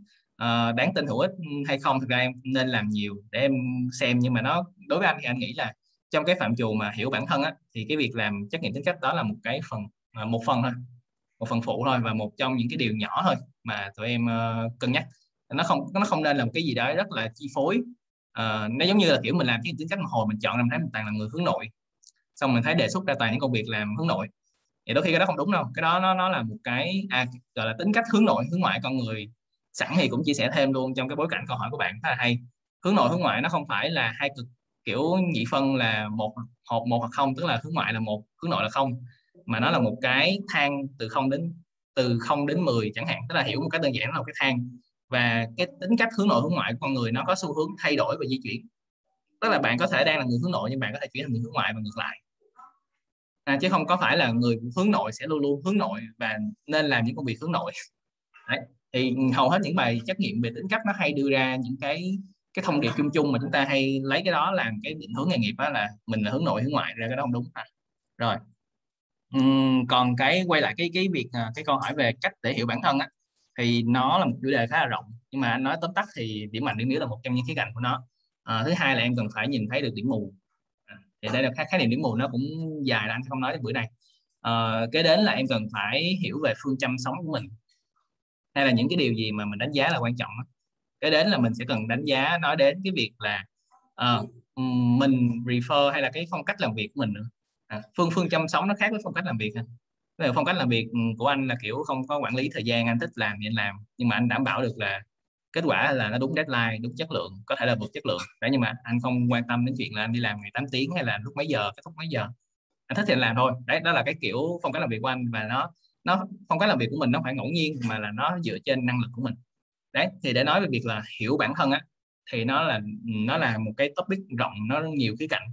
Speaker 1: uh, đáng tin hữu ích hay không thực ra em nên làm nhiều để em xem. Nhưng mà nó đối với anh thì anh nghĩ là trong cái phạm trù mà hiểu bản thân á thì cái việc làm trách nhiệm tính cách đó là một cái phần Ờ, một phần thôi. Một phần phụ thôi và một trong những cái điều nhỏ thôi mà tụi em uh, cân nhắc. Nó không nó không nên là một cái gì đó rất là chi phối. Uh, nó giống như là kiểu mình làm cái tính cách mà hồi mình chọn làm thấy mình toàn là người hướng nội. Xong mình thấy đề xuất ra toàn những công việc làm hướng nội. Thì đôi khi cái đó không đúng đâu. Cái đó nó nó là một cái à, gọi là tính cách hướng nội hướng ngoại. Con người sẵn thì cũng chia sẻ thêm luôn trong cái bối cảnh câu hỏi của bạn khá là hay. Hướng nội hướng ngoại nó không phải là hai cực kiểu nhị phân là một hoặc một hoặc không tức là hướng ngoại là một hướng nội là không mà nó là một cái thang từ không đến từ không đến 10 chẳng hạn. Tức là hiểu một cái đơn giản là một cái thang. Và cái tính cách hướng nội hướng ngoại của con người nó có xu hướng thay đổi và di chuyển. Tức là bạn có thể đang là người hướng nội nhưng bạn có thể chuyển thành người hướng ngoại và ngược lại. À, chứ không có phải là người hướng nội sẽ luôn luôn hướng nội và nên làm những công việc hướng nội. Đấy. thì hầu hết những bài trắc nghiệm về tính cách nó hay đưa ra những cái cái thông điệp chung chung mà chúng ta hay lấy cái đó làm cái định hướng nghề nghiệp đó là mình là hướng nội hướng ngoại ra cái đó không đúng à. rồi uhm, còn cái quay lại cái cái việc à, cái câu hỏi về cách để hiểu bản thân á thì nó là một chủ đề khá là rộng. Nhưng mà anh nói tóm tắt thì điểm mạnh điểm yếu là một trong những khía cạnh của nó. À, thứ hai là em cần phải nhìn thấy được điểm mù. À, thì đây là khái, khái niệm điểm mù nó cũng dài là anh không nói đến bữa này à, ờ, kế đến là em cần phải hiểu về phương châm sống của mình. Hay là những cái điều gì mà mình đánh giá là quan trọng kế đến là mình sẽ cần đánh giá nói đến cái việc là uh, mình refer hay là cái phong cách làm việc của mình nữa à, phương phương chăm sống nó khác với phong cách làm việc ha là phong cách làm việc ừ, của anh là kiểu không có quản lý thời gian anh thích làm thì anh làm. Nhưng mà anh đảm bảo được là kết quả là nó đúng deadline đúng chất lượng có thể là vượt chất lượng. Đấy nhưng mà anh không quan tâm đến chuyện là anh đi làm ngày 8 tiếng hay là lúc mấy giờ kết thúc mấy giờ. Anh thích thì anh làm thôi. Đấy đó là cái kiểu phong cách làm việc của anh và nó nó phong cách làm việc của mình nó phải ngẫu nhiên mà là nó dựa trên năng lực của mình. Đấy thì để nói về việc là hiểu bản thân á thì nó là nó là một cái topic rộng nó nhiều khía cạnh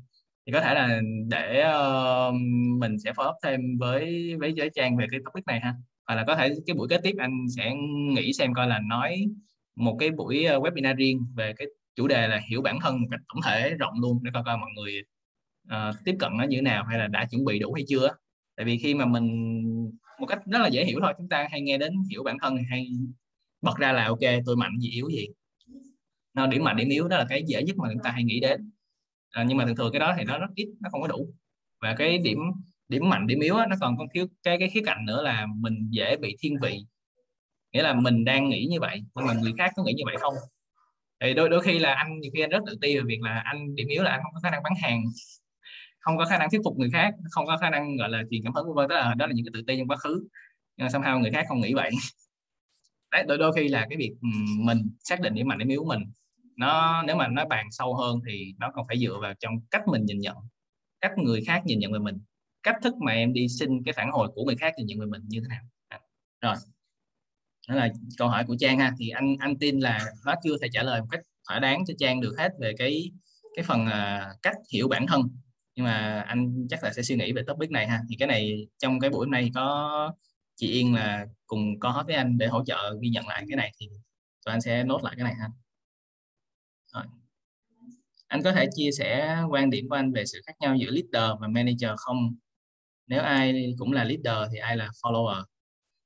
Speaker 1: thì có thể là để uh, mình sẽ follow up thêm với với giới trang về cái topic này ha. Hoặc là có thể cái buổi kế tiếp anh sẽ nghĩ xem coi là nói một cái buổi ờ, webinar riêng về cái chủ đề là hiểu bản thân một cách tổng thể rộng luôn để coi coi mọi người uh, tiếp cận nó như thế nào hay là đã chuẩn bị đủ hay chưa tại vì khi mà mình một cách rất là dễ hiểu thôi chúng ta hay nghe đến hiểu bản thân hay bật ra là ok tôi mạnh gì yếu gì? Nó điểm mạnh điểm yếu đó là cái dễ nhất mà chúng ta hay nghĩ đến à, nhưng mà thường thường cái đó thì nó rất ít nó không có đủ. Và cái điểm điểm mạnh điểm yếu đó, nó còn còn thiếu cái cái khía cạnh nữa là mình dễ bị thiên vị. Nghĩa là mình đang nghĩ như vậy nhưng mà người khác có nghĩ như vậy không? Thì đôi đôi khi là anh nhiều khi anh rất tự ti về việc là anh điểm yếu là anh không có khả năng bán hàng không có khả năng thuyết phục người khác không có khả năng gọi là truyền cảm hứng của vân đó là đó là những cái tự ti trong quá khứ. Nhưng mà somehow người khác không nghĩ vậy. Đấy đôi đôi khi là cái việc mình xác định điểm mạnh điểm yếu của mình nó nếu mà nó bàn sâu hơn thì nó còn phải dựa vào trong cách mình nhìn nhận cách người khác nhìn nhận về mình cách thức mà em đi xin cái phản hồi của người khác nhìn nhận về mình như thế nào. À, rồi. Đó là câu hỏi của trang ha. Thì anh anh tin là nó chưa thể trả lời một cách thỏa đáng cho trang được hết về cái cái phần uh, cách hiểu bản thân. Nhưng mà anh chắc là sẽ suy nghĩ về topic này ha. Thì cái này trong cái buổi hôm nay có chị Yên là cùng có với anh để hỗ trợ ghi nhận lại cái này thì tụi anh sẽ nốt lại cái này ha. Rồi. anh có thể chia sẻ quan điểm của anh về sự khác nhau giữa leader và manager không? Nếu ai cũng là leader thì ai là follower?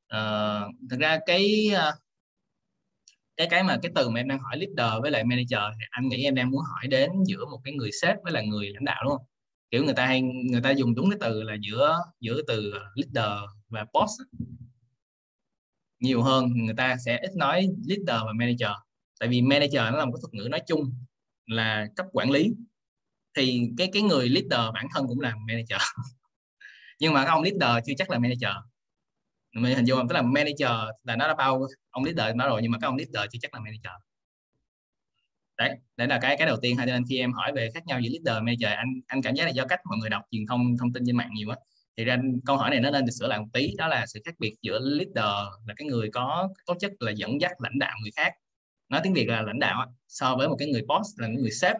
Speaker 1: Ờ, uh, thực ra cái ờ, cái cái mà cái từ mà em đang hỏi leader với lại manager thì anh nghĩ em đang muốn hỏi đến giữa một cái người sếp với là người lãnh đạo đúng không? Kiểu người ta hay người ta dùng đúng cái từ là giữa giữa từ ờ, leader và boss nhiều hơn người ta sẽ ít nói leader và manager tại vì manager nó là một cái thuật ngữ nói chung là cấp quản lý. Thì cái cái người leader bản thân cũng là manager. Nhưng mà ông leader chưa chắc là manager. Mình hình dung không tức là manager là nó đã bao, ông leader nó rồi nhưng mà các ông leader chưa chắc là manager. Đấy đấy là cái cái đầu tiên hay nên khi em hỏi về khác nhau giữa leader manager, anh anh cảm giác là do cách mọi người đọc truyền thông thông tin trên mạng nhiều quá thì ra câu hỏi này nó nên được sửa lại một tí, đó là sự khác biệt giữa leader là cái người có tố chất là dẫn dắt, lãnh đạo người khác nói tiếng việt là lãnh đạo so với một cái người boss là người sếp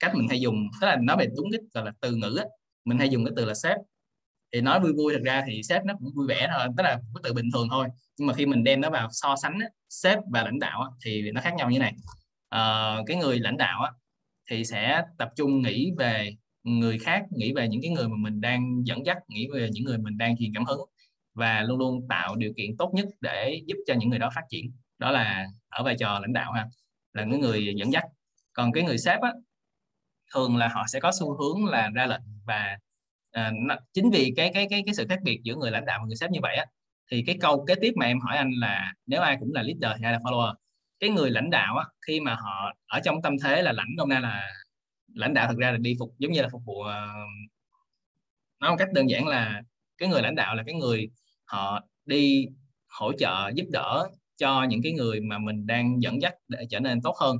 Speaker 1: cách mình hay dùng tức là nói về đúng cái gọi là từ ngữ á mình hay dùng cái từ là sếp. Thì nói vui vui thật ra thì sếp nó cũng vui vẻ thôi tức là cái từ bình thường thôi. Nhưng mà khi mình đem nó vào so sánh sếp và lãnh đạo thì nó khác nhau như này. À, cái người lãnh đạo thì sẽ tập trung nghĩ về người khác nghĩ về những cái người mà mình đang dẫn dắt nghĩ về những người mình đang truyền cảm hứng và luôn luôn tạo điều kiện tốt nhất để giúp cho những người đó phát triển đó là ở vai trò lãnh đạo ha là những người dẫn dắt. Còn cái người sếp á thường là họ sẽ có xu hướng là ra lệnh và à, nó, chính vì cái cái cái cái sự khác biệt giữa người lãnh đạo và người sếp như vậy á thì cái câu kế tiếp mà em hỏi anh là nếu ai cũng là leader hay là follower? Cái người lãnh đạo á, khi mà họ ở trong tâm thế là lãnh hôm nay là lãnh đạo thực ra là đi phục giống như là phục vụ ờ, nói một cách đơn giản là cái người lãnh đạo là cái người họ đi hỗ trợ giúp đỡ cho những cái người mà mình đang dẫn dắt để trở nên tốt hơn.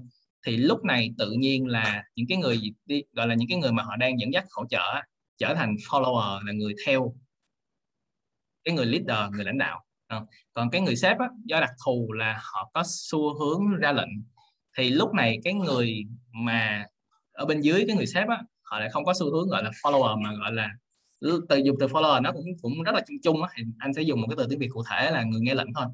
Speaker 1: Thì lúc này tự nhiên là những cái người đi gọi là những cái người mà họ đang dẫn dắt hỗ trợ trở thành follower là người theo cái người leader người lãnh đạo. Ờ, còn cái người sếp á, do đặc thù là họ có xu hướng ra lệnh. Thì lúc này cái người mà ở bên dưới cái người sếp á họ lại không có xu hướng gọi là follower mà gọi là từ dùng từ follower nó cũng cũng rất là chung chung á. Thì anh sẽ dùng một cái từ tiếng việt cụ thể là người nghe lệnh thôi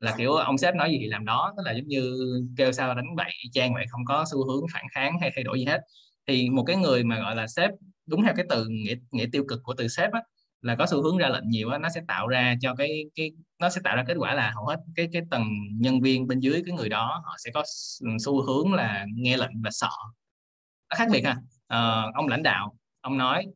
Speaker 1: là kiểu ông sếp nói gì thì làm đó. Tức là giống như kêu sao đánh bậy trang vậy không có xu hướng phản kháng hay thay đổi gì hết. Thì một cái người mà gọi là sếp đúng theo cái từ nghĩa nghĩa tiêu cực của từ sếp á là có xu hướng ra lệnh nhiều á nó sẽ tạo ra cho cái cái nó sẽ tạo ra kết quả là hầu hết cái cái tầng nhân viên bên dưới cái người đó họ sẽ có ừ, xu hướng là nghe lệnh và sợ. Nó khác biệt ha. À, ông lãnh đạo ông nói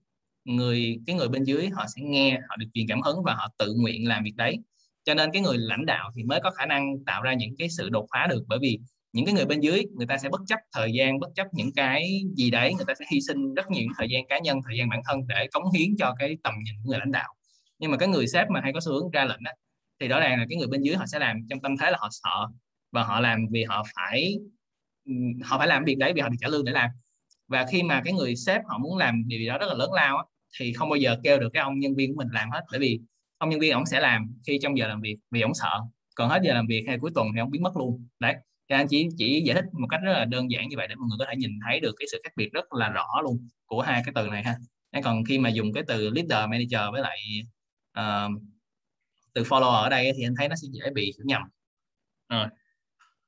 Speaker 1: người cái người bên dưới họ sẽ nghe họ được truyền cảm hứng và họ tự nguyện làm việc đấy cho nên cái người lãnh đạo thì mới có khả năng tạo ra những cái sự đột phá được. Bởi vì những cái người bên dưới, người ta sẽ bất chấp thời gian, bất chấp những cái gì đấy, người ta sẽ hy sinh rất nhiều thời gian cá nhân, thời gian bản thân để cống hiến cho cái tầm nhìn của người lãnh đạo. Nhưng mà cái người sếp mà hay có xu hướng ra lệnh đó thì rõ ràng là cái người bên dưới họ sẽ làm trong tâm thế là họ sợ. Và họ làm vì họ phải họ phải làm việc đấy, vì họ được trả lương để làm. Và khi mà cái người sếp họ muốn làm điều gì đó rất là lớn lao thì không bao giờ kêu được cái ông nhân viên của mình làm hết. Bởi vì ông nhân viên ông sẽ làm khi trong giờ làm việc vì ông sợ. Còn hết giờ làm việc hay cuối tuần thì ông biến mất luôn. Đấy cho anh chỉ chỉ giải thích một cách rất là đơn giản như vậy để mọi người có thể nhìn thấy được cái sự khác biệt rất là rõ luôn của hai cái từ này ha. Còn khi mà dùng cái từ leader manager với lại uh, từ follower ở đây thì anh thấy nó sẽ dễ bị hiểu nhầm. Rồi.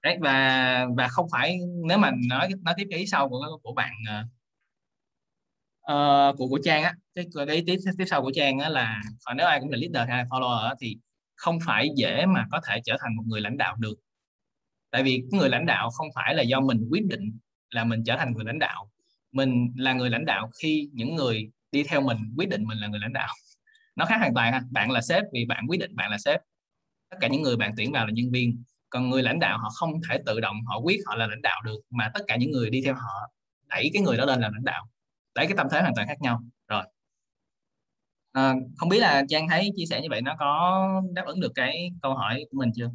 Speaker 1: Đấy và và không phải nếu mà nói nói tiếp cái ý sau của của bạn ờ, uh, của của trang á. Cái, cái tiếp tiếp sau của trang á là nếu ai cũng là leader hay follower á, thì không phải dễ mà có thể trở thành một người lãnh đạo được. Tại vì người lãnh đạo không phải là do mình quyết định là mình trở thành người lãnh đạo. Mình là người lãnh đạo khi những người đi theo mình quyết định mình là người lãnh đạo. Nó khác hoàn toàn ha. Bạn là sếp vì bạn quyết định bạn là sếp. Tất cả những người bạn tuyển vào là nhân viên. Còn người lãnh đạo họ không thể tự động họ quyết họ là lãnh đạo được mà tất cả những người đi theo họ đẩy cái người đó lên làm lãnh đạo đấy cái tâm thế hoàn toàn khác nhau. Rồi. À, không biết là trang thấy chia sẻ như vậy nó có đáp ứng được cái câu hỏi của mình chưa?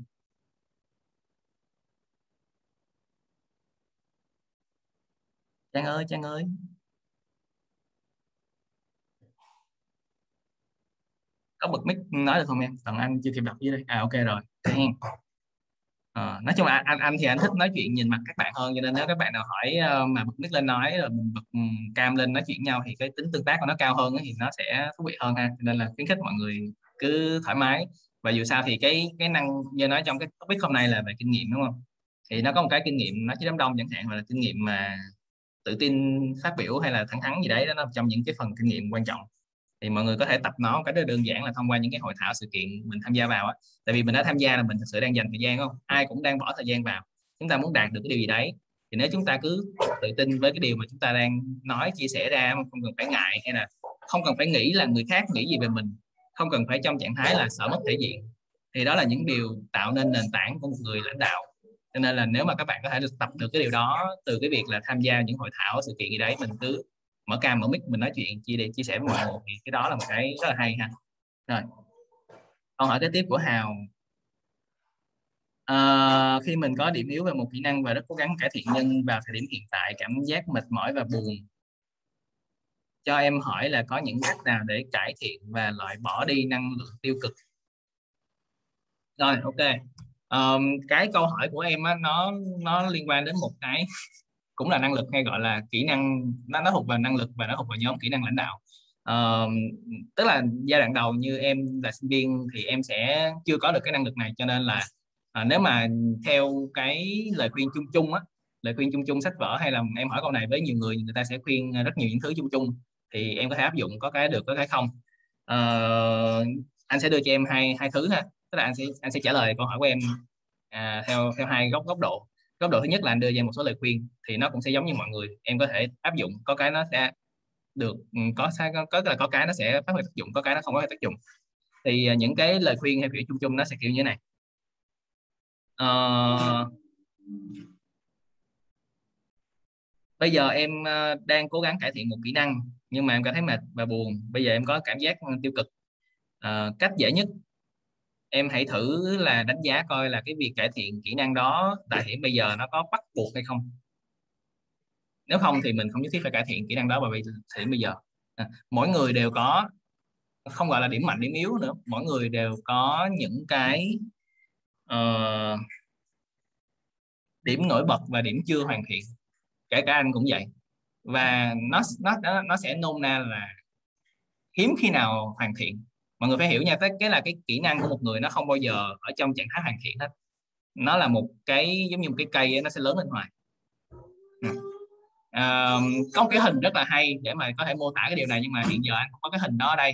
Speaker 1: Trang ơi trang ơi. Có bật mic nói được không em? Tần anh chưa kịp đọc dưới đây. À ok rồi à, nói chung là anh anh thì anh thích nói chuyện nhìn mặt các bạn hơn cho nên nếu các bạn nào hỏi uh, mà bật mic lên nói rồi mình bật cam lên nói chuyện nhau thì cái tính tương tác của nó cao hơn thì nó sẽ thú vị hơn ha. Cho nên là khuyến khích mọi người cứ thoải mái. Và dù sao thì cái cái năng như nói trong cái topic hôm nay là về kinh nghiệm đúng không? Thì nó có một cái kinh nghiệm nói chứ đám đông chẳng hạn hoặc là kinh nghiệm mà tự tin phát biểu hay là thẳng thắn gì đấy đó nó trong những cái phần kinh nghiệm quan trọng thì mọi người có thể tập nó cái đó đơn giản là thông qua những cái hội thảo sự kiện mình tham gia vào á. Tại vì mình đã tham gia là mình thực sự đang dành thời gian không? Ai cũng đang bỏ thời gian vào. Chúng ta muốn đạt được cái điều gì đấy. Thì nếu chúng ta cứ tự tin với cái điều mà chúng ta đang nói, chia sẻ ra không cần phải ngại hay là không cần phải nghĩ là người khác nghĩ gì về mình. Không cần phải trong trạng thái là sợ mất thể diện. Thì đó là những điều tạo nên nền tảng của một người lãnh đạo. Cho nên là nếu mà các bạn có thể được tập được cái điều đó từ cái việc là tham gia những hội thảo, sự kiện gì đấy, mình cứ mở cam mở mic mình nói chuyện chia để chia sẻ với mọi người thì cái đó là một cái rất là hay ha. Rồi. Câu hỏi kế tiếp của Hào. À, khi mình có điểm yếu về một kỹ năng và rất cố gắng cải thiện nhưng vào thời điểm hiện tại cảm giác mệt mỏi và buồn cho em hỏi là có những cách nào để cải thiện và loại bỏ đi năng lượng tiêu cực? Rồi ok. Um, cái câu hỏi của em á, nó nó liên quan đến một cái cũng là năng lực hay gọi là kỹ năng nó nó thuộc vào năng lực và nó thuộc vào nhóm kỹ năng lãnh đạo. Uh, tức là giai đoạn đầu như em là sinh viên thì em sẽ chưa có được cái năng lực này cho nên là uh, nếu mà theo cái lời khuyên chung chung á lời khuyên chung chung sách vở hay là em hỏi câu này với nhiều người người ta sẽ khuyên rất nhiều những thứ chung chung thì em có thể áp dụng có cái được có cái không. Uh, anh sẽ đưa cho em hai hai thứ ha. Tức là anh sẽ anh sẽ trả lời câu hỏi của em à, theo theo hai góc góc độ góc độ thứ nhất là anh đưa ra một số lời khuyên thì nó cũng sẽ giống như mọi người em có thể áp dụng có cái nó sẽ được ừ, có sai có, có là có cái nó sẽ phát huy tác dụng có cái nó không có tác dụng. Thì à, những cái lời khuyên hay kiểu chung chung nó sẽ kiểu như thế này. Uh, bây giờ em à, đang cố gắng cải thiện một kỹ năng nhưng mà em cảm thấy mệt và buồn. Bây giờ em có cảm giác tiêu cực. Uh, cách dễ nhất em hãy thử là đánh giá coi là cái việc cải thiện kỹ năng đó tại hiện bây giờ nó có bắt buộc hay không. Nếu không thì mình không nhất thiết phải cải thiện kỹ năng đó bởi vì hiện bây giờ. À, mỗi người đều có không gọi là điểm mạnh điểm yếu nữa. Mỗi người đều có những cái uh, điểm nổi bật và điểm chưa hoàn thiện. Kể cả anh cũng vậy. Và nó nó nó sẽ nôm na là hiếm khi nào hoàn thiện mọi người phải hiểu nha cái là cái kỹ năng của một người nó không bao giờ ở trong trạng thái hoàn thiện hết. Nó là một cái giống như một cái cây ấy, nó sẽ lớn lên hoài à, có một cái hình rất là hay để mà có thể mô tả cái điều này nhưng mà hiện giờ anh không có cái hình đó ở đây.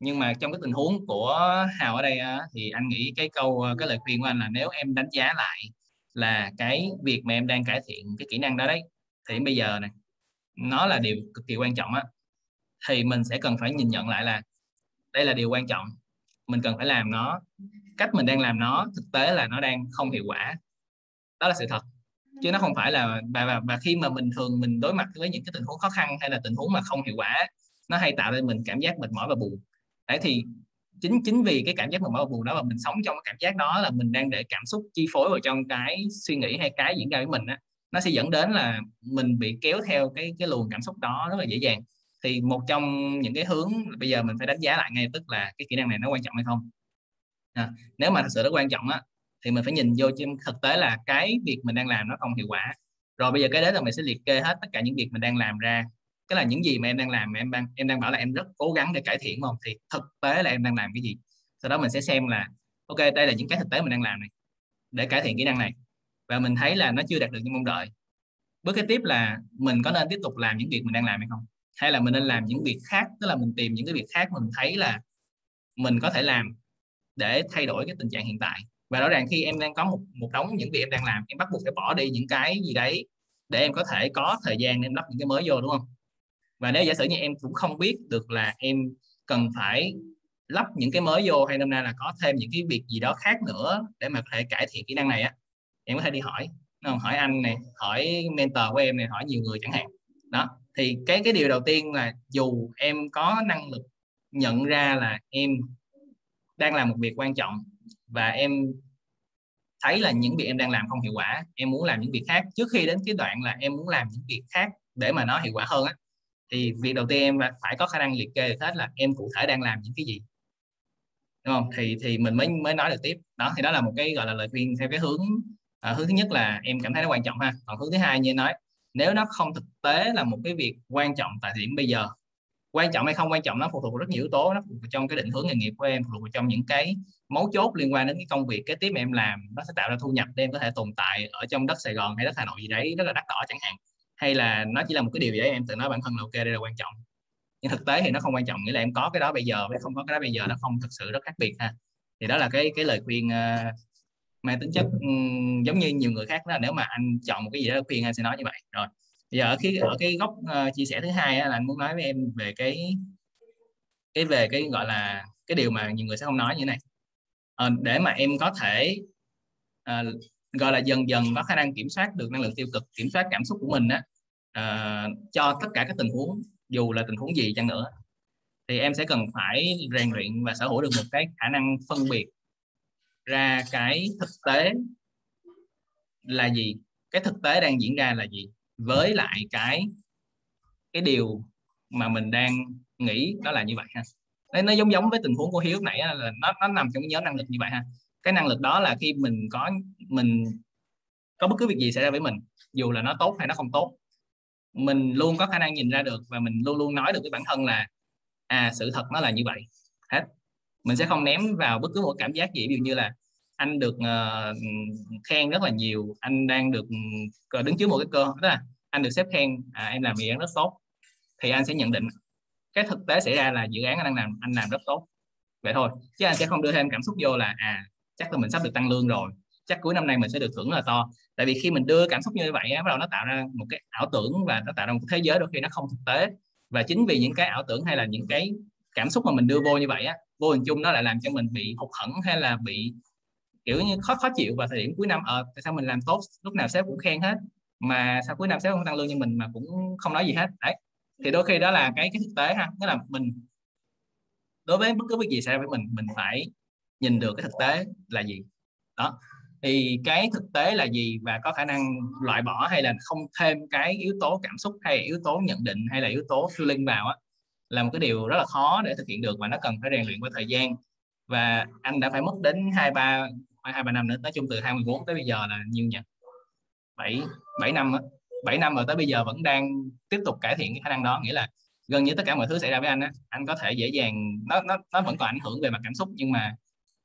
Speaker 1: Nhưng mà trong cái tình huống của Hào ở đây thì anh nghĩ cái câu cái lời khuyên của anh là nếu em đánh giá lại là cái việc mà em đang cải thiện cái kỹ năng đó đấy thì bây giờ này nó là điều cực kỳ quan trọng á. Thì mình sẽ cần phải nhìn nhận lại là đây là điều quan trọng. Mình cần phải làm nó. Cách mình đang làm nó thực tế là nó đang không hiệu quả. Đó là sự thật. Chứ nó không phải là và, và, và khi mà mình thường mình đối mặt với những cái tình huống khó khăn hay là tình huống mà không hiệu quả nó hay tạo ra mình cảm giác mệt mỏi và buồn. Đấy thì chính chính vì cái cảm giác mệt mỏi và buồn đó và mình sống trong cái cảm giác đó là mình đang để cảm xúc chi phối vào trong cái suy nghĩ hay cái diễn ra với mình á nó sẽ dẫn đến là mình bị kéo theo cái cái luồng cảm xúc đó rất là dễ dàng thì một trong những cái hướng bây giờ mình phải đánh giá lại ngay tức là cái kỹ năng này nó quan trọng hay không. À, nếu mà thật sự nó quan trọng á thì mình phải nhìn vô trên thực tế là cái việc mình đang làm nó không hiệu quả. Rồi bây giờ cái đấy là mình sẽ liệt kê hết tất cả những việc mình đang làm ra. Cái là những gì mà em đang làm mà em đang em đang bảo là em rất cố gắng để cải thiện không? Thì thực tế là em đang làm cái gì? Sau đó mình sẽ xem là ok đây là những cái thực tế mình đang làm này để cải thiện kỹ năng này. Và mình thấy là nó chưa đạt được như mong đợi. Bước kế tiếp là mình có nên tiếp tục làm những việc mình đang làm hay không? Hay là mình nên làm những việc khác, tức là mình tìm những cái việc khác mình thấy là mình có thể làm để thay đổi cái tình trạng hiện tại. Và rõ ràng khi em đang có một một đống những việc em đang làm, em bắt buộc phải bỏ đi những cái gì đấy để em có thể có thời gian em lắp những cái mới vô, đúng không? Và nếu giả sử như em cũng không biết được là em cần phải lắp những cái mới vô hay năm nay là có thêm những cái việc gì đó khác nữa để mà có thể cải thiện kỹ năng này á, em có thể đi hỏi. Không? hỏi anh này, hỏi mentor của em này, hỏi nhiều người chẳng hạn. Đó thì cái cái điều đầu tiên là dù em có năng lực nhận ra là em đang làm một việc quan trọng và em thấy là những việc em đang làm không hiệu quả em muốn làm những việc khác trước khi đến cái đoạn là em muốn làm những việc khác để mà nó hiệu quả hơn á thì việc đầu tiên em phải có khả năng liệt kê được hết là em cụ thể đang làm những cái gì. Đúng không? Thì thì mình mới mới nói được tiếp. Đó thì đó là một cái gọi là lời khuyên theo cái hướng à, hướng thứ nhất là em cảm thấy nó quan trọng ha. Còn hướng thứ hai như nói nếu nó không thực tế là một cái việc quan trọng tại điểm bây giờ quan trọng hay không quan trọng nó phụ thuộc vào rất nhiều yếu tố nó phụ thuộc trong cái định hướng nghề nghiệp của em phụ thuộc vào trong những cái mấu chốt liên quan đến cái công việc kế tiếp mà em làm nó sẽ tạo ra thu nhập để em có thể tồn tại ở trong đất Sài Gòn hay đất Hà Nội gì đấy rất là đắt đỏ chẳng hạn. Hay là nó chỉ là một cái điều gì đấy em tự nói bản thân là ok đây là quan trọng. Nhưng thực tế thì nó không quan trọng nghĩa là em có cái đó bây giờ với không có cái đó bây giờ nó không thực sự rất khác biệt ha. Thì đó là cái cái lời khuyên uh, mang tính chất um, giống như nhiều người khác đó nếu mà anh chọn một cái gì đó khuyên anh sẽ nói như vậy. Rồi giờ ở cái ở cái góc uh, chia sẻ thứ hai á, là anh muốn nói với em về cái cái về cái gọi là cái điều mà nhiều người sẽ không nói như thế này. À, để mà em có thể à, gọi là dần dần có khả năng kiểm soát được năng lượng tiêu cực kiểm soát cảm xúc của mình á à, cho tất cả các tình huống dù là tình huống gì chăng nữa thì em sẽ cần phải rèn luyện và sở hữu được một cái khả năng phân biệt ra cái thực tế là gì? Cái thực tế đang diễn ra là gì? Với lại cái cái điều mà mình đang nghĩ đó là như vậy ha. Nó, nó giống giống với tình huống của hiếu nãy là nó nó nằm trong cái nhóm năng lực như vậy ha. Cái năng lực đó là khi mình có mình có bất cứ việc gì xảy ra với mình dù là nó tốt hay nó không tốt mình luôn có khả năng nhìn ra được và mình luôn luôn nói được với bản thân là à sự thật nó là như vậy. Hết mình sẽ không ném vào bất cứ một cảm giác gì. Ví dụ như là anh được uh, khen rất là nhiều anh đang được ờ, đứng trước một cái cơ đó là anh được xếp khen à, em làm dự án rất tốt thì anh sẽ nhận định cái thực tế xảy ra là dự án anh đang làm anh làm rất tốt. Vậy thôi chứ anh sẽ không đưa thêm cảm xúc vô là à chắc là mình sắp được tăng lương rồi chắc cuối năm nay mình sẽ được thưởng là to. Tại vì khi mình đưa cảm xúc như vậy bắt đầu nó tạo ra một cái ảo tưởng và nó tạo ra một thế giới đôi khi nó không thực tế. Và chính vì những cái ảo tưởng hay là những cái cảm xúc mà mình đưa vô như vậy á vô hình chung nó lại làm cho mình bị hụt hẫng hay là bị kiểu như khó khó chịu vào thời điểm cuối năm. Ờ tại sao mình làm tốt lúc nào sếp cũng khen hết mà sao cuối năm sếp không tăng lương như mình mà cũng không nói gì hết. Đấy. Thì đôi khi đó là cái cái thực tế ha. Nghĩa là mình đối với bất cứ việc gì xảy ra với mình mình phải nhìn được cái thực tế là gì. Đó. Thì cái thực tế là gì và có khả năng loại bỏ hay là không thêm cái yếu tố cảm xúc hay yếu tố nhận định hay là yếu tố feeling vào á là một cái điều rất là khó để thực hiện được và nó cần phải rèn luyện qua thời gian. Và anh đã phải mất đến hai, ba hai, ba năm nữa, nói chung từ 24 tới bây giờ là nhiêu nhỉ? Bảy bảy năm á. Bảy năm rồi tới bây giờ vẫn đang tiếp tục cải thiện cái khả năng đó, nghĩa là gần như tất cả mọi thứ xảy ra với anh á, anh có thể dễ dàng, nó nó nó vẫn còn ảnh hưởng về mặt cảm xúc, nhưng mà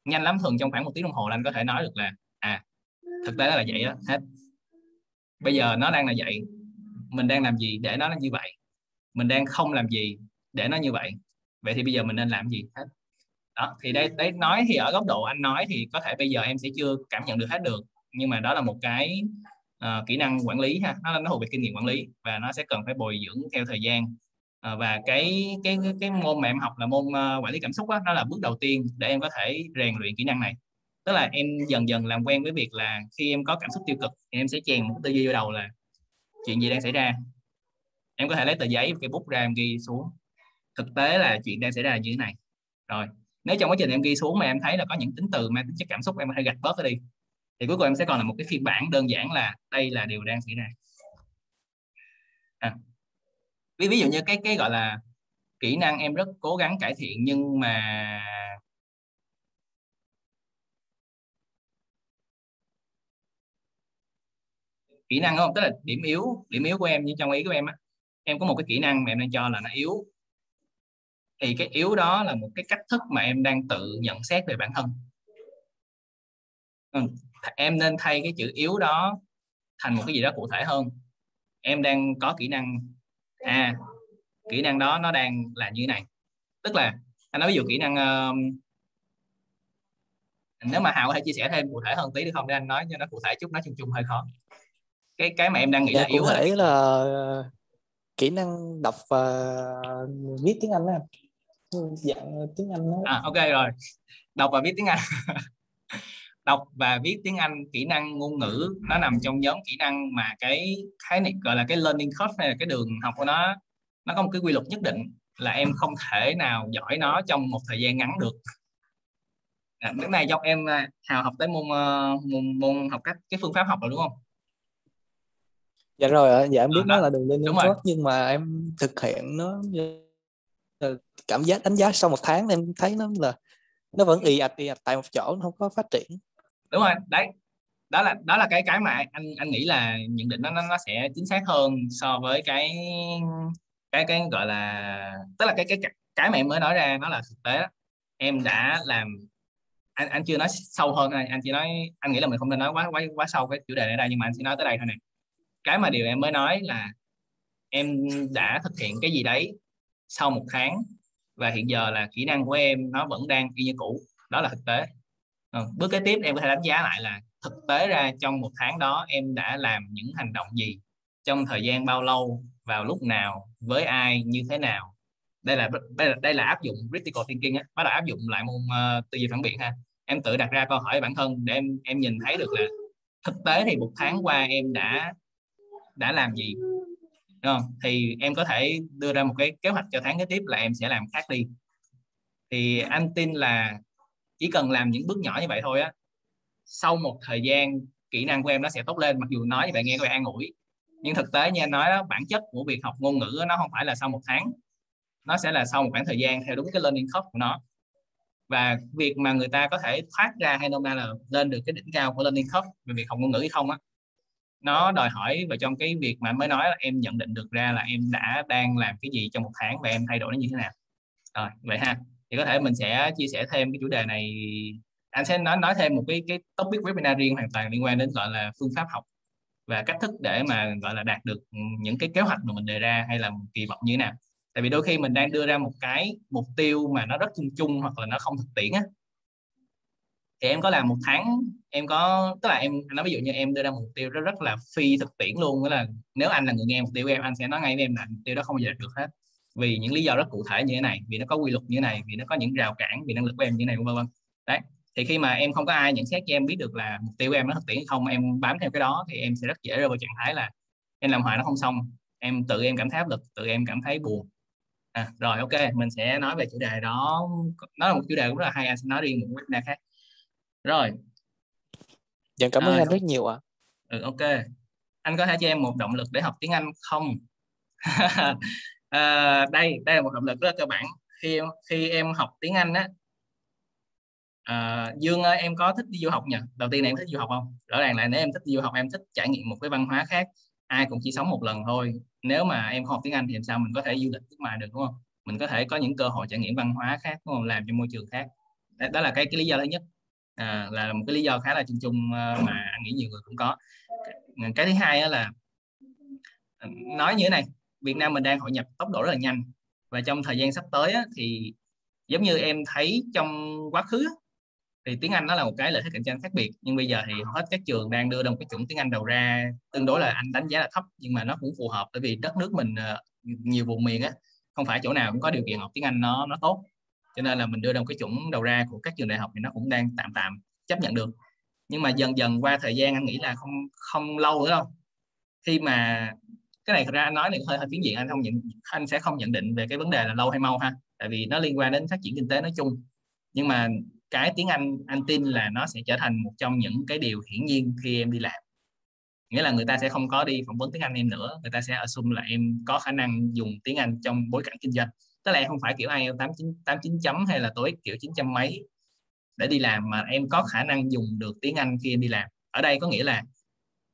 Speaker 1: nhanh lắm, thường trong khoảng một tiếng đồng hồ là anh có thể nói được là à thực tế là vậy đó hết. Bây giờ nó đang là vậy, mình đang làm gì để nó là như vậy? Mình đang không làm gì để nó như vậy. Vậy thì bây giờ mình nên làm gì? Hết. Đó thì đây đấy nói thì ở góc độ anh nói thì có thể bây giờ em sẽ chưa cảm nhận được hết được. Nhưng mà đó là một cái uh, kỹ năng quản lý ha. Nó nó thuộc về kinh nghiệm quản lý và nó sẽ cần phải bồi dưỡng theo thời gian. Uh, và cái cái cái môn mà em học là môn uh, quản lý cảm xúc đó, nó là bước đầu tiên để em có thể rèn luyện kỹ năng này. Tức là em dần dần làm quen với việc là khi em có cảm xúc tiêu cực thì em sẽ chèn một tư duy vào đầu là chuyện gì đang xảy ra. Em có thể lấy tờ giấy cái bút ra em ghi xuống thực tế là chuyện đang xảy ra là như thế này. Rồi, nếu trong quá trình em ghi xuống mà em thấy là có những tính từ mang tính chất cảm xúc, em có thể gạch bớt đi, thì cuối cùng em sẽ còn là một cái phiên bản đơn giản là đây là điều đang xảy ra. À. ví ví dụ như cái cái gọi là kỹ năng em rất cố gắng cải thiện nhưng mà kỹ năng không? Tức là điểm yếu điểm yếu của em như trong ý của em á, em có một cái kỹ năng mà em đang cho là nó yếu thì cái yếu đó là một cái cách thức mà em đang tự nhận xét về bản thân. Ừ. em nên thay cái chữ yếu đó thành một cái gì đó cụ thể hơn. Em đang có kỹ năng à kỹ năng đó nó đang là như thế này. Tức là anh nói ví dụ kỹ năng uh, nếu mà hào có thể chia sẻ thêm cụ thể hơn tí được không? Để anh nói cho nó cụ thể chút nói chung chung hơi khó. Cái cái mà em đang nghĩ
Speaker 4: dạ,
Speaker 1: là yếu
Speaker 4: thể là ờ, kỹ năng đọc và viết tiếng Anh á dạng tiếng Anh đó.
Speaker 1: à ok rồi. Đọc và viết tiếng Anh. Đọc và viết tiếng Anh kỹ năng ngôn ngữ nó nằm trong nhóm kỹ năng mà cái khái niệm gọi là cái learning curve hay là cái đường học của nó nó có một cái quy luật nhất định là em không thể nào giỏi nó trong một thời gian ngắn được. À, cái này trong em à, hào học tới môn ờ, môn môn học cách cái phương pháp học rồi đúng không?
Speaker 4: Dạ rồi ạ. Dạ em biết
Speaker 1: à,
Speaker 4: nó là đường lên
Speaker 1: đúng
Speaker 4: rồi. nhưng mà em thực hiện nó Ờ, cảm giác đánh giá sau một tháng em thấy nó là nó vẫn y ạch y ạch tại một chỗ nó không có phát triển.
Speaker 1: Đúng rồi đấy. Đó là đó là cái cái mà anh anh nghĩ là nhận định nó nó, nó sẽ chính xác hơn so với cái cái cái gọi là tức là cái cái cái mà em mới nói ra nó là thực tế đó. em đã làm anh anh chưa nói sâu hơn này anh chỉ nói anh nghĩ là mình không nên nói quá quá quá sâu cái chủ đề này đây nhưng mà anh sẽ nói tới đây thôi nè. Cái mà điều em mới nói là em đã thực hiện cái gì đấy sau một tháng và hiện giờ là kỹ năng của em nó vẫn đang y như cũ đó là thực tế. Ừ. bước kế tiếp em có thể đánh giá lại là thực tế ra trong một tháng đó em đã làm những hành động gì trong thời gian bao lâu vào lúc nào với ai như thế nào. Đây là đây là, đây là áp dụng critical thinking á bắt đầu áp dụng lại môn uh, tư duy phản biện ha. Em tự đặt ra câu hỏi bản thân để em em nhìn thấy được là thực tế thì một tháng qua em đã đã làm gì? Đúng không? Thì em có thể đưa ra một cái kế hoạch cho tháng kế tiếp là em sẽ làm khác đi. Thì anh tin là chỉ cần làm những bước nhỏ như vậy thôi á, sau một thời gian, kỹ năng của em nó sẽ tốt lên. Mặc dù nói như vậy nghe có vẻ an ủi. Nhưng thực tế như anh nói đó bản chất của việc học ngôn ngữ nó không phải là sau một tháng. Nó sẽ là sau một khoảng thời gian theo đúng cái learning curve của nó. Và việc mà người ta có thể thoát ra hay nôm na là lên được cái đỉnh cao của learning curve về việc học ngôn ngữ hay không á nó đòi hỏi và trong cái việc mà mới nói là em nhận định được ra là em đã đang làm cái gì trong một tháng và em thay đổi nó như thế nào. Rồi, vậy ha. Thì có thể mình sẽ chia sẻ thêm cái chủ đề này. Anh sẽ nói nói thêm một cái cái topic webinar riêng hoàn toàn liên quan đến, gọi là, phương pháp học và cách thức để mà, gọi là, đạt được những cái kế hoạch mà mình đề ra hay là kỳ vọng như thế nào. Tại vì đôi khi mình đang đưa ra một cái mục tiêu mà nó rất chung chung hoặc là nó không thực tiễn á thì em có làm một tháng em có tức là em nói ví dụ như em đưa ra mục tiêu rất rất là phi thực tiễn luôn đó là nếu anh là người nghe mục tiêu của em anh sẽ nói ngay với em là mục tiêu đó không bao giờ đạt được hết. Vì những lý do rất cụ thể như thế này vì nó có quy luật như thế này vì nó có những rào cản vì năng lực của em như thế này vân vân. Đấy. Thì khi mà em không có ai nhận xét cho em biết được là mục tiêu của em nó thực tiễn không em bám theo cái đó thì em sẽ rất dễ rơi vào trạng thái là em làm hoài nó không xong. Em tự em cảm thấy áp lực tự em cảm thấy buồn. À, rồi ok mình sẽ nói về chủ đề đó. Nó là một chủ đề cũng rất là hay anh sẽ nói riêng một webinar khác rồi
Speaker 4: Dạ cảm ơn à, anh rất nhiều ạ.
Speaker 1: À. Ừ, ok. Anh có thể cho em một động lực để học tiếng Anh không? à, đây, đây là một động lực rất cơ bản. Khi khi em học tiếng Anh á, à, Dương ơi, em có thích đi du học nhỉ? Đầu tiên em thích du học không? Rõ ràng là nếu em thích du học, em thích trải nghiệm một cái văn hóa khác. Ai cũng chỉ sống một lần thôi. Nếu mà em không học tiếng Anh thì làm sao mình có thể du lịch nước ngoài được đúng không? Mình có thể có những cơ hội trải nghiệm văn hóa khác, đúng không? Làm trong môi trường khác. Đó, đó là cái cái lý do thứ nhất à, là một cái lý do khá là chung chung ờ, mà anh nghĩ nhiều người cũng có. Cái thứ hai là ờ, nói như thế này Việt Nam mình đang hội nhập tốc độ rất là nhanh. Và trong thời gian sắp tới thì giống như em thấy trong quá khứ thì tiếng Anh nó là một cái lợi thế cạnh tranh khác biệt. Nhưng bây giờ thì hết các trường đang đưa ra một cái chuẩn tiếng Anh đầu ra tương đối là anh đánh giá là thấp nhưng mà nó cũng phù hợp. Bởi vì đất nước mình nhiều vùng miền á không phải chỗ nào cũng có điều kiện học tiếng Anh nó nó tốt cho nên là mình đưa ra một cái chuẩn đầu ra của các trường đại học thì nó cũng đang tạm tạm chấp nhận được. Nhưng mà dần dần qua thời gian anh nghĩ là không không lâu nữa đâu. Khi mà cái này thật ra anh nói này hơi hơi phiến diện, anh không nhận, anh sẽ không nhận định về cái vấn đề là lâu hay mau ha. Tại vì nó liên quan đến phát triển kinh tế nói chung. Nhưng mà cái tiếng Anh anh tin là nó sẽ trở thành một trong những cái điều hiển nhiên khi em đi làm. Nghĩa là người ta sẽ không có đi phỏng vấn tiếng Anh em nữa. Người ta sẽ assume là em có khả năng dùng tiếng Anh trong bối cảnh kinh doanh tức là em không phải kiểu IELTS 89 89 chấm hay là tối kiểu 900 mấy để đi làm, mà em có khả năng dùng được tiếng Anh khi em đi làm. Ở đây có nghĩa là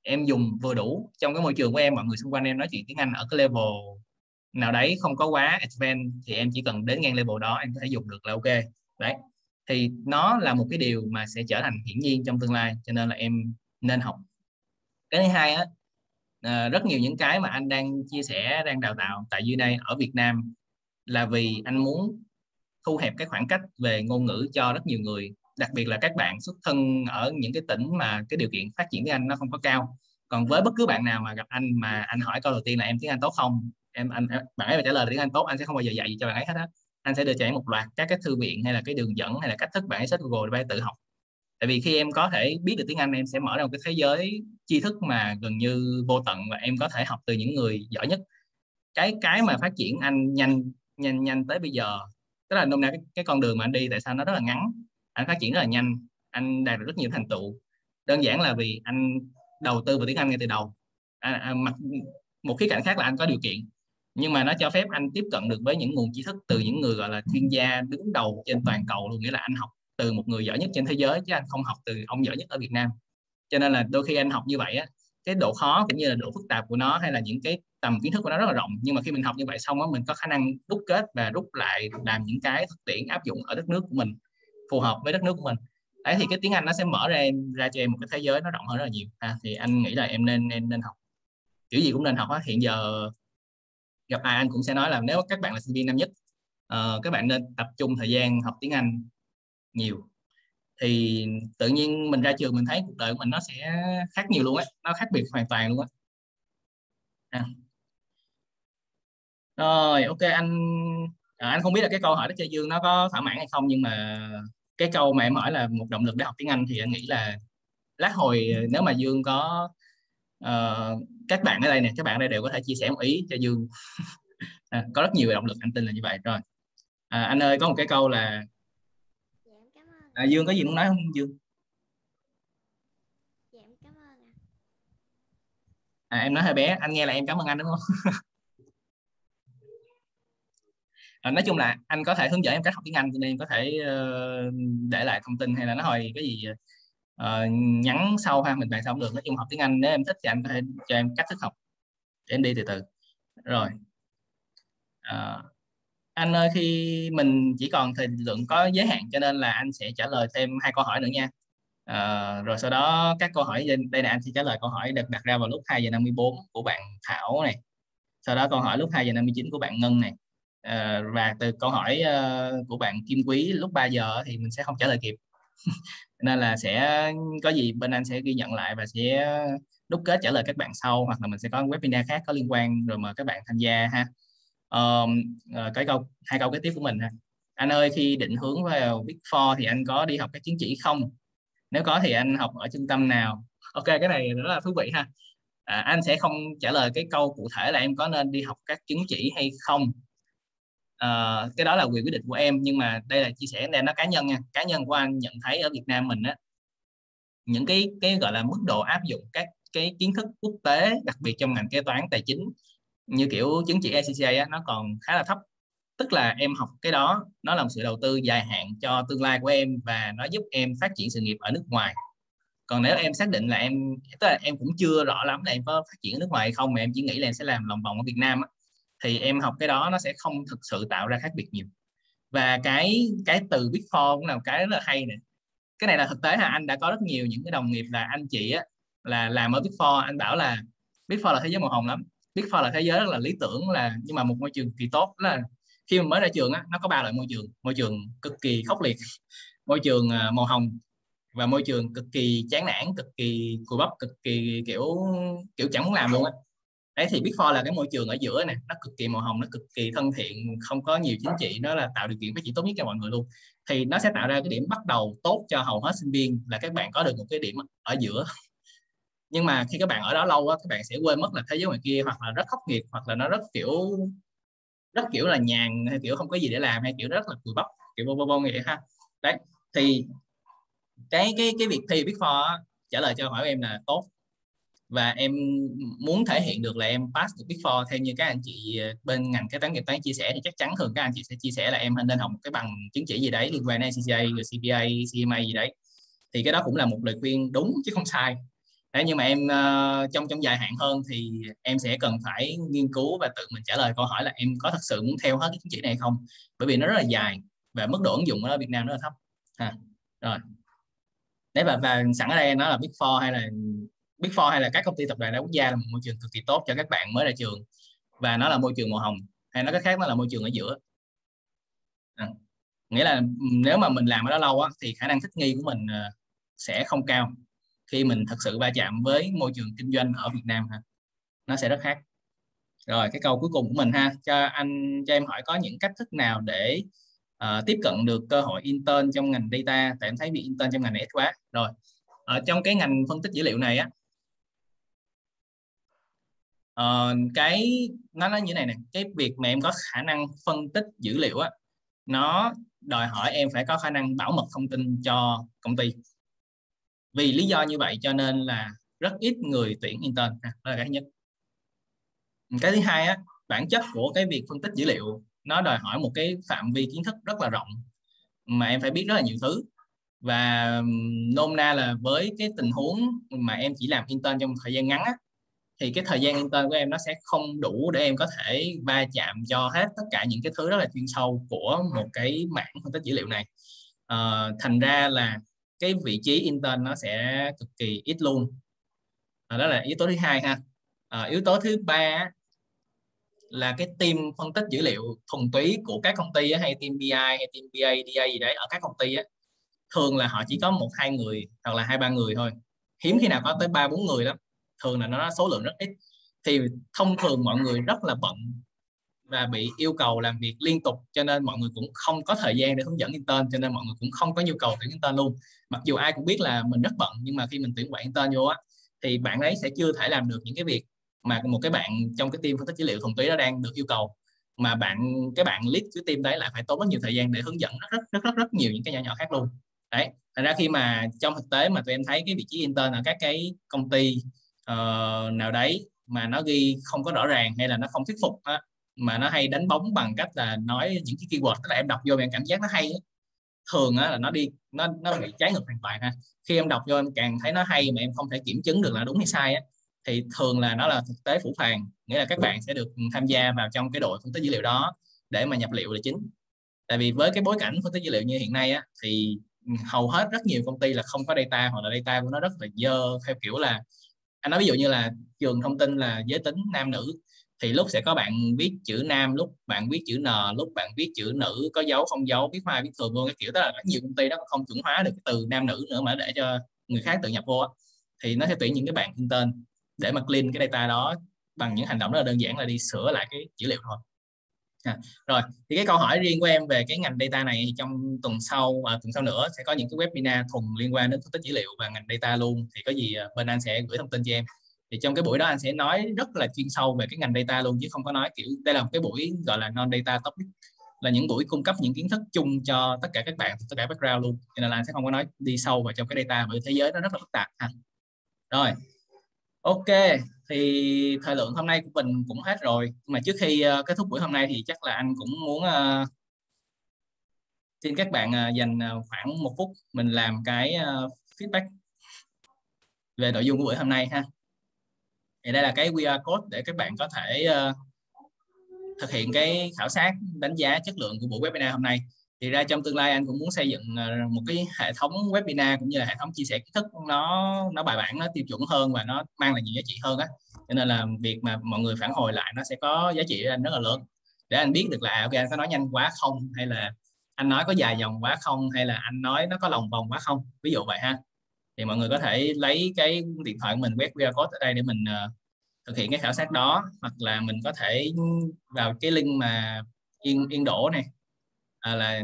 Speaker 1: em dùng vừa đủ. Trong cái môi trường của em, mọi người xung quanh em nói chuyện tiếng Anh ở cái level nào đấy không có quá advanced, thì em chỉ cần đến ngang level đó em có thể dùng được là ok. Đấy. Thì nó là một cái điều mà sẽ trở thành hiển nhiên trong tương lai, cho nên là em nên học. Cái thứ hai á ờ, rất nhiều những cái mà anh đang chia sẻ, đang đào tạo tại dưới đây ở Việt Nam là vì anh muốn thu hẹp cái khoảng cách về ngôn ngữ cho rất nhiều người, đặc biệt là các bạn xuất thân ở những cái tỉnh mà cái điều kiện phát triển tiếng Anh nó không có cao. Còn với bất cứ bạn nào mà gặp anh mà anh hỏi câu đầu tiên là em tiếng Anh tốt không? Em, anh bạn ấy trả lời tiếng Anh tốt anh sẽ không bao giờ dạy gì cho bạn ấy hết á. Anh sẽ đưa cho em một loạt các cái thư viện hay là cái đường dẫn hay là cách thức bạn ấy search Google để bạn ấy tự học. Tại vì khi em có thể biết được tiếng Anh, em sẽ mở ra một cái thế giới tri thức mà gần như vô tận và em có thể học từ những người giỏi nhất. Cái cái mà phát triển anh nhanh nhanh nhanh tới bây giờ. Tức là nôm na cái, cái con đường mà anh đi tại sao nó rất là ngắn? Anh phát triển rất là nhanh anh đạt được rất nhiều thành tựu. Đơn giản là vì anh đầu tư vào tiếng Anh ngay từ đầu. À, à, mặt một khía cạnh khác là anh có điều kiện. Nhưng mà nó cho phép anh tiếp cận được với những nguồn tri thức từ những người gọi là chuyên gia đứng đầu trên toàn cầu luôn. Nghĩa là anh học từ một người giỏi nhất trên thế giới chứ anh không học từ ông giỏi nhất ở Việt Nam. Cho nên là đôi khi anh học như vậy á cái độ khó cũng như là độ phức tạp của nó hay là những cái tầm kiến thức của nó rất là rộng. Nhưng mà khi mình học như vậy xong á mình có khả năng đúc kết và rút lại làm những cái thực tiễn áp dụng ở đất nước của mình phù hợp với đất nước của mình. Đấy thì cái tiếng Anh nó sẽ mở ra em ra cho em một cái thế giới nó rộng hơn rất là nhiều. À, thì anh nghĩ là em nên em nên học. Kiểu gì cũng nên học á. Hiện giờ gặp ai anh cũng sẽ nói là nếu các bạn là sinh viên năm nhất uh, các bạn nên tập trung thời gian học tiếng Anh nhiều thì tự nhiên mình ra trường mình thấy cuộc đời của mình nó sẽ khác nhiều luôn á nó khác biệt hoàn toàn luôn á. À. rồi ok anh à, anh không biết là cái câu hỏi đó cho Dương nó có thỏa mãn hay không nhưng mà cái câu mà em hỏi là một động lực để học tiếng Anh thì anh nghĩ là lát hồi ờ, nếu mà Dương có uh, các bạn ở đây nè các bạn ở đây đều có thể chia sẻ một ý cho Dương. À, có rất nhiều động lực anh tin là như vậy. Rồi à, anh ơi có một cái câu là à, Dương có gì muốn nói không Dương?
Speaker 5: Dạ, em cảm ơn ạ.
Speaker 1: à, em nói hơi bé anh nghe là em cảm ơn anh đúng không? À, nói chung là anh có thể hướng dẫn em cách học tiếng Anh cho nên có thể uh, để lại thông tin hay là nó hồi cái gì uh, nhắn sau ha mình bàn sau được. Nói chung học tiếng Anh nếu em thích thì anh có thể cho em cách thức học để em đi từ từ. Rồi. Uh, anh ơi khi mình chỉ còn thời lượng có giới hạn cho nên là anh sẽ trả lời thêm hai câu hỏi nữa nha. À, rồi sau đó các câu hỏi đây là anh sẽ trả lời câu hỏi được đặt ra vào lúc 2 giờ 54 của bạn Thảo này. Sau đó câu hỏi lúc 2 giờ 59 của bạn Ngân này. À, và từ câu hỏi uh, của bạn Kim Quý lúc 3 giờ thì mình sẽ không trả lời kịp. Nên là sẽ có gì bên anh sẽ ghi nhận lại và sẽ đúc kết trả lời các bạn sau hoặc là mình sẽ có webinar khác có liên quan rồi mời các bạn tham gia ha um, cái câu hai câu kế tiếp của mình ha. Anh ơi khi định hướng vào Big Four thì anh có đi học các chứng chỉ không? Nếu có thì anh học ở trung tâm nào? Ok cái này rất là thú vị ha. À, anh sẽ không trả lời cái câu cụ thể là em có nên đi học các chứng chỉ hay không. À, cái đó là quyền quyết định của em nhưng mà đây là chia sẻ đây nó cá nhân nha. Cá nhân của anh nhận thấy ở Việt Nam mình á những cái cái gọi là mức độ áp dụng các cái kiến thức quốc tế đặc biệt trong ngành kế toán tài chính như kiểu chứng chỉ ACCA á, nó còn khá là thấp. Tức là em học cái đó nó là một sự đầu tư dài hạn cho tương lai của em và nó giúp em phát triển sự nghiệp ở nước ngoài. Còn nếu em xác định là em tức là em cũng chưa rõ lắm là em có phát triển ở nước ngoài hay không mà em chỉ nghĩ là em sẽ làm lòng vòng ở Việt Nam á, thì em học cái đó nó sẽ không thực sự tạo ra khác biệt nhiều. Và cái cái từ Big Four cũng là một cái rất là hay nè. Cái này là thực tế là anh đã có rất nhiều những cái đồng nghiệp là anh chị á là làm ở Big Four anh bảo là Big Four là thế giới màu hồng lắm biết Four là thế giới rất là lý tưởng là nhưng mà một môi trường kỳ tốt. Là khi mà mới ra trường á, nó có ba loại môi trường. Môi trường cực kỳ khốc liệt môi trường à, màu hồng và môi trường cực kỳ chán nản cực kỳ cùi bắp cực kỳ kiểu kiểu chẳng muốn làm luôn á. Đấy thì biết Four là cái môi trường ở giữa này nó cực kỳ màu hồng nó cực kỳ thân thiện không có nhiều chính trị nó là tạo điều kiện phát triển tốt nhất cho mọi người luôn. Thì nó sẽ tạo ra cái điểm bắt đầu tốt cho hầu hết sinh viên là các bạn có được một cái điểm ở giữa nhưng mà khi các bạn ở đó lâu á các bạn sẽ quên mất là thế giới ngoài kia hoặc là rất khắc nghiệt hoặc là nó rất kiểu rất kiểu là nhàn hay kiểu không có gì để làm hay kiểu rất là cùi bắp kiểu vô vô vô vậy ha. Đấy thì cái cái cái việc thi biết for trả lời cho hỏi em là tốt. Và em muốn thể hiện được là em pass được Big Four theo như các anh chị ờ, bên ngành kế toán kiểm toán chia sẻ thì chắc chắn thường các anh chị sẽ chia sẻ là em nên học một cái bằng chứng chỉ gì đấy liên quan đến CCA, rồi CPA, CMA gì đấy. Thì cái đó cũng là một lời khuyên đúng chứ không sai. Đấy, nhưng mà em uh, trong trong dài hạn hơn thì em sẽ cần phải nghiên cứu và tự mình trả lời câu hỏi là em có thật sự muốn theo hết cái chứng chỉ này không? Bởi vì nó rất là dài và mức độ ứng dụng ở Việt Nam rất là thấp. Ha rồi. Đấy và và sẵn ở đây nó là Big Four hay là Big Four hay là các công ty tập đoàn đa quốc gia là một môi trường cực kỳ tốt cho các bạn mới ra trường và nó là môi trường màu hồng hay nói cách khác nó là môi trường ở giữa. À, nghĩa là nếu mà mình làm ở đó lâu á, thì khả năng thích nghi của mình uh, sẽ không cao khi mình thật sự va chạm với môi trường kinh doanh ở Việt Nam ha nó sẽ rất khác. Rồi cái câu cuối cùng của mình ha cho anh cho em hỏi có những cách thức nào để uh, tiếp cận được cơ hội intern trong ngành data? Tại em thấy bị intern trong ngành này ít quá. Rồi ở trong cái ngành phân tích dữ liệu này á uh, cái nó nói như này nè cái việc mà em có khả năng phân tích dữ liệu á nó đòi hỏi em phải có khả năng bảo mật thông tin cho công ty vì lý do như vậy cho nên là rất ít người tuyển intern à, đó là cái nhất. Cái thứ hai á bản chất của cái việc phân tích dữ liệu nó đòi hỏi một cái phạm vi kiến thức rất là rộng mà em phải biết rất là nhiều thứ. Và nôm na là với cái tình huống mà em chỉ làm intern trong thời gian ngắn á, thì cái thời gian intern của em nó sẽ không đủ để em có thể va chạm cho hết tất cả những cái thứ rất là chuyên sâu của một cái mảng phân tích dữ liệu này. À, thành ra là cái vị trí intern nó sẽ cực kỳ ít luôn. À, đó là yếu tố thứ hai ha. À, yếu tố thứ ba là cái team phân tích dữ liệu thuần túy của các công ty hay team BI hay team BA, DA gì đấy ở các công ty thường là họ chỉ có một hai người hoặc là hai ba người thôi. Hiếm khi nào có tới ba bốn người lắm. Thường là nó số lượng rất ít. Thì thông thường mọi người rất là bận và bị yêu cầu làm việc liên tục cho nên mọi người cũng không có thời gian để hướng dẫn intern cho nên mọi người cũng không có nhu cầu tuyển intern luôn. Mặc dù ai cũng biết là mình rất bận nhưng mà khi mình tuyển bạn intern vô á thì bạn ấy sẽ chưa thể làm được những cái việc mà một cái bạn trong cái team phân tích dữ liệu thuần túy đó đang được yêu cầu. Mà bạn cái bạn lead cái team đấy lại phải tốn rất nhiều thời gian để hướng dẫn rất rất rất rất, rất nhiều những cái nhỏ nhỏ khác luôn. Đấy thành ra khi mà trong thực tế mà tụi em thấy cái vị trí intern ở các cái công ty uh, nào đấy mà nó ghi không có rõ ràng hay là nó không thuyết phục á, mà nó hay đánh bóng bằng cách là nói những cái keyword tức là em đọc vô em cảm giác nó hay thường á, là nó đi nó nó bị trái ngược hoàn toàn ha. Khi em đọc vô em càng thấy nó hay mà em không thể kiểm chứng được là đúng hay sai á, thì thường là nó là thực tế phủ phàng nghĩa là các bạn sẽ được tham gia vào trong cái đội phân tích dữ liệu đó để mà nhập liệu là chính. Tại vì với cái bối cảnh phân tích dữ liệu như hiện nay á, thì hầu hết rất nhiều công ty là không có data hoặc là data của nó rất là dơ theo kiểu là anh nói ví dụ như là trường thông tin là giới tính nam nữ thì lúc sẽ có bạn viết chữ nam lúc bạn viết chữ n lúc bạn viết chữ nữ có dấu không dấu viết hoa viết thường luôn cái kiểu đó là rất nhiều công ty đó không chuẩn hóa được cái từ nam nữ nữa mà để cho người khác tự nhập vô thì nó sẽ tuyển những cái bạn intern để mà clean cái data đó bằng những hành động rất là đơn giản là đi sửa lại cái dữ liệu thôi. À, rồi thì cái câu hỏi riêng của em về cái ngành data này thì trong tuần sau à, tuần sau nữa sẽ có những cái webinar thuần liên quan đến phân tích dữ liệu và ngành data luôn. Thì có gì à, bên anh sẽ gửi thông tin cho em thì trong cái buổi đó anh sẽ nói rất là chuyên sâu về cái ngành data luôn chứ không có nói kiểu đây là một cái buổi gọi là non data topic là những buổi cung cấp những kiến thức chung cho tất cả các bạn tất cả background luôn. Cho nên là anh sẽ không có nói đi sâu vào trong cái data bởi thế giới nó rất là phức tạp ha. Rồi ok thì thời lượng hôm nay của mình cũng hết rồi. Mà trước khi uh, kết thúc buổi hôm nay thì chắc là anh cũng muốn uh, xin các bạn uh, dành uh, khoảng một phút mình làm cái uh, feedback về nội dung của buổi hôm nay ha thì đây là cái QR code để các bạn có thể uh, thực hiện cái khảo sát đánh giá chất lượng của buổi webinar hôm nay. Thì ra trong tương lai anh cũng muốn xây dựng ờ, một cái hệ thống webinar cũng như là hệ thống chia sẻ kiến thức nó nó bài bản nó tiêu chuẩn hơn và nó mang lại nhiều giá trị hơn á. Cho nên là việc mà mọi người phản hồi lại nó sẽ có giá trị anh rất là lớn. Để anh biết được là à, ok anh có nói nhanh quá không? Hay là anh nói có dài dòng quá không? Hay là anh nói nó có lòng vòng quá không? Ví dụ vậy ha thì mọi người có thể lấy cái điện thoại của mình quét QR code ở đây để mình uh, thực hiện cái khảo sát đó. Hoặc là mình có thể vào cái link mà yên yên đổ này. À, là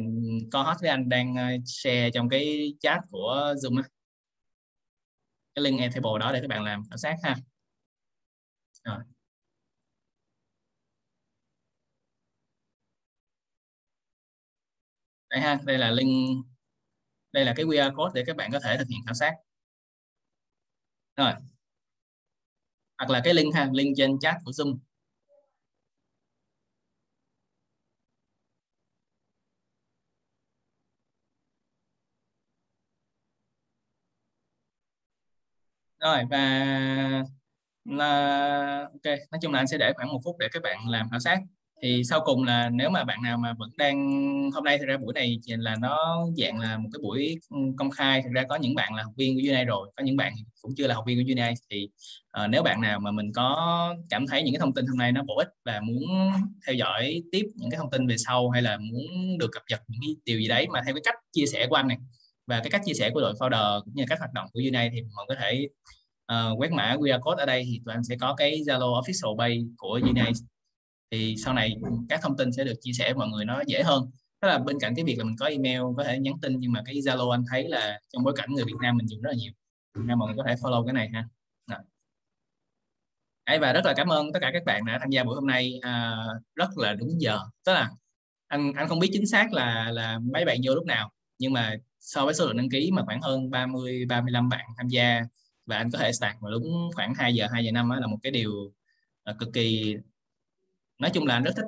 Speaker 1: con hot với anh đang ờ, share trong cái chat của zoom á. Cái link Airtable đó để các bạn làm khảo sát ha. Rồi. Đây ha đây là link đây là cái QR code để các bạn có thể thực hiện khảo sát rồi. Hoặc là cái link ha, link trên chat của zoom. Rồi, và là ok, nói chung là anh sẽ để khoảng một phút để các bạn làm khảo sát thì sau cùng là nếu mà bạn nào mà vẫn đang hôm nay thì ra buổi này là nó dạng là một cái buổi ừ, công khai. Thực ra có những bạn là học viên của Unite rồi có những bạn cũng chưa là học viên của Unite. Thì uh, nếu bạn nào mà mình có cảm thấy những cái thông tin hôm nay nó bổ ích và muốn theo dõi tiếp những cái thông tin về sau hay là muốn được cập nhật những cái điều gì đấy mà theo cái cách chia sẻ của anh này và cái cách chia sẻ của đội founder cũng như cách hoạt động của Unite thì mọi có thể uh, quét mã QR code ở đây thì tụi anh sẽ có cái Zalo official page của Unite thì sau này các thông tin sẽ được chia sẻ với mọi người nó dễ hơn. Đó là bên cạnh cái việc là mình có email có thể nhắn tin nhưng mà cái Zalo anh thấy là trong bối cảnh người Việt Nam mình dùng rất là nhiều. Nên mọi người có thể follow cái này ha. Đấy, và rất là cảm ơn tất cả các bạn đã tham gia buổi hôm nay. À, rất là đúng giờ. Tức là anh anh không biết chính xác là là mấy bạn vô lúc nào nhưng mà so với số lượng đăng ký mà khoảng hơn 30 35 bạn tham gia và anh có thể start vào đúng khoảng 2 giờ 2 giờ năm là một cái điều à, cực kỳ nói chung là anh rất thích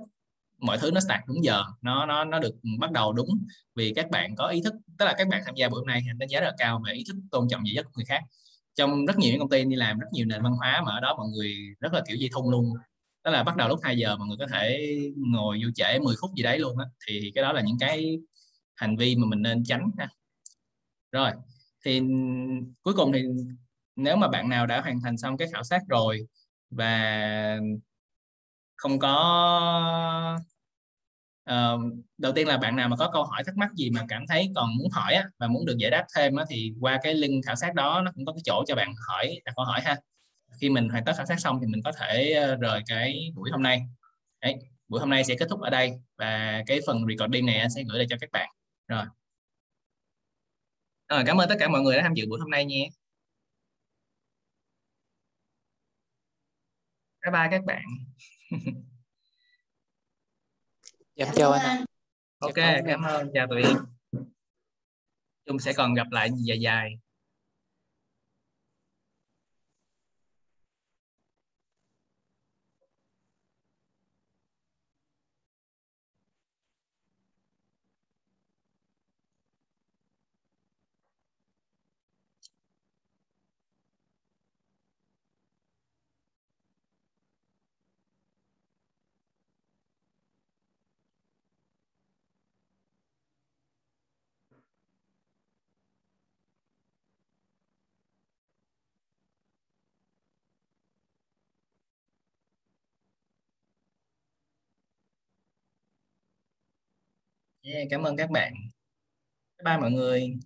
Speaker 1: mọi thứ nó start đúng giờ, nó nó nó được bắt đầu đúng vì các bạn có ý thức, tức là các bạn tham gia buổi hôm nay anh đánh giá rất là cao về ý thức tôn trọng dị giấc của người khác. Trong rất nhiều những công ty đi làm, rất nhiều nền văn hóa mà ở đó mọi người rất là kiểu dây thun luôn. Tức là bắt đầu lúc 2 giờ mọi người có thể ngồi vô trễ 10 phút gì đấy luôn á, thì cái đó là những cái hành vi mà mình nên tránh ha. Rồi, thì cuối cùng thì nếu mà bạn nào đã hoàn thành xong cái khảo sát rồi và không có uh, đầu tiên là bạn nào mà có câu hỏi thắc mắc gì mà cảm thấy còn muốn hỏi á, và muốn được giải đáp thêm á, thì qua cái link khảo sát đó nó cũng có cái chỗ cho bạn hỏi đặt câu hỏi ha. Khi mình hoàn tất khảo sát xong thì mình có thể ờ, rời cái buổi hôm nay. Đấy, buổi hôm nay sẽ kết thúc ở đây và cái phần recording này anh sẽ gửi lại cho các bạn. Rồi. Rồi cảm ơn tất cả mọi người đã tham dự buổi hôm nay nha. Bye bye các bạn
Speaker 4: em chào anh.
Speaker 1: ok cảm ơn. chào tụi em chúng sẽ còn gặp lại dài dài Yeah, cảm ơn các bạn. Bye bye mọi người.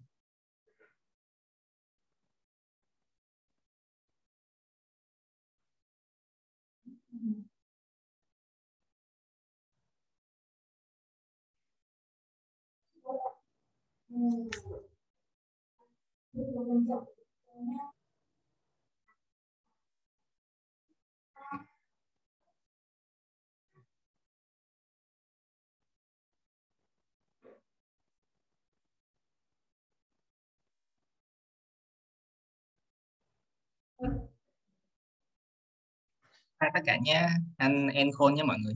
Speaker 1: Bye tất cả nhé Anh Encol nhé mọi người.